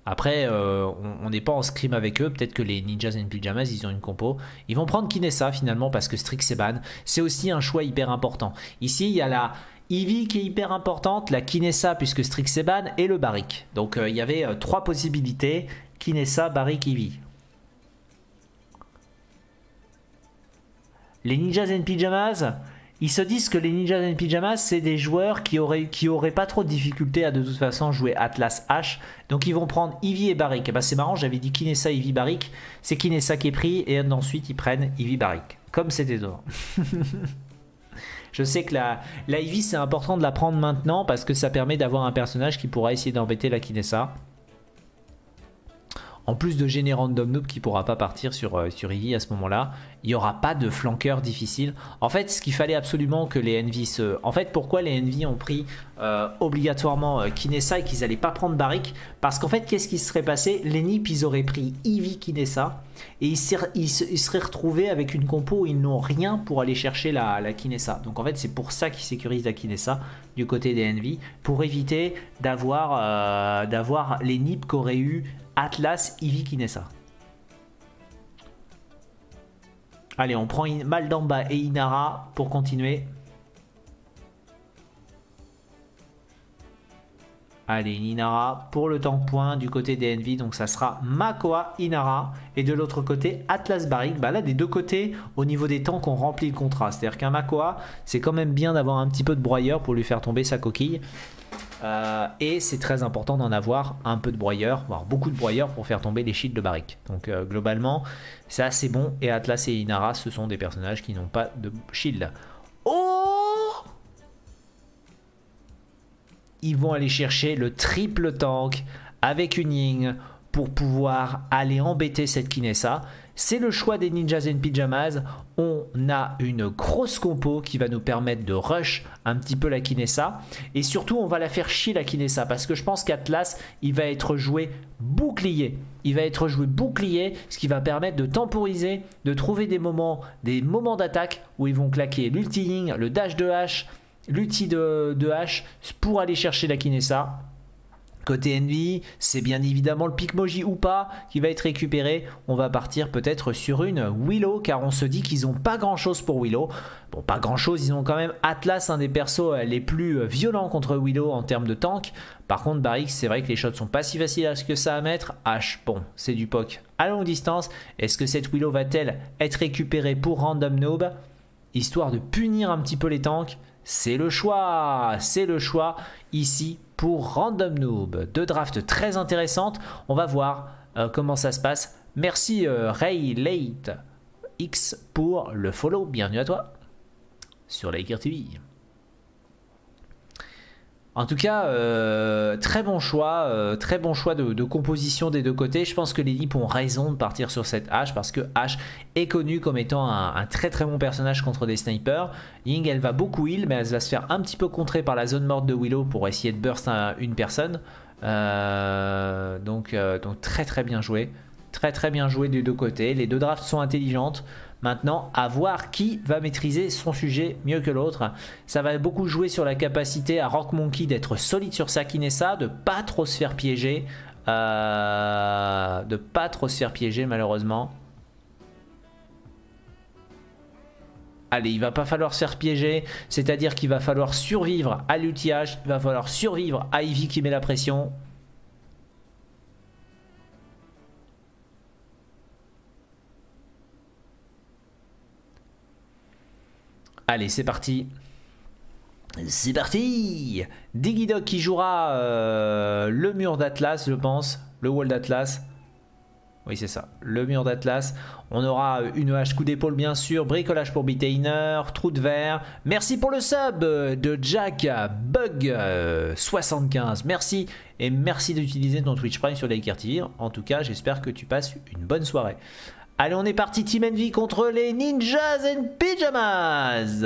A: Après, euh, on n'est pas en scrim avec eux. Peut-être que les Ninjas and Pyjamas, ils ont une compo. Ils vont prendre Kinessa finalement parce que Strix est ban. C'est aussi un choix hyper important. Ici, il y a la Eevee qui est hyper importante, la Kinessa puisque Strix est ban et le Barik. Donc euh, il y avait euh, trois possibilités Kinessa, Barik, Eevee. Les Ninjas and Pyjamas, ils se disent que les Ninjas and Pyjamas, c'est des joueurs qui auraient, qui auraient pas trop de difficultés à de toute façon jouer Atlas H. Donc ils vont prendre Ivy et Barik. bah, c'est marrant, j'avais dit Kinessa, Ivy, Barik. C'est Kinessa qui est pris et ensuite ils prennent Ivy, Barik. Comme c'était étonnant. *laughs* Je sais que la, la Ivy, c'est important de la prendre maintenant parce que ça permet d'avoir un personnage qui pourra essayer d'embêter la Kinessa. En plus de gêner Random Noob qui pourra pas partir sur, euh, Eevee à ce moment-là, il n'y aura pas de flanqueur difficile. En fait, ce qu'il fallait absolument que les Envy se... En fait, pourquoi les Envy ont pris euh, obligatoirement euh, Kinessa et qu'ils n'allaient pas prendre Barik? Parce qu'en fait, qu'est-ce qui serait passé? Les Nip, ils auraient pris Eevee Kinessa et ils, seraient retrouvés avec une compo où ils n'ont rien pour aller chercher la, la Kinessa. Donc en fait, c'est pour ça qu'ils sécurisent la Kinessa du côté des Envy, pour éviter d'avoir d'avoir les Nip qu'auraient eu Atlas, Ivy Kinessa. Allez, on prend Maldamba et Inara pour continuer. Allez, Inara pour le tank point du côté des Envy. Donc ça sera Makoa, Inara. Et de l'autre côté, Atlas Barik. Bah là, des deux côtés, au niveau des tanks, on remplit le contrat. C'est-à-dire qu'un Makoa, c'est quand même bien d'avoir un petit peu de broyeur pour lui faire tomber sa coquille. Euh, et c'est très important d'en avoir un peu de broyeur, voire beaucoup de broyeur pour faire tomber les shields de Barik. Donc euh, globalement, c'est assez bon. Et Atlas et Inara, ce sont des personnages qui n'ont pas de shield. Oh Ils vont aller chercher le triple tank avec une Ying pour pouvoir aller embêter cette Kinessa. C'est le choix des Ninjas and Pyjamas. On a une grosse compo qui va nous permettre de rush un petit peu la Kinessa. Et surtout, on va la faire chier la Kinessa. Parce que je pense qu'Atlas, il va être joué bouclier. Il va être joué bouclier, ce qui va permettre de temporiser, de trouver des moments, des moments d'attaque où ils vont claquer l'ulti le dash de H, l'ulti de, de H pour aller chercher la Kinessa Côté Envy, c'est bien évidemment le Picmoji ou pas qui va être récupéré. On va partir peut-être sur une Willow car on se dit qu'ils n'ont pas grand chose pour Willow. Bon, pas grand chose, ils ont quand même Atlas, un des persos euh, les plus euh, violents contre Willow en termes de tank. Par contre, Barix, c'est vrai que les shots sont pas si faciles à que ça à mettre. H, bon, c'est du POC à longue distance. Est-ce que cette Willow va-t-elle être récupérée pour Random Noob? Histoire de punir un petit peu les tanks c'est le choix, c'est le choix ici pour Random Noob. Deux drafts très intéressantes. On va voir euh, comment ça se passe. Merci euh, Ray X pour le follow. Bienvenue à toi sur Laker TV. En tout cas, euh, très bon choix, euh, très bon choix de, composition des deux côtés. Je pense que les Nips ont raison de partir sur cette H parce que H est connu comme étant un, très très bon personnage contre des snipers. Ying, elle va beaucoup heal, mais elle va se faire un petit peu contrer par la zone morte de Willow pour essayer de burst une personne. Euh, donc, donc très très bien joué. Très très bien joué des deux côtés. Les deux drafts sont intelligentes. Maintenant, à voir qui va maîtriser son sujet mieux que l'autre. Ça va beaucoup jouer sur la capacité à Rock Monkey d'être solide sur sa Kinessa, de pas trop se faire piéger. Euh, de pas trop se faire piéger malheureusement. Allez, il va pas falloir se faire piéger, c'est-à-dire qu'il va falloir survivre à l'outillage, il va falloir survivre à Ivy qui met la pression. Allez, c'est parti. C'est parti Digidog qui jouera euh, le mur d'Atlas, je pense. Le wall d'Atlas. Oui, c'est ça. Le mur d'Atlas. On aura une hache coup d'épaule, bien sûr. Bricolage pour Bitainer. Trou de verre. Merci pour le sub de Jack Bug75. Merci. Et merci d'utiliser ton Twitch Prime sur Laker TV. En tout cas, j'espère que tu passes une bonne soirée. Allez, on est parti Team Envy contre les Ninjas and Pyjamas.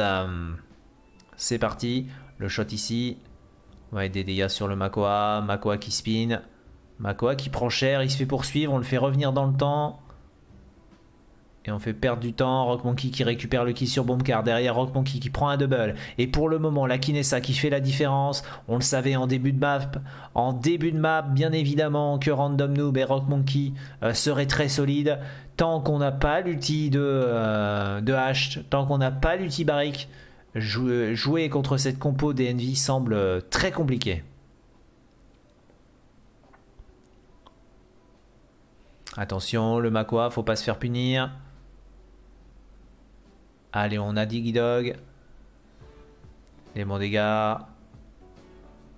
A: C'est parti. Le shot ici. On va des dégâts sur le Makoa. Makoa qui spin. Makoa qui prend cher. Il se fait poursuivre. On le fait revenir dans le temps. Et on fait perdre du temps. Rock Monkey qui récupère le kill sur Bombcar. Derrière Rock Monkey qui prend un double. Et pour le moment, la Kinessa qui fait la différence. On le savait en début de map. En début de map, bien évidemment, que Random Noob et Rock Monkey euh, seraient très solides. Tant qu'on n'a pas l'outil de, euh, de H, tant qu'on n'a pas l'outil Barrick, jouer, contre cette compo DNV semble euh, très compliqué. Attention, le Makwa, faut pas se faire punir. Allez, on a Digidog. Les bons dégâts.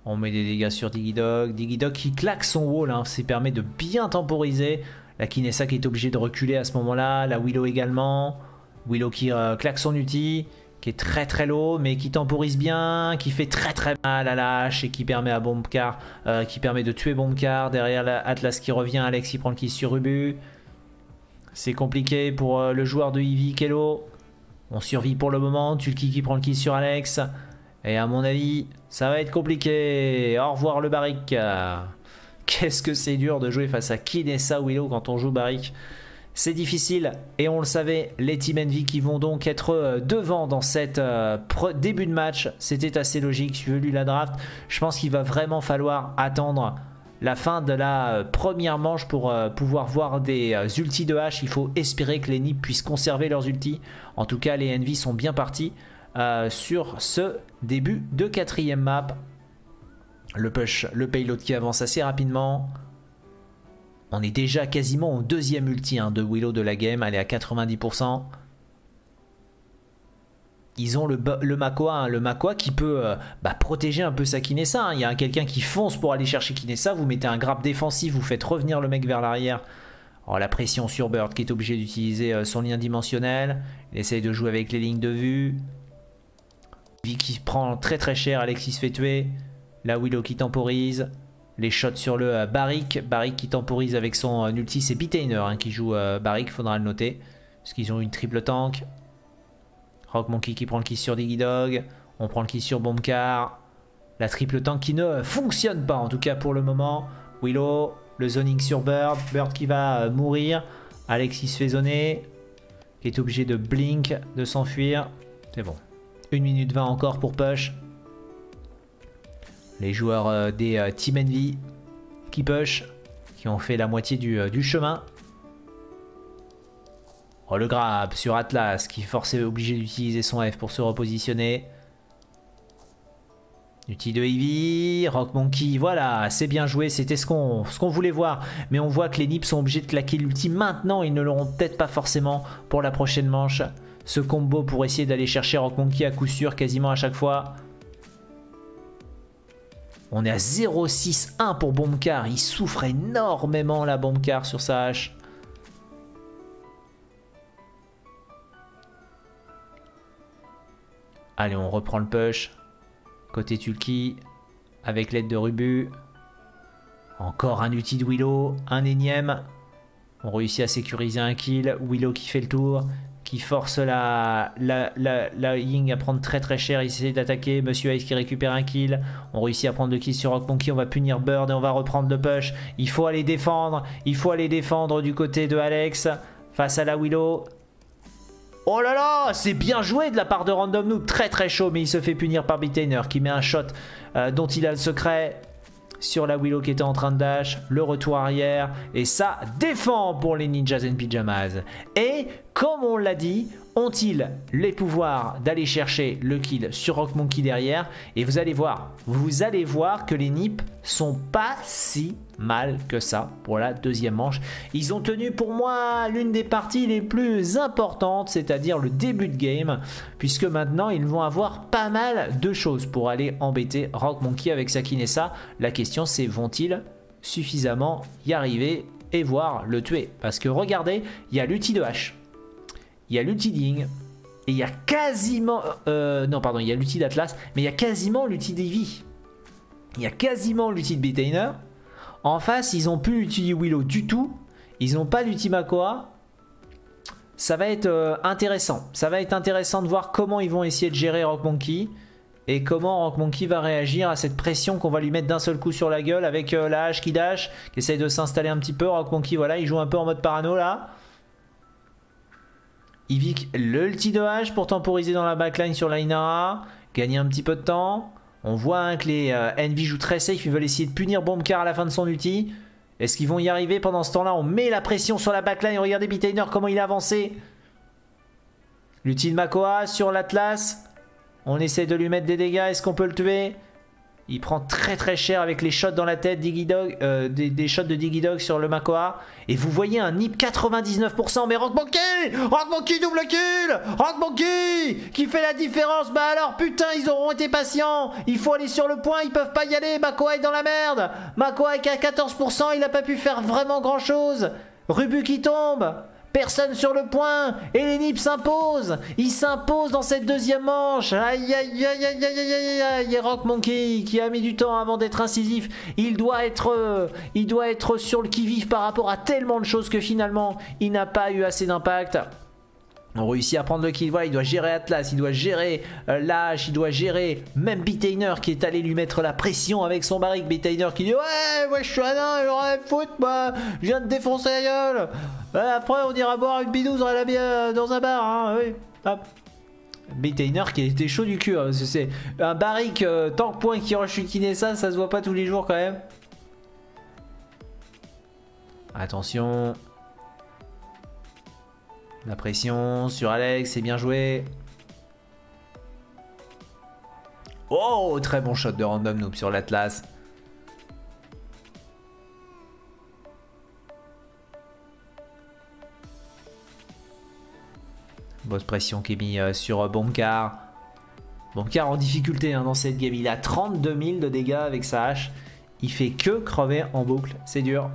A: On met des dégâts sur Digidog. Digidog qui claque son wall, hein, ça permet de bien temporiser. La Kinessa qui est obligée de reculer à ce moment-là. La Willow également. Willow qui euh, claque son ulti. Qui est très très low, mais qui temporise bien. Qui fait très très mal à la et qui permet à Bombcar. Euh, qui permet de tuer Bombcar. Derrière la Atlas qui revient. Alex qui prend le kill sur Rubu. C'est compliqué pour euh, le joueur de Eevee, Kelo. On survit pour le moment. Tulki qui prend le kill sur Alex. Et à mon avis, ça va être compliqué. Au revoir le Barrick. Qu'est-ce que c'est dur de jouer face à Kinessa Willow quand on joue Barrick. C'est difficile et on le savait, les Team Envy qui vont donc être euh, devant dans cette euh, début de match, c'était assez logique, tu veux lu la draft, je pense qu'il va vraiment falloir attendre la fin de la euh, première manche pour pouvoir voir des ultis de H. Il faut espérer que les Nips puissent conserver leurs ultis. En tout cas, les Envy sont bien partis sur ce début de quatrième map. Le push, le payload qui avance assez rapidement. On est déjà quasiment au deuxième ulti hein, de Willow de la game. Elle est à 90%. Ils ont le, le Makoa, hein, le Makoa qui peut euh, bah, protéger un peu sa Kinessa. Hein. Il y a quelqu'un qui fonce pour aller chercher Kinessa. Vous mettez un grappe défensif, vous faites revenir le mec vers l'arrière. Oh, la pression sur Bird qui est obligé d'utiliser euh, son lien dimensionnel. Il essaye de jouer avec les lignes de vue. Qui prend très très cher. Alexis fait tuer. La Willow qui temporise. Les shots sur le euh, Barrick. Barrick qui temporise avec son ulti. C'est Bitainer hein, qui joue Barrick, faudra le noter. Parce qu'ils ont une triple tank. Rock Monkey qui prend le kill sur Diggy Dog. On prend le kill sur Bombcar. La triple tank qui ne fonctionne pas, en tout cas pour le moment. Willow, le zoning sur Bird. Bird qui va mourir. Alexis fait zoner. Qui est obligé de blink, de s'enfuir. C'est bon. 1 minute 20 encore pour Push les joueurs euh, des euh, Team Envy qui push, qui ont fait la moitié du, euh, chemin. Oh, le grab sur Atlas qui est obligé d'utiliser son F pour se repositionner. Outil de Eevee, Rock Monkey, voilà, c'est bien joué, c'était ce qu'on ce qu'on voulait voir. Mais on voit que les Nips sont obligés de claquer l'ulti maintenant, ils ne l'auront peut-être pas forcément pour la prochaine manche. Ce combo pour essayer d'aller chercher Rock Monkey à coup sûr quasiment à chaque fois. On est à 0,6-1 pour Bombcar. Il souffre énormément la Bombcar sur sa hache. Allez, on reprend le push. Côté Tulki. avec l'aide de Rubu. Encore un outil de Willow, un énième. On réussit à sécuriser un kill. Willow qui fait le tour, qui force la, Ying à prendre très très cher. Il essaie d'attaquer. Monsieur Ice qui récupère un kill. On réussit à prendre le kill sur Rock Monkey. On va punir Bird et on va reprendre le push. Il faut aller défendre. Il faut aller défendre du côté de Alex face à la Willow. Oh là là, c'est bien joué de la part de Random Noob, très très chaud, mais il se fait punir par Bitainer qui met un shot euh, dont il a le secret sur la Willow qui était en train de dash, le retour arrière, et ça défend pour les Ninjas and Pyjamas. Et comme on l'a dit, ont-ils les pouvoirs d'aller chercher le kill sur Rock Monkey derrière Et vous allez voir, vous allez voir que les Nips sont pas si mal que ça pour la deuxième manche. Ils ont tenu pour moi l'une des parties les plus importantes, c'est-à-dire le début de game, puisque maintenant ils vont avoir pas mal de choses pour aller embêter Rock Monkey avec sa Kinessa. La question c'est vont-ils suffisamment y arriver et voir le tuer? Parce que regardez, il y a l'outil de hache il y a l'outil Ding, et il y a quasiment... Euh, non, pardon, il y a l'outil d'Atlas, mais il y a quasiment l'outil d'Eevee. Il y a quasiment l'outil de Betainer. En face, ils n'ont plus l'outil Willow du tout. Ils n'ont pas l'outil Makoa. Ça va être euh, intéressant. Ça va être intéressant de voir comment ils vont essayer de gérer Rock Monkey. Et comment Rock Monkey va réagir à cette pression qu'on va lui mettre d'un seul coup sur la gueule avec euh, la hache qui dash, qui essaye de s'installer un petit peu. Rock Monkey, voilà, il joue un peu en mode parano là. Yvick l'ulti de H pour temporiser dans la backline sur l'Ainara. Gagner un petit peu de temps. On voit hein, que les euh, Envy jouent très safe. Ils veulent essayer de punir Bombcar à la fin de son ulti. Est-ce qu'ils vont y arriver pendant ce temps-là? On met la pression sur la backline. Regardez Bitainer comment il a avancé. L'ulti de Makoa sur l'Atlas. On essaie de lui mettre des dégâts. Est-ce qu'on peut le tuer? Il prend très très cher avec les shots dans la tête, euh, des, shots de Digidog sur le Makoa. Et vous voyez un nip 99%, mais Rock Monkey! Rock Monkey double kill! Rock Monkey Qui fait la différence. Bah alors putain, ils auront été patients. Il faut aller sur le point, ils peuvent pas y aller, Makoa est dans la merde. Makoa est qu'à 14%, il a pas pu faire vraiment grand chose Rubu qui tombe Personne sur le point et les Nips. Ils s'imposent dans cette deuxième manche. Aïe aïe aïe aïe aïe aïe aïe Rock Monkey qui a mis du temps avant d'être incisif. Il doit être, euh, il doit être sur le qui-vive par rapport à tellement de choses que finalement il n'a pas eu assez d'impact. On réussit à prendre le kill. Voilà, il doit gérer Atlas, il doit gérer euh, l'âge, il doit gérer même Bitainer qui est allé lui mettre la pression avec son barrique. Bitainer qui dit Ouais, ouais, je suis un nain, j'aurais foot, moi, je viens de défoncer la gueule. Après, on ira boire une bidouze la bière dans un bar, hein, oui. Hop. Bitainer qui était chaud du cul, hein, c'est un barrique euh, que point qui rechutinait ça, ça se voit pas tous les jours quand même. Attention. La pression sur Alex, c'est bien joué. Oh, très bon shot de Random Noob sur l'Atlas. Boss pression qui est mis euh, sur Bonkar. Bonkar en difficulté hein, dans cette game. Il a 32 000 de dégâts avec sa hache. Il fait que crever en boucle. C'est dur.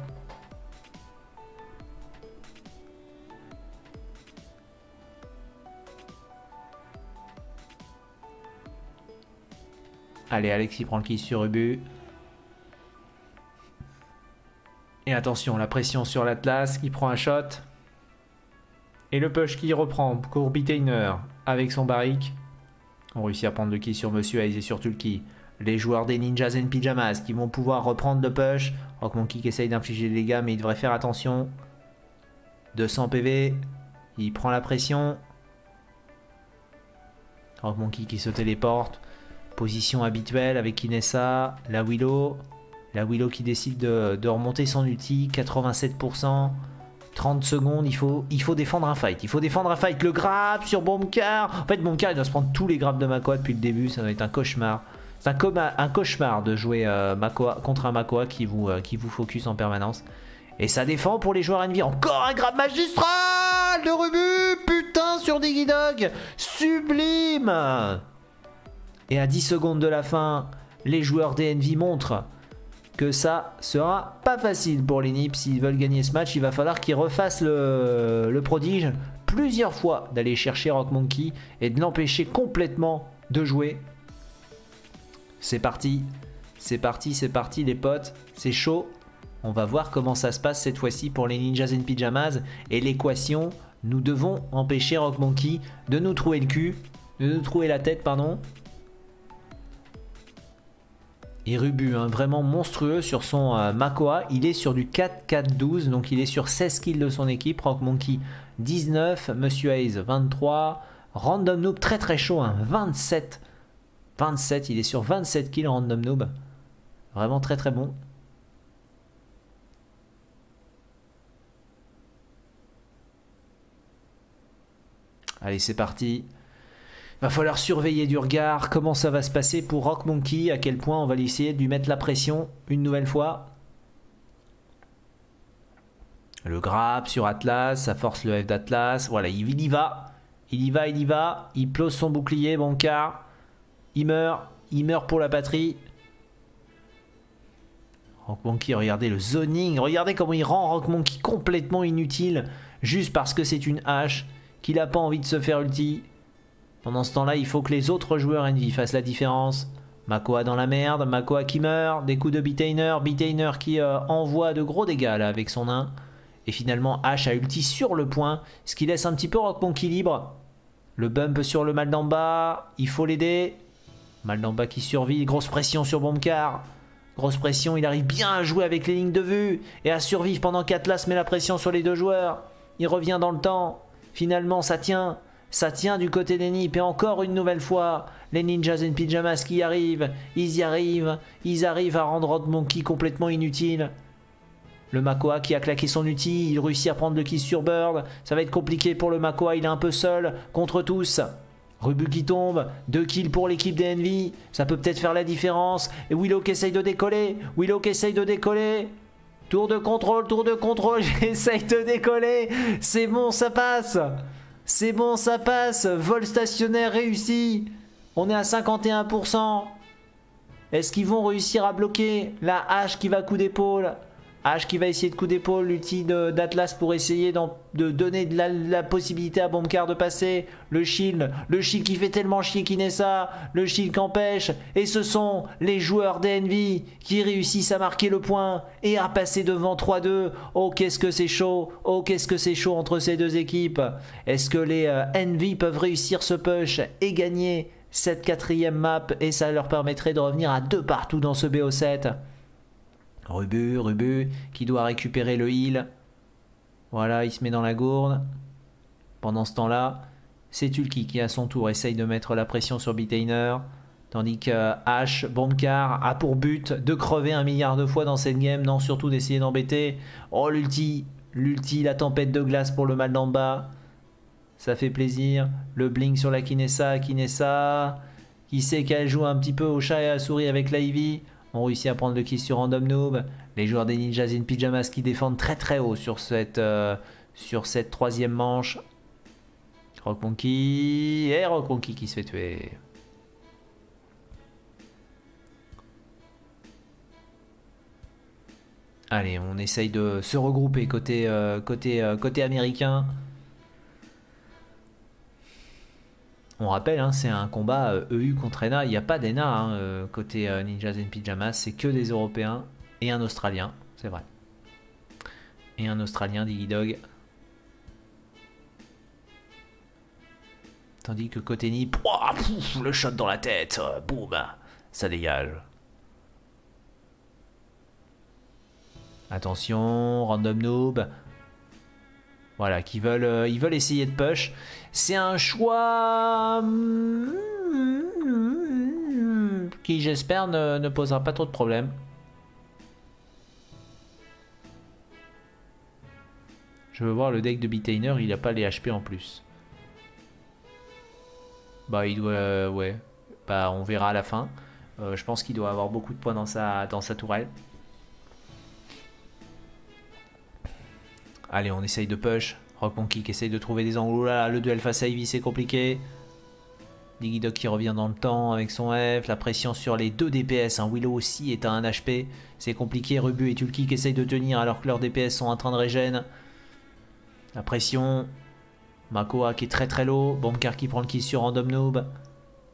A: Allez, Alexis prend le kill sur Ubu. Et attention, la pression sur l'Atlas qui prend un shot. Et le push qui reprend pour avec son barrique. On réussit à prendre le kill sur Monsieur Hayes et sur Tulki. Les joueurs des Ninjas and Pyjamas qui vont pouvoir reprendre le push. Rock Monkey qui essaye d'infliger des dégâts mais il devrait faire attention. 200 PV. Il prend la pression. Rock Monkey qui se téléporte. Position habituelle avec Inessa, la Willow. La Willow qui décide de, remonter son ulti, 87%. 30 secondes, il faut, défendre un fight. Il faut défendre un fight. Le grab sur Bombcar. En fait, Bombcar, il doit se prendre tous les grabs de Makoa depuis le début. Ça va être un cauchemar. C'est un, un, cauchemar de jouer euh, contre un Makoa qui vous, euh, qui vous focus en permanence. Et ça défend pour les joueurs Envy. Encore un grab magistral de Rubu. Putain, sur Digidog. Sublime. Et à 10 secondes de la fin, les joueurs d'Envy montrent que ça sera pas facile pour les Nips. S'ils veulent gagner ce match, il va falloir qu'ils refassent le, prodige plusieurs fois d'aller chercher Rock Monkey et de l'empêcher complètement de jouer. C'est parti. C'est parti, c'est parti les potes. C'est chaud. On va voir comment ça se passe cette fois-ci pour les Ninjas in Pyjamas. Et l'équation, nous devons empêcher Rock Monkey de nous trouver le cul, de nous trouver la tête, pardon. Et Rubu, hein, vraiment monstrueux sur son euh, Makoa. Il est sur du 4-4-12, donc il est sur 16 kills de son équipe. Rock Monkey 19, Monsieur Hayes 23, Random Noob très très chaud, 27. Hein, 27, il est sur 27 kills Random Noob. Vraiment très très bon. Allez, c'est parti. Va falloir surveiller du regard comment ça va se passer pour Rock Monkey, à quel point on va essayer de lui mettre la pression une nouvelle fois? Le grab sur Atlas, ça force le F d'Atlas. Voilà, il y va. Il y va, il y va. Il plose son bouclier, bon car. Il meurt. Il meurt pour la patrie. Rock Monkey, regardez le zoning. Regardez comment il rend Rock Monkey complètement inutile. Juste parce que c'est une hache. Qu'il n'a pas envie de se faire ulti. Pendant ce temps-là, il faut que les autres joueurs Envy fassent la différence. Makoa dans la merde, Makoa qui meurt, des coups de Bitainer, Bitainer qui euh, envoie de gros dégâts avec son nain. Et finalement, H a ulti sur le point, ce qui laisse un petit peu Rock Monkey libre. Le bump sur le mal d'en bas, il faut l'aider. Mal d'en bas qui survit, grosse pression sur Bombcar. Grosse pression, il arrive bien à jouer avec les lignes de vue et à survivre pendant qu'Atlas met la pression sur les deux joueurs. Il revient dans le temps. Finalement, ça tient. Ça tient du côté des nips et encore une nouvelle fois, les ninjas en pyjamas qui arrivent, ils y arrivent, ils arrivent à rendre Rock Monkey complètement inutile. Le Makoa qui a claqué son outil, il réussit à prendre le kill sur Bird. Ça va être compliqué pour le Makoa, il est un peu seul contre tous. Rubu qui tombe, deux kills pour l'équipe d'Envy, ça peut peut-être faire la différence. Et Willow qui essaye de décoller, Willow qui essaye de décoller. Tour de contrôle, tour de contrôle, *laughs* j'essaye de décoller. C'est bon, ça passe. C'est bon, ça passe. Vol stationnaire réussi. On est à 51%. Est-ce qu'ils vont réussir à bloquer la hache qui va coup d'épaule? H qui va essayer de coup d'épaule, l'outil d'Atlas pour essayer de donner la, possibilité à Bombcar de passer. Le shield, le shield qui fait tellement chier Kinessa, le shield qui empêche. Et ce sont les joueurs d'Envy qui réussissent à marquer le point et à passer devant 3-2. Oh qu'est-ce que c'est chaud, oh qu'est-ce que c'est chaud entre ces deux équipes. Est-ce que les euh, Envy peuvent réussir ce push et gagner cette quatrième map? Et ça leur permettrait de revenir à deux partout dans ce BO7 Rubu, Rubu, qui doit récupérer le heal. Voilà, il se met dans la gourde. Pendant ce temps-là, c'est Tulki qui à son tour essaye de mettre la pression sur Bitainer. Tandis que H, Bombcar, a pour but de crever un milliard de fois dans cette game. Non, surtout d'essayer d'embêter. Oh, l'ulti, l'ulti, la tempête de glace pour le mal d'en bas. Ça fait plaisir. Le blink sur la Kinessa, Kinessa, qui sait qu'elle joue un petit peu au chat et à la souris avec l'Ivy ont réussi à prendre le kill sur Random Noob. Les joueurs des Ninjas in Pyjamas qui défendent très très haut sur cette, euh, troisième manche. Rock Monkey. Et Rock Monkey qui se fait tuer. Allez, on essaye de se regrouper côté, euh, côté, euh, côté américain. On rappelle, hein, c'est un combat EU e contre ENA. Il n'y a pas d'ENA hein, euh, côté euh, Ninjas and Pyjamas. C'est que des Européens et un Australien. C'est vrai. Et un Australien, Diggy Dog. Tandis que côté NIP, le shot dans la tête. Euh, boum, ça dégage. Attention, random noob. Voilà, qui veulent, ils veulent essayer de push. C'est un choix qui, j'espère, ne, posera pas trop de problèmes. Je veux voir le deck de Bitainer, il n'a pas les HP en plus. Bah, il doit... ouais. Bah, on verra à la fin. Euh, je pense qu'il doit avoir beaucoup de points dans sa, dans sa tourelle. Allez, on essaye de push. Rock Monkey essaye de trouver des angles. Là, le duel face à Ivy, c'est compliqué. Digidog qui revient dans le temps avec son F. La pression sur les deux DPS. Un Willow aussi est à un HP. C'est compliqué. Rubu et Tulki qui essayent de tenir alors que leurs DPS sont en train de régène. La pression. Makoa qui est très très low. Bombcar qui prend le kill sur Random Noob.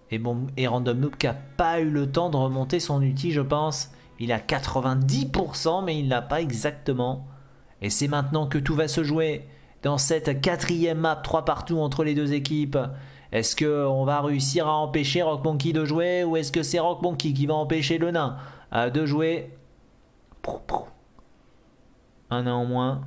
A: Et, Random Noob qui n'a pas eu le temps de remonter son outil, je pense. Il a 90%, mais il l'a pas exactement. Et c'est maintenant que tout va se jouer dans cette quatrième map 3 partout entre les deux équipes. Est-ce qu'on va réussir à empêcher Rock Monkey de jouer ou est-ce que c'est Rock Monkey qui va empêcher le nain euh, de jouer? Un nain en moins.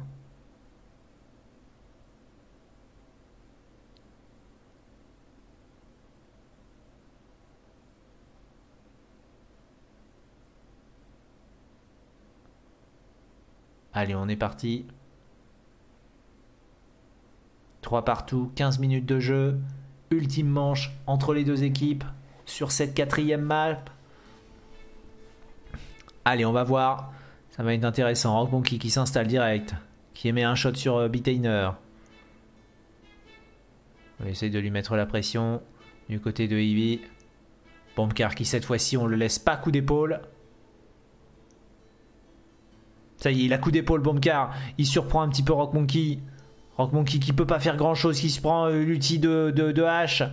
A: Allez, on est parti. 3 partout, 15 minutes de jeu. Ultime manche entre les deux équipes sur cette quatrième map. Allez, on va voir. Ça va être intéressant. Rock Monkey qui s'installe direct. Qui émet un shot sur euh, Bitainer. On essaye de lui mettre la pression. Du côté de Ivy. Bombcar qui cette fois-ci on le laisse pas coup d'épaule. Ça y est, il a coup d'épaule, Bombcar. Il surprend un petit peu Rock Monkey. Rock Monkey qui peut pas faire grand chose, qui se prend euh, l'outil de, de, de, H.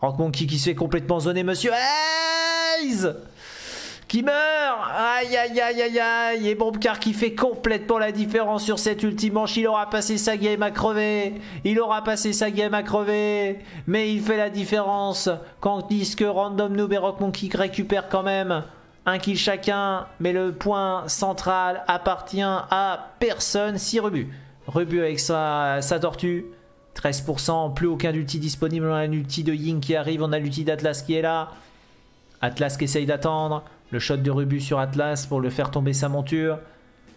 A: Rock Monkey qui se fait complètement zoner, monsieur Hayes qui meurt Aïe aïe aïe aïe aïe Et Bombcar qui fait complètement la différence sur cette ultime manche. Il aura passé sa game à crever. Il aura passé sa game à crever. Mais il fait la différence quand disent que Random Noob et Rock Monkey récupèrent quand même un kill chacun, mais le point central appartient à personne. 6 rebuts. Rebut avec sa, sa tortue. 13%, plus aucun ulti disponible. On a un ulti de Ying qui arrive, on a l'ulti d'Atlas qui est là. Atlas qui essaye d'attendre. Le shot de rebut sur Atlas pour le faire tomber sa monture.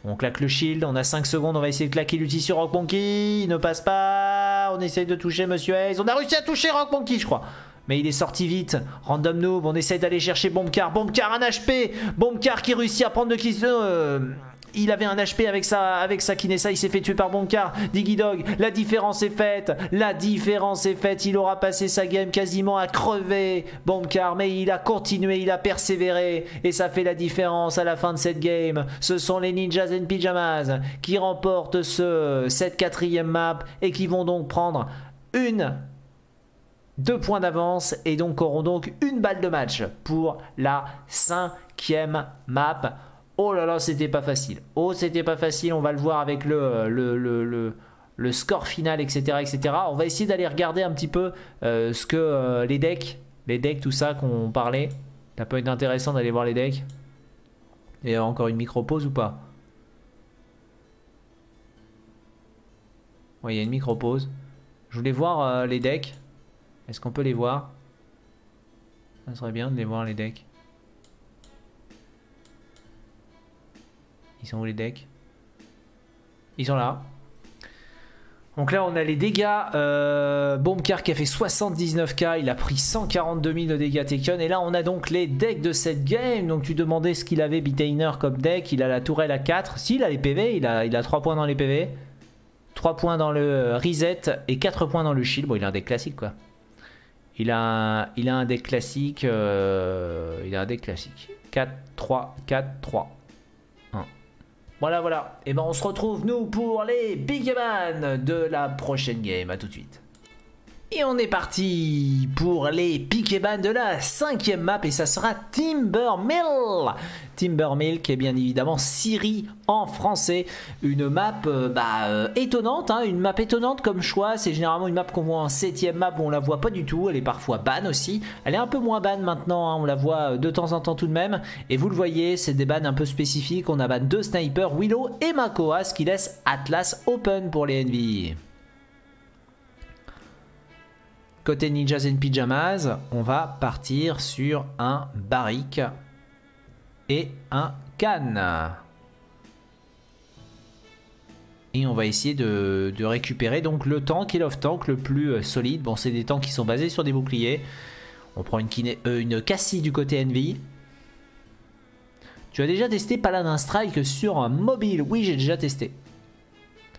A: On claque le shield, on a 5 secondes, on va essayer de claquer l'ulti sur Rock Monkey. Il ne passe pas. On essaye de toucher Monsieur Hayes. On a réussi à toucher Rock Monkey, je crois. Mais il est sorti vite. Random noob, on essaye d'aller chercher Bombcar. Bombcar, un HP. Bombcar qui réussit à prendre de qui euh, il avait un HP avec sa, avec sa Kinessa, il s'est fait tuer par Bombcar. Diggy Dog, la différence est faite. La différence est faite. Il aura passé sa game quasiment à crever, Bombcar. Mais il a continué, il a persévéré. Et ça fait la différence à la fin de cette game. Ce sont les Ninjas and Pyjamas qui remportent ce, cette quatrième map et qui vont donc prendre une deux points d'avance et donc auront donc une balle de match pour la cinquième map. Oh là là, c'était pas facile. Oh, c'était pas facile. On va le voir avec le, score final, etc., etc. On va essayer d'aller regarder un petit peu euh, ce que euh, les decks, les decks, tout ça qu'on parlait. Ça peut être intéressant d'aller voir les decks. Et encore une micro-pause ou pas? Oui, il y a une micro-pause. Je voulais voir euh, les decks. Est-ce qu'on peut les voir? Ça serait bien de les voir les decks. Ils sont où les decks? Ils sont là. Donc là on a les dégâts. Euh, Bombcar qui a fait 79k, il a pris 142 000 de dégâts taken. Et là on a donc les decks de cette game. Donc tu demandais ce qu'il avait Bitainer comme deck. Il a la tourelle à 4. Si, il a les PV, il a, il a 3 points dans les PV. 3 points dans le reset et 4 points dans le shield. Bon il a un deck classique quoi. Il a, un deck classique. Il a un deck classique. 4, 3, 4, 3. 1. Voilà, voilà. Et ben on se retrouve nous pour les Big de la prochaine game. A tout de suite. Et on est parti pour les Piqueban de la cinquième map et ça sera Timber Mill. Timber Mill qui est bien évidemment Siri en français. Une map euh, bah, euh, étonnante, hein, une map étonnante comme choix. C'est généralement une map qu'on voit en septième map où on la voit pas du tout. Elle est parfois ban aussi. Elle est un peu moins ban maintenant, hein, on la voit euh, de temps en temps tout de même. Et vous le voyez, c'est des bans un peu spécifiques. On a ban deux snipers, Willow et Makoa, qui laisse Atlas open pour les NV. Côté Ninjas and Pyjamas, on va partir sur un barrique et un canne. Et on va essayer de, récupérer donc le tank et l'off-tank le plus euh, solide. Bon, c'est des tanks qui sont basés sur des boucliers. On prend une, euh, une Cassie du côté Envy. Tu as déjà testé Paladin Strike sur un mobile? Oui, j'ai déjà testé.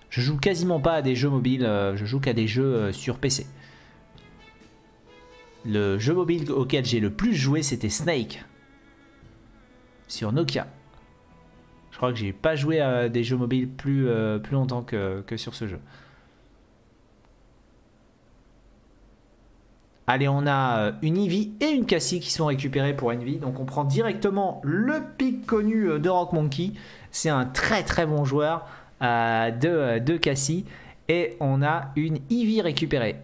A: Je joue quasiment pas à des jeux mobiles, euh, je joue qu'à des jeux sur PC. Le jeu mobile auquel j'ai le plus joué, c'était Snake. Sur Nokia. Je crois que j'ai pas joué à des jeux mobiles plus, euh, plus longtemps que, sur ce jeu. Allez, on a euh, une Eevee et une Cassie qui sont récupérées pour Envy. Donc on prend directement le pic connu euh, de Rock Monkey. C'est un très très bon joueur de, de Cassie. Et on a une Eevee récupérée.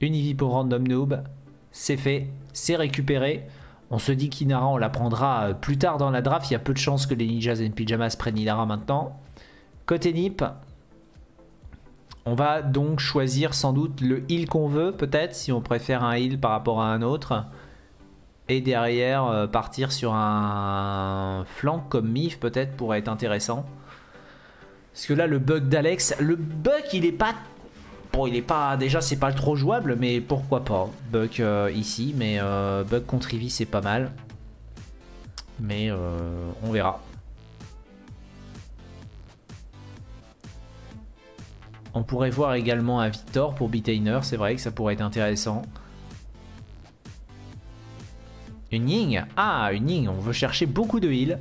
A: Une Eevee pour Random Noob. C'est fait, c'est récupéré. On se dit qu'Inara, on la prendra euh, plus tard dans la draft. Il y a peu de chances que les Ninjas et Pyjamas prennent Inara maintenant. Côté Nip, on va donc choisir sans doute le heal qu'on veut, peut-être, si on préfère un heal par rapport à un autre. Et derrière, euh, partir sur un flanc comme Mif, peut-être, pourrait être intéressant. Parce que là, le bug d'Alex, le bug, il est pas Bon, il est pas. Déjà, c'est pas trop jouable, mais pourquoi pas. Bug euh, ici, mais euh, bug contre Eevee, c'est pas mal. Mais euh, on verra. On pourrait voir également un Victor pour Bitainer, c'est vrai que ça pourrait être intéressant. Une Ying Ah, une Ying, on veut chercher beaucoup de heal.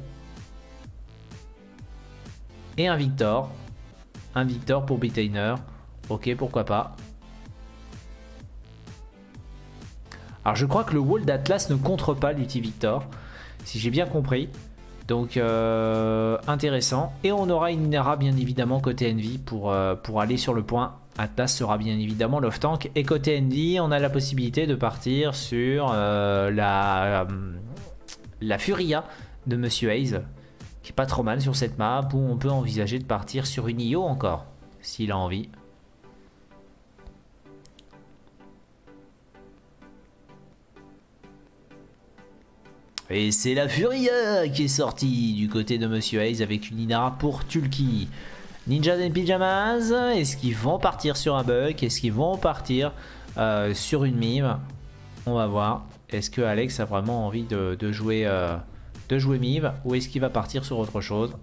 A: Et un Victor. Un Victor pour Bitainer. Ok, pourquoi pas. Alors je crois que le wall d'Atlas ne contre pas l'Uti Victor, si j'ai bien compris. Donc euh, intéressant. Et on aura une Inara bien évidemment côté Envy pour, euh, pour aller sur le point. Atlas sera bien évidemment love tank. Et côté Envy, on a la possibilité de partir sur euh, la, la Furia de Monsieur Hayes. Qui est pas trop mal sur cette map. Où on peut envisager de partir sur une IO encore. S'il a envie. Et c'est la Furia qui est sortie du côté de Monsieur Hayes avec une Inara pour Tulki. Ninjas and Pyjamas, est-ce qu'ils vont partir sur un bug? Est-ce qu'ils vont partir euh, sur une mime? On va voir. Est-ce que Alex a vraiment envie de, jouer, euh, jouer mime ou est-ce qu'il va partir sur autre chose?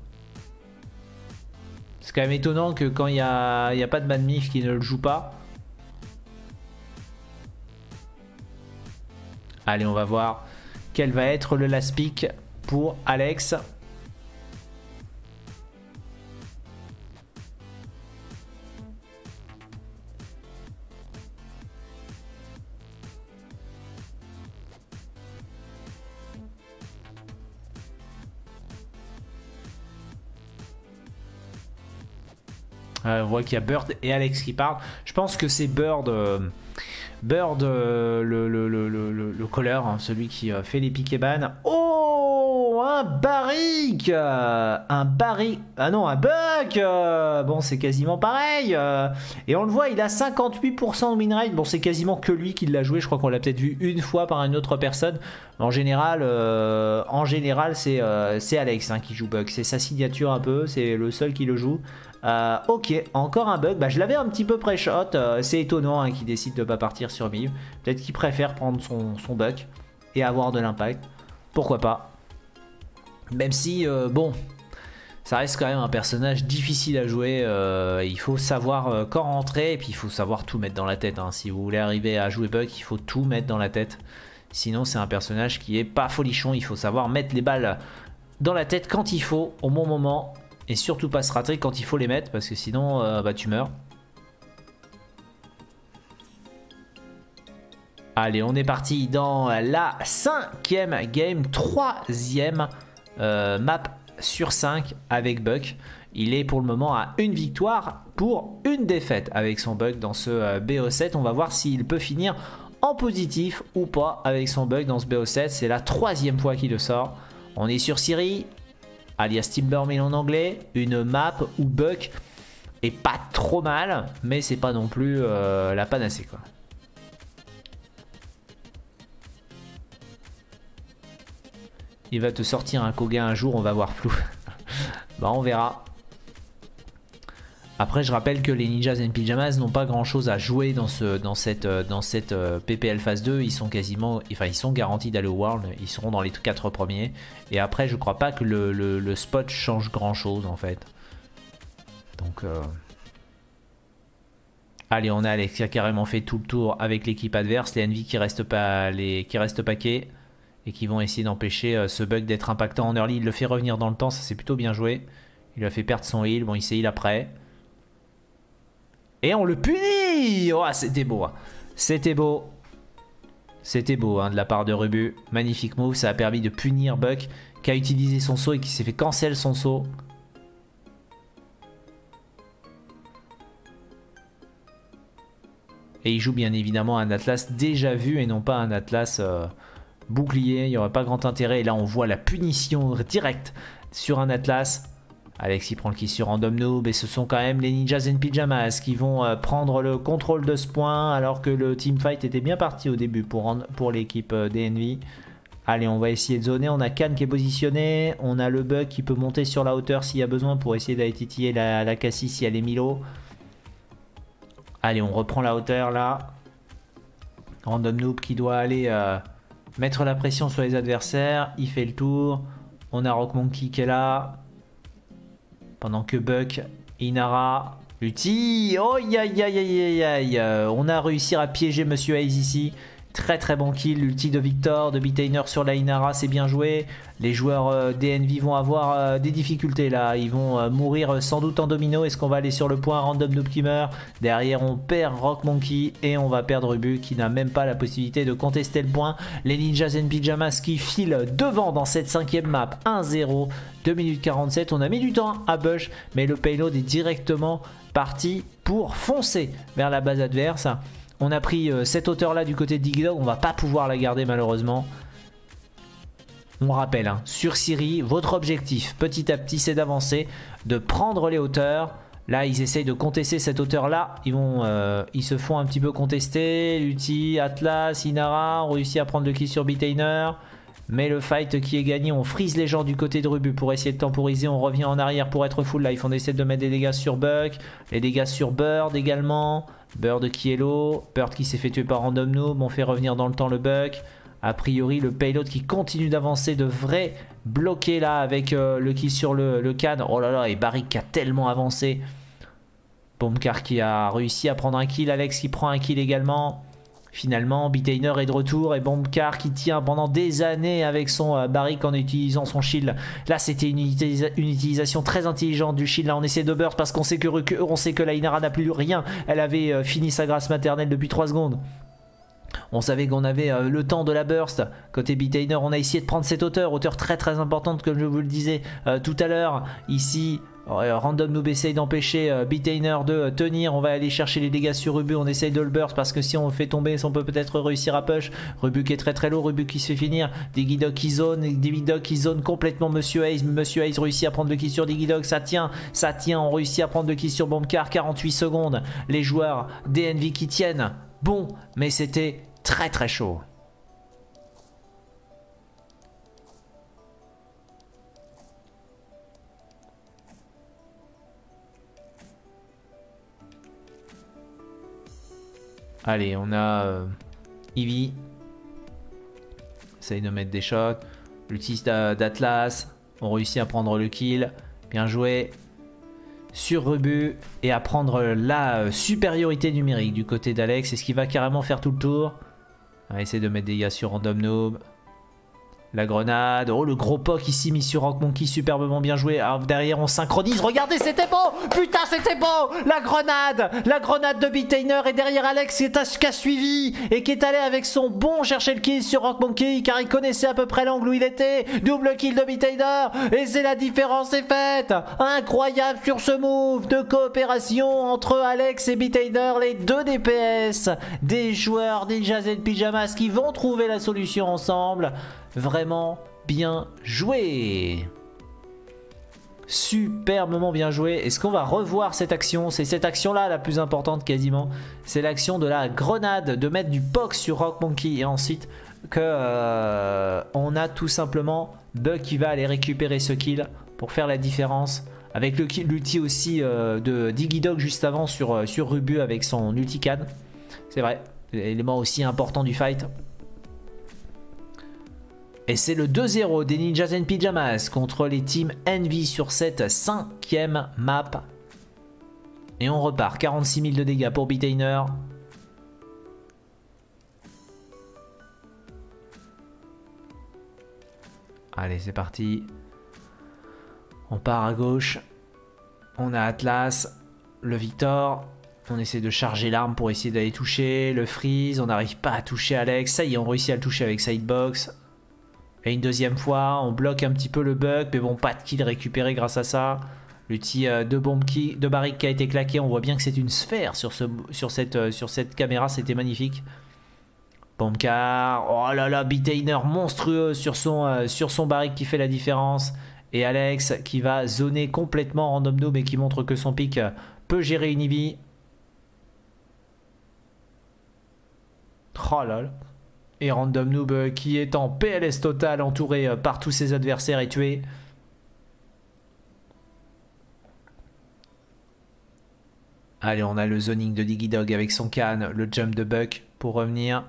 A: C'est quand même étonnant que quand il n'y a, a pas de man mif qui ne le joue pas. Allez, on va voir quel va être le last pick pour Alex euh, on voit qu'il y a Bird et Alex qui parlent. Je pense que c'est Bird. Euh, Bird, euh, le, le, le, le, hein, celui qui euh, fait les piquets ban. Oh Un barrique Un barrique Ah non, un bug Bon, c'est quasiment pareil. Et on le voit, il a 58% de win rate. Bon, c'est quasiment que lui qui l'a joué. Je crois qu'on l'a peut-être vu une fois par une autre personne. En général, en général c'est Alex hein, qui joue bug. C'est sa signature un peu. C'est le seul qui le joue. Euh, ok, encore un bug. Bah, je l'avais un petit peu pré-shot. Euh, c'est étonnant hein, qu'il décide de pas partir sur Miv. Peut-être qu'il préfère prendre son, son bug et avoir de l'impact. Pourquoi pas. Même si, euh, bon, ça reste quand même un personnage difficile à jouer. il faut savoir quand rentrer et puis il faut savoir tout mettre dans la tête. Hein. Si vous voulez arriver à jouer bug, il faut tout mettre dans la tête. Sinon, c'est un personnage qui est pas folichon. Il faut savoir mettre les balles dans la tête quand il faut, au bon moment et surtout pas se rater quand il faut les mettre parce que sinon euh, bah, tu meurs. Allez, on est parti dans la cinquième game, troisième euh, map sur 5 avec Buck. Il est pour le moment à une victoire pour une défaite avec son bug dans ce euh, BO7. On va voir s'il peut finir en positif ou pas avec son bug dans ce BO7. C'est la troisième fois qu'il le sort. On est sur Siri, alias Timbermill en anglais, une map où Buck est pas trop mal, mais c'est pas non plus euh, la panacée quoi. Il va te sortir un Koga un jour, on va voir flou. *laughs* bah on verra. Après, je rappelle que les Ninjas and Pyjamas n'ont pas grand chose à jouer dans, ce, dans cette, euh, euh, PPL phase 2. Ils sont quasiment, enfin, ils sont garantis d'aller au World. Ils seront dans les 4 premiers. Et après, je crois pas que le, spot change grand chose en fait. Donc, euh, allez, on a Alex qui a carrément fait tout le tour avec l'équipe adverse. Les Envy qui restent pas, qui paquets et qui vont essayer d'empêcher ce bug d'être impactant en early. Il le fait revenir dans le temps, ça c'est plutôt bien joué. Il a fait perdre son heal. Bon, il s'est heal après. Et on le punit oh, C'était beau. Hein. C'était beau. C'était beau hein, de la part de Rubu. Magnifique move. Ça a permis de punir Buck qui a utilisé son saut et qui s'est fait cancel son saut. Et il joue bien évidemment un Atlas déjà vu et non pas un Atlas euh, bouclier. Il n'y aurait pas grand intérêt. Et là, on voit la punition directe sur un Atlas. Alex il prend le kill sur Random Noob et ce sont quand même les Ninjas and Pyjamas qui vont euh, prendre le contrôle de ce point alors que le teamfight était bien parti au début pour, pour l'équipe euh, DNV. Allez, on va essayer de zoner. On a Khan qui est positionné. On a le bug qui peut monter sur la hauteur s'il y a besoin pour essayer d'aller titiller la, la Cassie si elle est Milo. Allez, on reprend la hauteur là. Random Noob qui doit aller euh, mettre la pression sur les adversaires. Il fait le tour. On a Rock Monkey qui est là. Pendant que Buck, Inara, Lutti. Oh, aïe aïe aïe aïe aïe. On a réussi à piéger Monsieur Hayes ici. Très très bon kill, l'ulti de Victor, de Bitainer sur la Inara, c'est bien joué. Les joueurs euh, DNV vont avoir euh, des difficultés là, ils vont euh, mourir sans doute en domino. Est-ce qu'on va aller sur le point random noob qui meurt? Derrière on perd Rock Monkey et on va perdre Rubu qui n'a même pas la possibilité de contester le point. Les Ninjas and Pyjamas qui filent devant dans cette cinquième map 1-0, 2 minutes 47. On a mis du temps à Bush mais le payload est directement parti pour foncer vers la base adverse. On a pris euh, cette hauteur là du côté de Digdog, on va pas pouvoir la garder malheureusement. On rappelle, hein, sur Siri, votre objectif petit à petit c'est d'avancer, de prendre les hauteurs. Là, ils essayent de contester cette hauteur-là. Ils, vont, euh, ils se font un petit peu contester. Lutti, Atlas, Inara ont réussi à prendre le kill sur Bitainer. Mais le fight qui est gagné, on frise les gens du côté de Rubu pour essayer de temporiser. On revient en arrière pour être full life. On essaie de mettre des dégâts sur Buck, les dégâts sur Bird également. Bird qui est low, Bird qui s'est fait tuer par Random Noob, on fait revenir dans le temps le Buck. A priori, le payload qui continue d'avancer devrait bloquer là avec euh, le kill sur le, le cadre. Oh là là, et Barrick qui a tellement avancé. Bombcar qui a réussi à prendre un kill, Alex qui prend un kill également. Finalement, Bitainer est de retour et Bombcar qui tient pendant des années avec son euh, barrique en utilisant son shield. Là, c'était une, utilisation très intelligente du shield. Là, on essaie de burst parce qu'on sait que, on sait que la Inara n'a plus rien. Elle avait euh, fini sa grâce maternelle depuis 3 secondes. On savait qu'on avait euh, le temps de la burst. Côté Bitainer, on a essayé de prendre cette hauteur, hauteur très très importante comme je vous le disais tout à l'heure. Ici, Random Noob essaye d'empêcher euh, de euh, tenir. On va aller chercher les dégâts sur Rubu. On essaye de le burst parce que si on le fait tomber, on peut peut-être réussir à push. Rubu qui est très très lourd. Rubu qui se fait finir. Digidog qui zone. Digidog qui zone complètement Monsieur Hayes. Monsieur Hayes réussit à prendre le kill sur Digidog. Ça tient. Ça tient. On réussit à prendre le kill sur Bombcar. 48 secondes. Les joueurs DNV qui tiennent. Bon, mais c'était très très chaud. Allez, on a euh, Eevee. Essaye de mettre des shots. L'utilise d'Atlas. On réussit à prendre le kill. Bien joué. Sur Rebu. Et à prendre la euh, supériorité numérique du côté d'Alex. Est-ce qu'il va carrément faire tout le tour On va essayer de mettre des gars sur Random Noob. La grenade. Oh, le gros poc ici mis sur Rock Monkey. Superbement bien joué. Derrière, on synchronise. Regardez, c'était beau. Putain, c'était beau. La grenade. La grenade de Bitainer. Et derrière, Alex qui a suivi. Et qui est allé avec son bon chercher le kill sur Rock Monkey. Car il connaissait à peu près l'angle où il était. Double kill de Bitainer. Et c'est la différence est faite. Incroyable sur ce move de coopération entre Alex et Bitainer. Les deux DPS. Des joueurs des Jazz Pyjamas qui vont trouver la solution ensemble. Vraiment bien joué Superbement bien joué. Est-ce qu'on va revoir cette action? C'est cette action-là la plus importante quasiment. C'est l'action de la grenade, de mettre du POC sur Rock Monkey et ensuite que euh, on a tout simplement Bug qui va aller récupérer ce kill pour faire la différence. Avec l'ulti aussi euh, de Diggy Dog juste avant sur, euh, sur Rubu avec son ultican. C'est vrai, l'élément aussi important du fight. Et c'est le 2-0 des Ninjas and Pyjamas contre les teams Envy sur cette cinquième map. Et on repart. 46 000 de dégâts pour Bitainer. Allez, c'est parti. On part à gauche. On a Atlas, le Victor. On essaie de charger l'arme pour essayer d'aller toucher. Le freeze, on n'arrive pas à toucher Alex. Ça y est, on réussit à le toucher avec sidebox. Et une deuxième fois, on bloque un petit peu le bug. Mais bon, pas de kill récupéré grâce à ça. L'outil euh, de bombe qui, de barrique qui a été claqué. On voit bien que c'est une sphère sur, ce, sur, cette, euh, sur cette caméra. C'était magnifique. Bombcar. Oh là là, Bitainer monstrueux sur son, euh, sur son barrique qui fait la différence. Et Alex qui va zoner complètement random noob et qui montre que son pic peut gérer une Eevee. Oh là là. Et Random Noob euh, qui est en PLS total, entouré euh, par tous ses adversaires et tué. Allez, on a le zoning de Digidog avec son can, le jump de Buck pour revenir.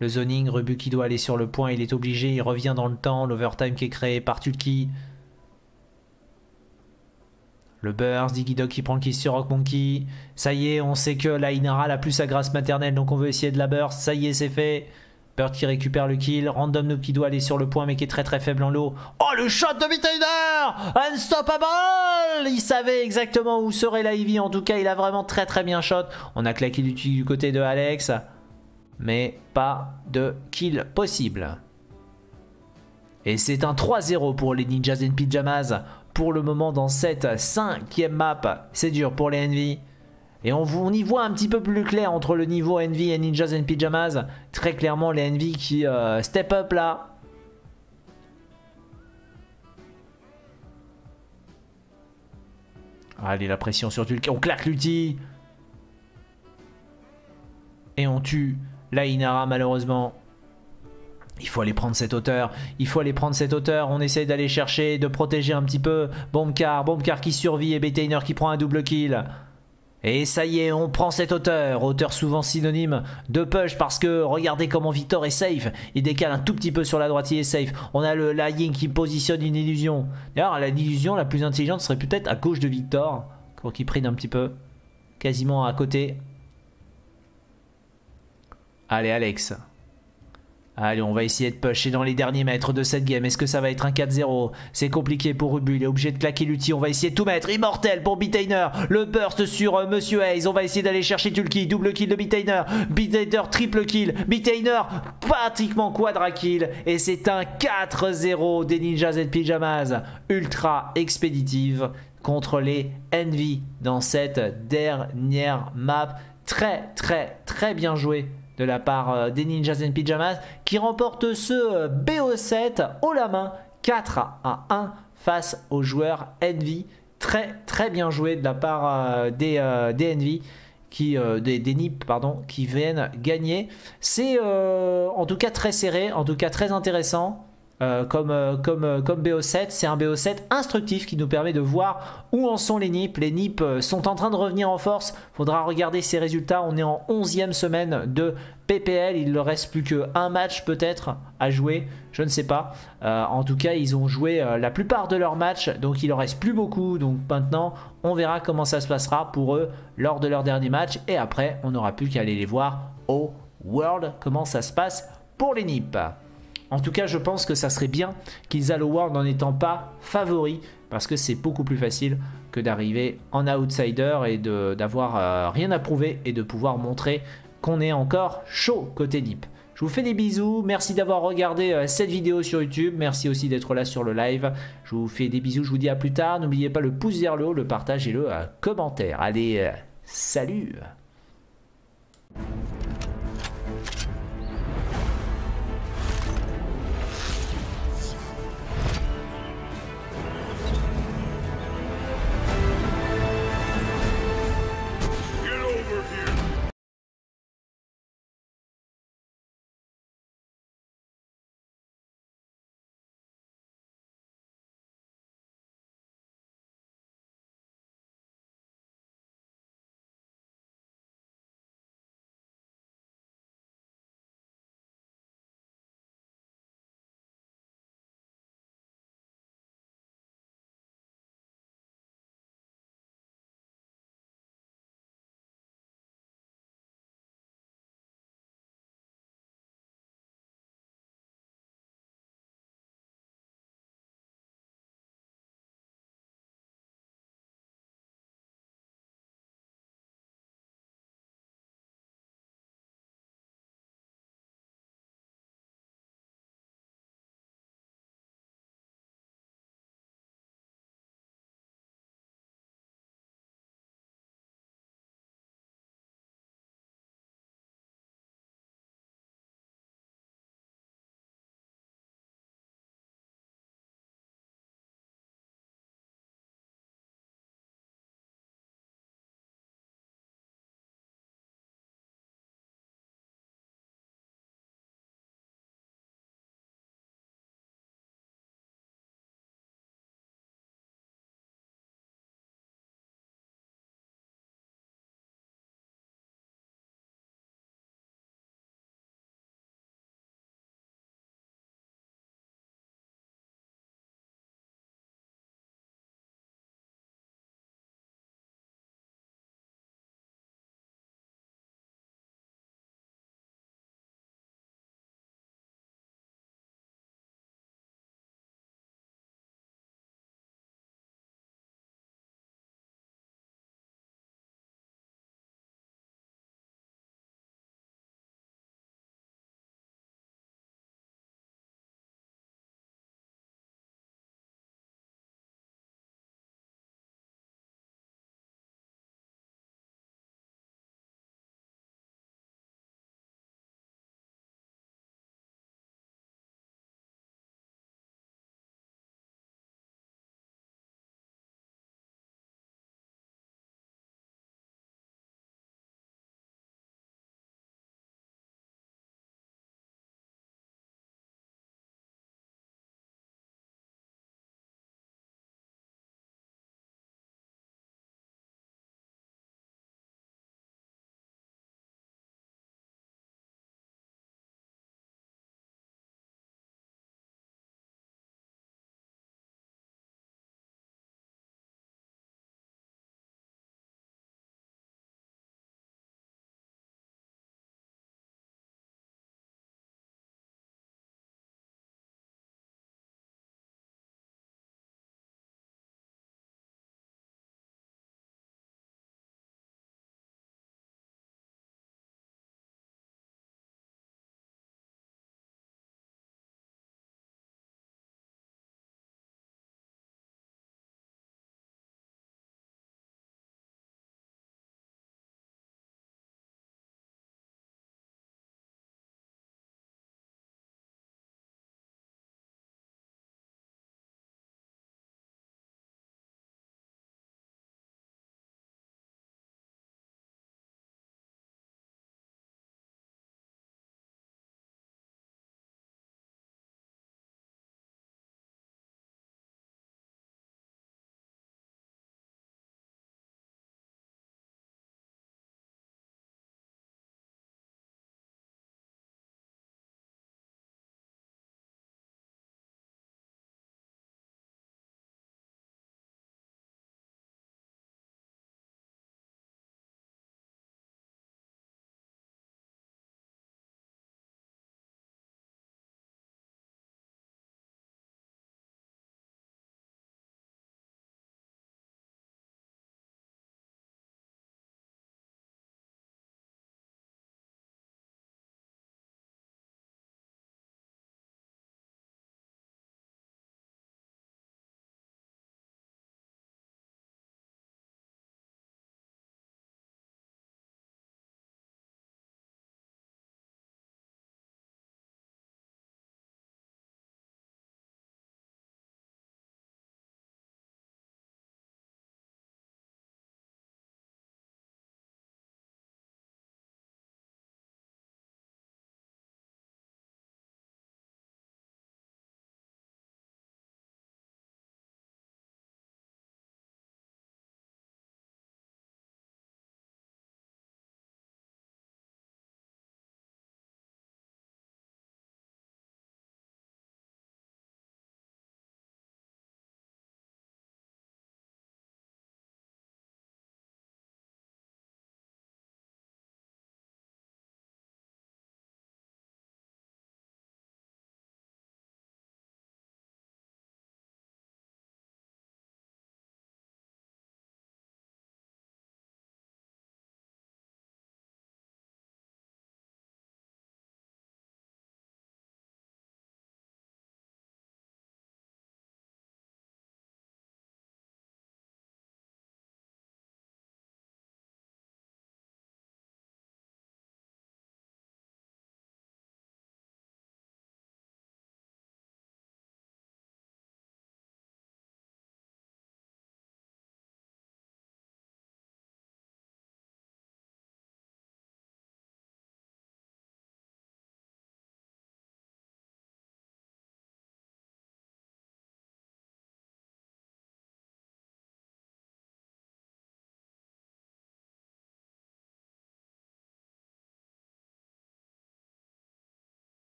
A: Le zoning, Rebu qui doit aller sur le point, il est obligé, il revient dans le temps, l'overtime qui est créé par Tulki. Le burst, Digidog qui prend le kill sur Rock Monkey. Ça y est, on sait que la Inara n'a plus sa grâce maternelle, donc on veut essayer de la burst. Ça y est, c'est fait. Bird qui récupère le kill. Random Noob qui doit aller sur le point, mais qui est très très faible en l'eau. Oh, le shot de Vitainer Unstoppable Il savait exactement où serait la. En tout cas, il a vraiment très très bien shot. On a claqué du, du côté de Alex. Mais pas de kill possible. Et c'est un 3-0 pour les Ninjas and Pyjamas pour le moment dans cette cinquième map. C'est dur pour les Envy. Et on, y voit un petit peu plus clair entre le niveau Envy et Ninjas and Pyjamas. Très clairement les Envy qui euh, step up là. Allez la pression sur Tulki. On claque l'ulti. Et on tue la Inara malheureusement. Il faut aller prendre cette hauteur, il faut aller prendre cette hauteur, on essaye d'aller chercher, de protéger un petit peu Bombcar, Bombcar qui survit et Betainer qui prend un double kill. Et ça y est, on prend cette hauteur, hauteur souvent synonyme de push parce que regardez comment Victor est safe, il décale un tout petit peu sur la droite, il est safe. On a le la qui positionne une illusion. D'ailleurs, l'illusion la plus intelligente serait peut-être à gauche de Victor, pour qu'il prenne un petit peu, quasiment à côté. Allez Alex, Allez, on va essayer de pusher dans les derniers mètres de cette game. Est-ce que ça va être un 4-0 C'est compliqué pour Rubu. Il est obligé de claquer l'outil. On va essayer de tout mettre. Immortel pour Bitainer. Le burst sur euh, Monsieur Hayes. On va essayer d'aller chercher Tulki. Double kill de Bitainer. Bitainer, triple kill. Bitainer, pratiquement quadra kill. Et c'est un 4-0 des Ninjas et Pyjamas. Ultra expéditive contre les Envy dans cette dernière map. Très, très, très bien joué de la part euh, des Ninjas and Pyjamas qui remporte ce euh, BO7 haut la main 4 à 1 face aux joueurs Envy. Très très bien joué de la part euh, des, Envy. Qui, des, des NIP pardon, qui viennent gagner. C'est en tout cas très serré, en tout cas très intéressant. Euh, comme, euh, comme, euh, comme BO7. C'est un BO7 instructif qui nous permet de voir où en sont les NIP. Les NIP sont en train de revenir en force. Faudra regarder ces résultats. On est en 11e semaine de PPL. Il ne reste plus qu'un match peut-être à jouer. Je ne sais pas. en tout cas, ils ont joué la plupart de leurs matchs. Donc il ne reste plus beaucoup. Donc maintenant, on verra comment ça se passera pour eux lors de leur dernier match. Et après, on n'aura plus qu'à aller les voir au World. Comment ça se passe pour les NIP. En tout cas, je pense que ça serait bien qu'ils aillent au World en n'étant pas favoris, parce que c'est beaucoup plus facile que d'arriver en outsider et d'avoir euh, rien à prouver et de pouvoir montrer qu'on est encore chaud côté NIP. Je vous fais des bisous, merci d'avoir regardé euh, cette vidéo sur YouTube, merci aussi d'être là sur le live. Je vous fais des bisous, je vous dis à plus tard. N'oubliez pas le pouce vers le haut, le partage et le euh, commentaire. Allez, salut